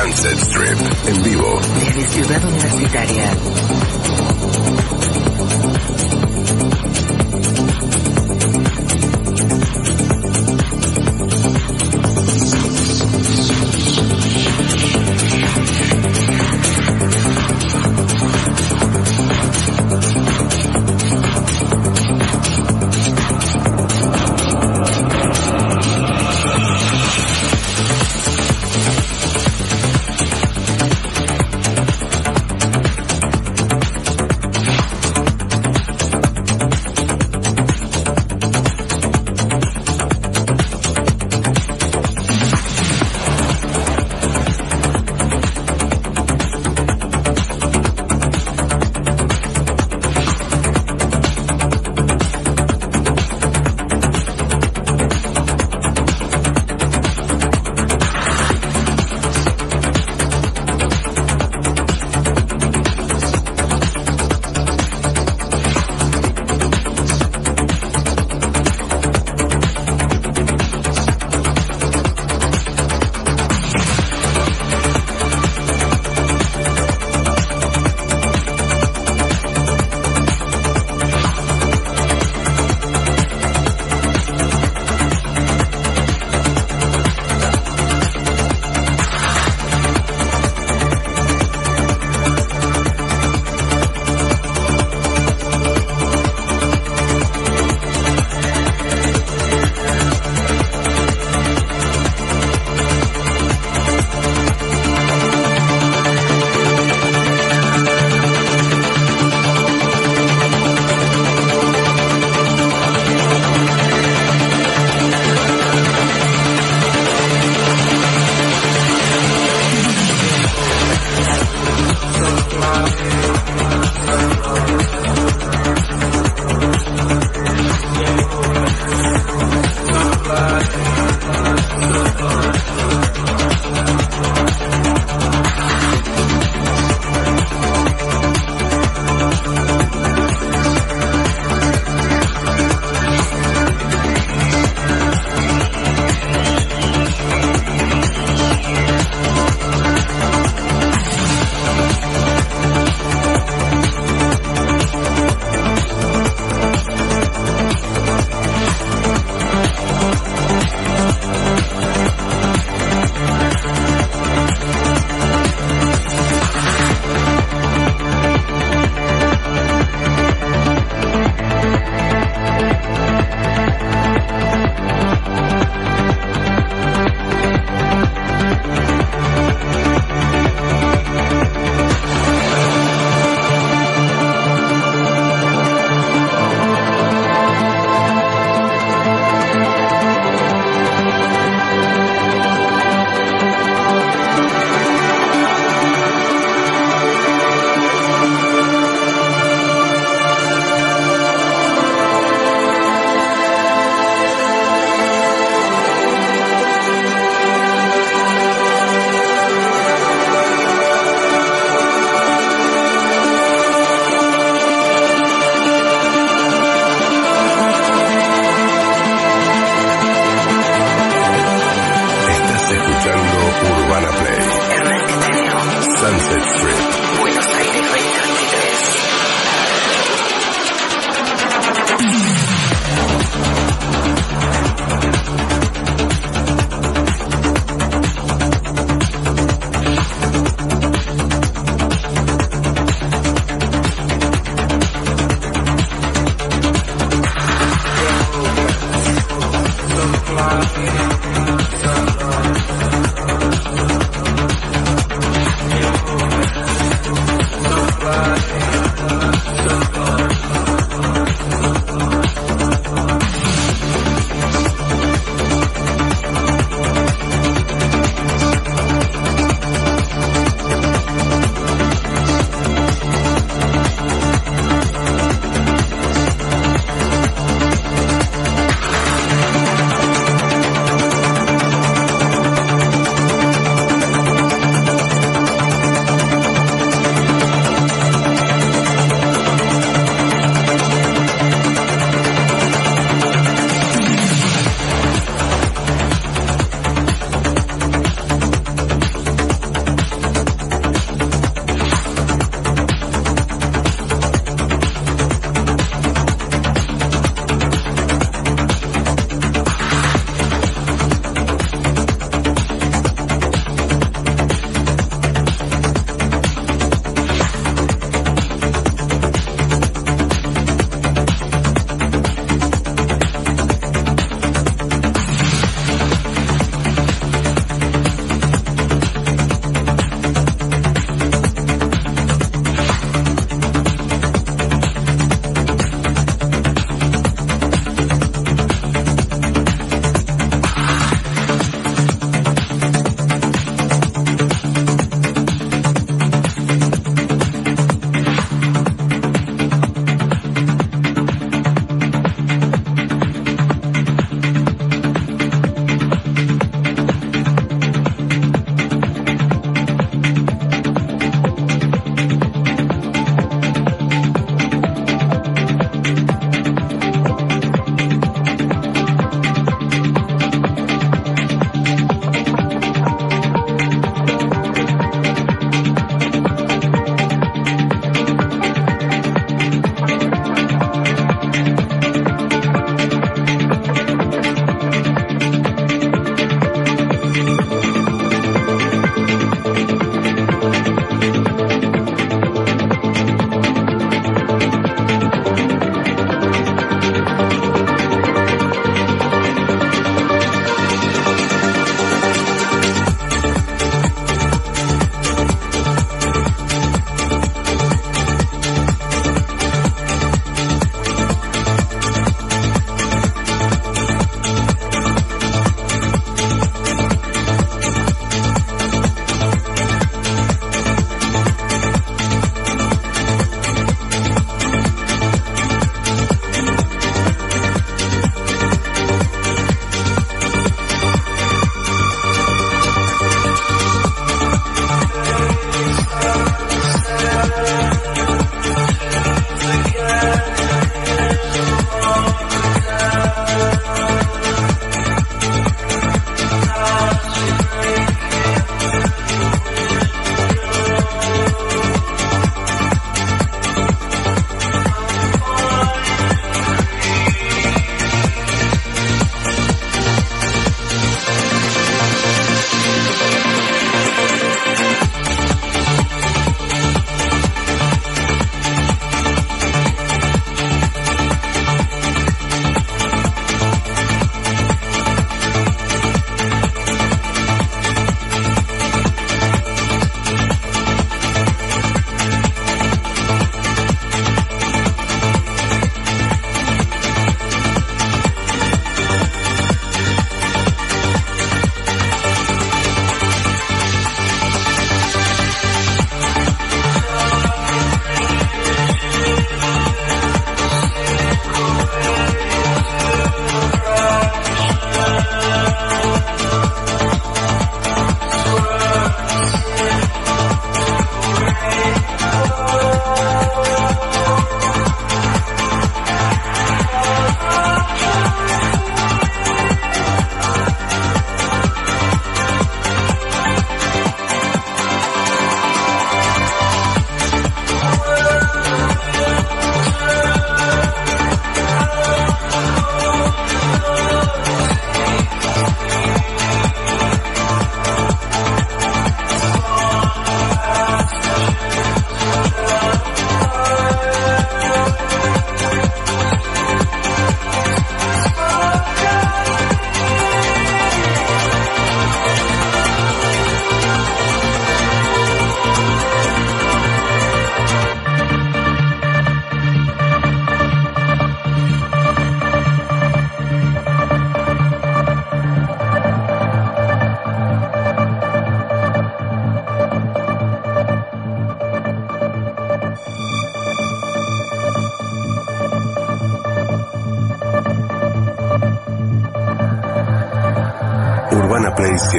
Sunset Strip, en vivo. Desde Ciudad Universitaria.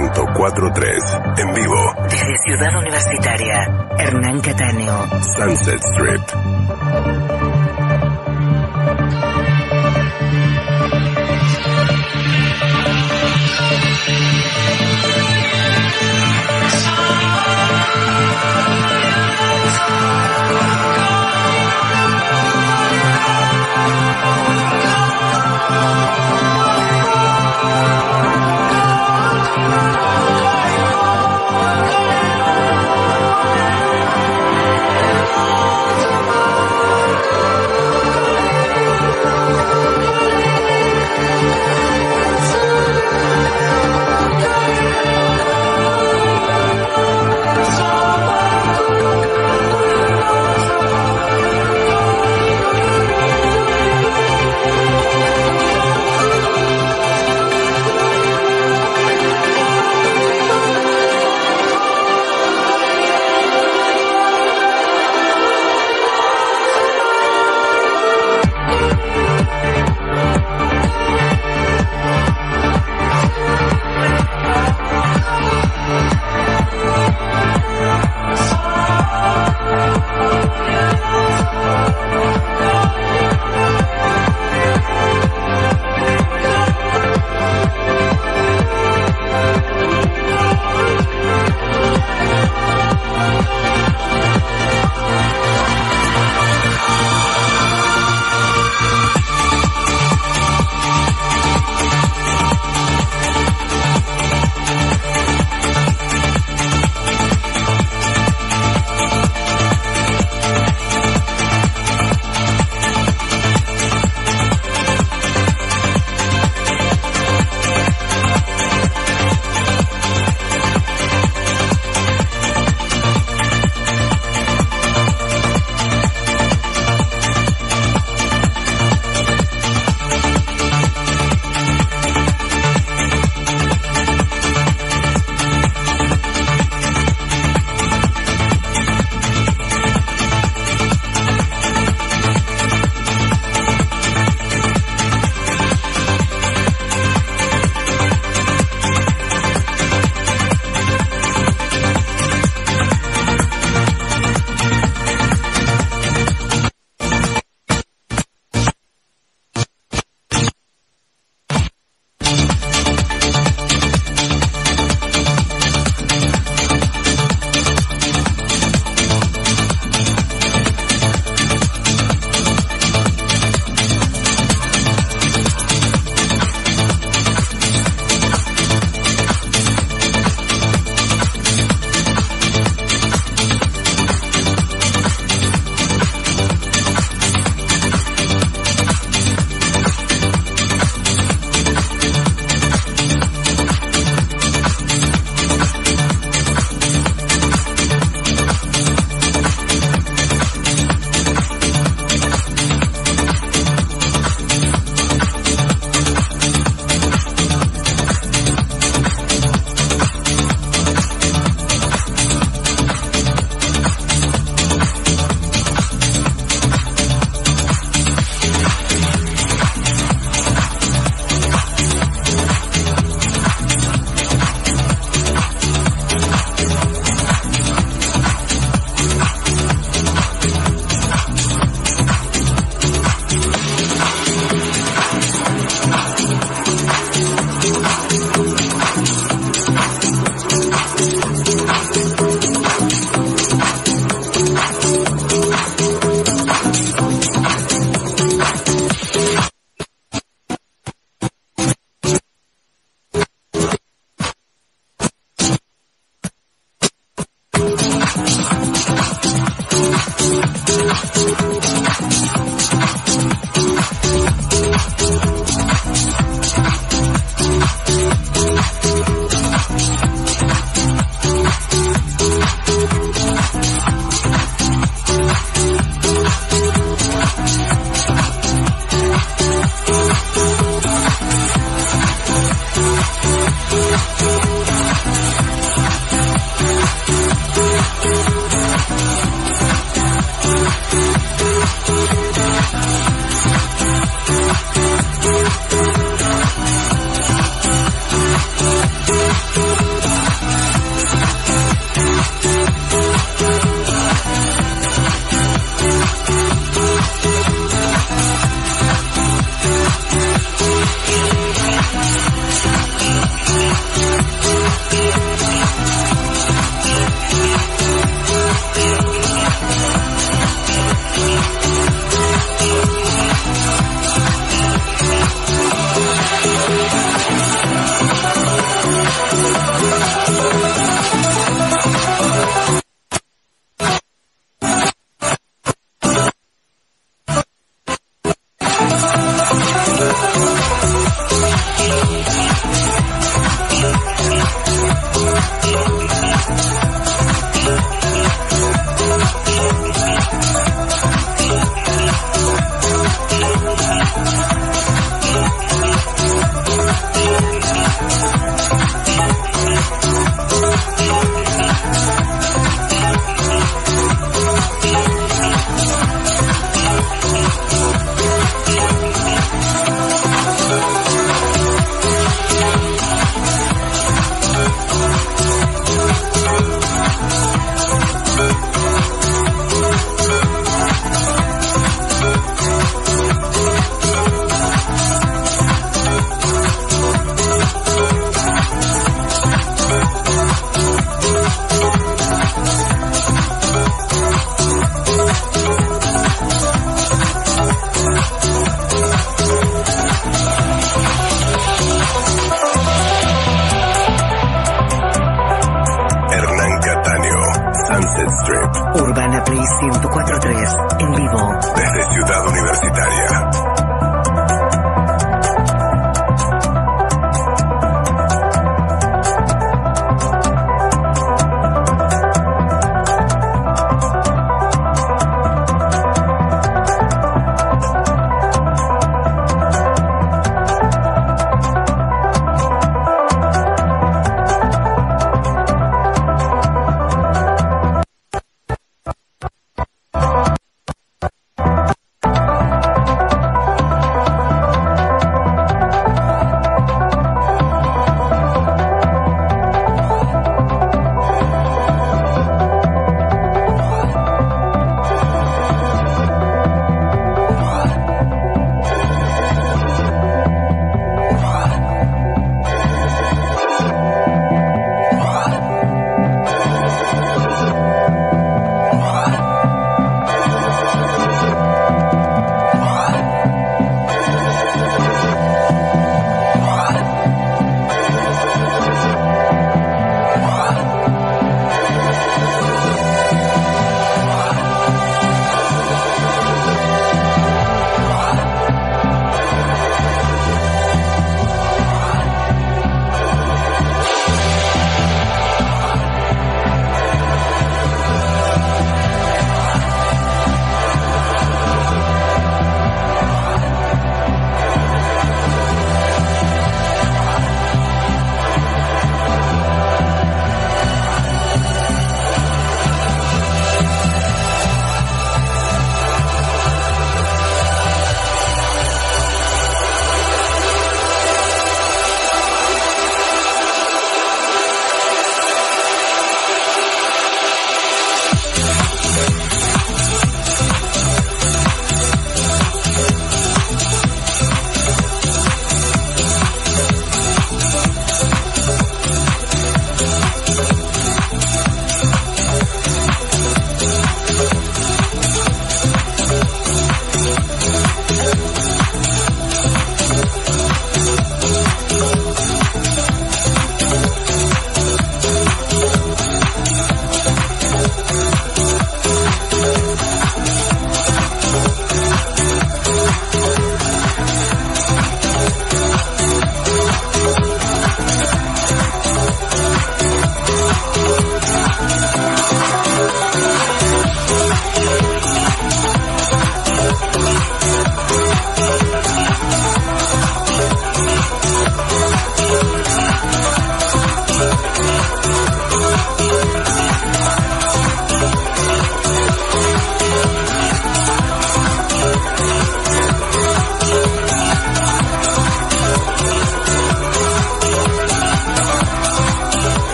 1043. En vivo. Desde Ciudad Universitaria, Hernán Cataneo. Sunset Strip.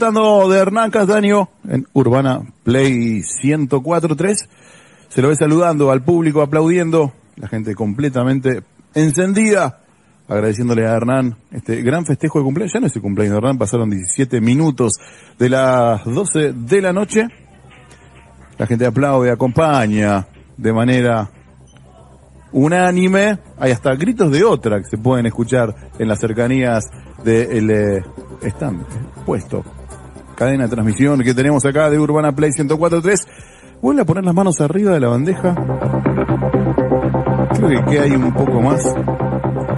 Disfrutando de Hernán Castaño en Urbana Play 1043. Se lo ve saludando al público, aplaudiendo, la gente completamente encendida, agradeciéndole a Hernán este gran festejo de cumpleaños. Ya no es el cumpleaños de Hernán, pasaron 17 minutos de las 12 de la noche. La gente aplaude, acompaña de manera unánime. Hay hasta gritos de otra que se pueden escuchar en las cercanías del eh, stand puesto. Cadena de transmisión que tenemos acá de Urbana Play 104.3. Vuelve a poner las manos arriba de la bandeja. Creo que queda ahí un poco más.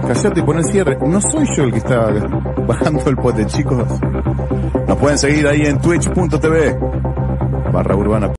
Callate y pon el cierre. No soy yo el que está bajando el pote, chicos. Nos pueden seguir ahí en twitch.tv barra urbana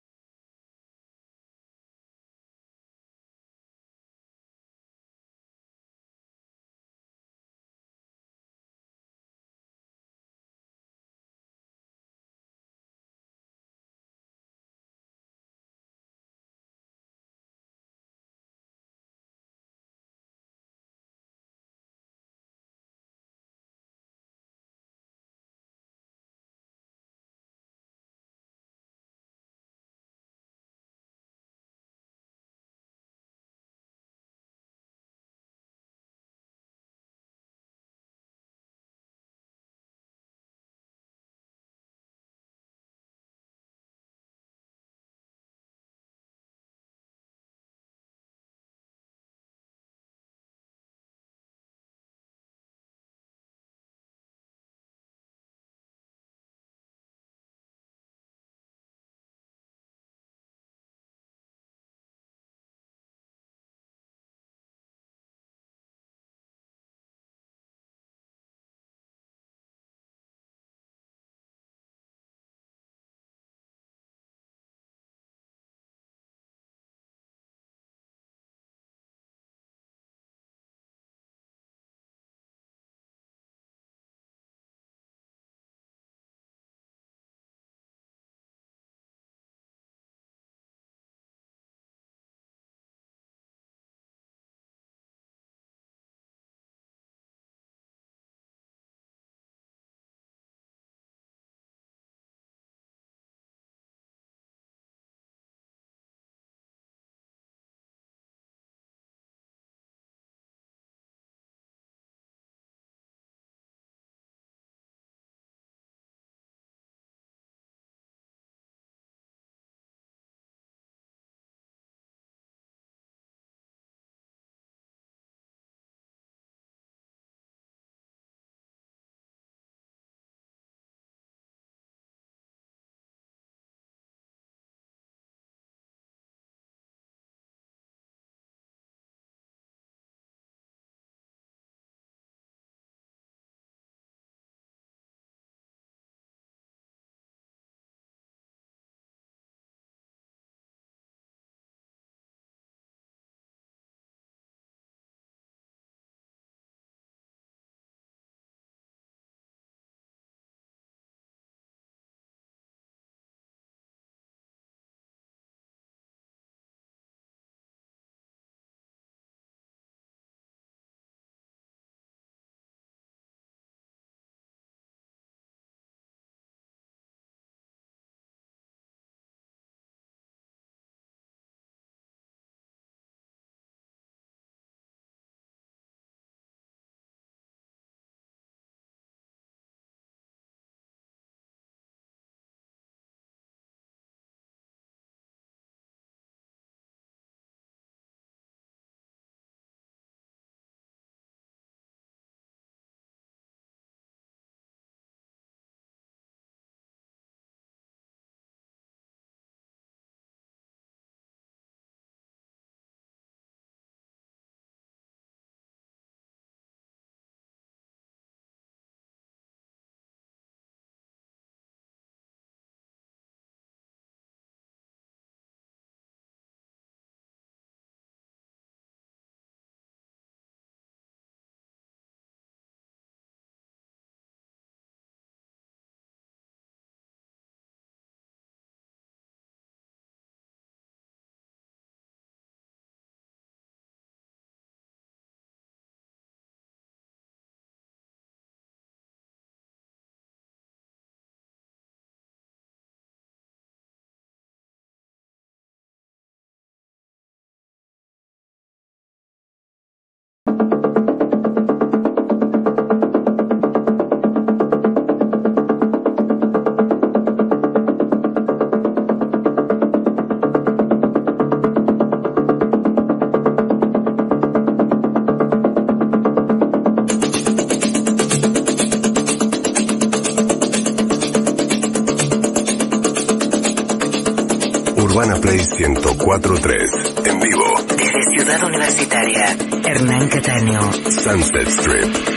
1043. En vivo. Desde Ciudad Universitaria, Hernán Cataño. Sunset Strip.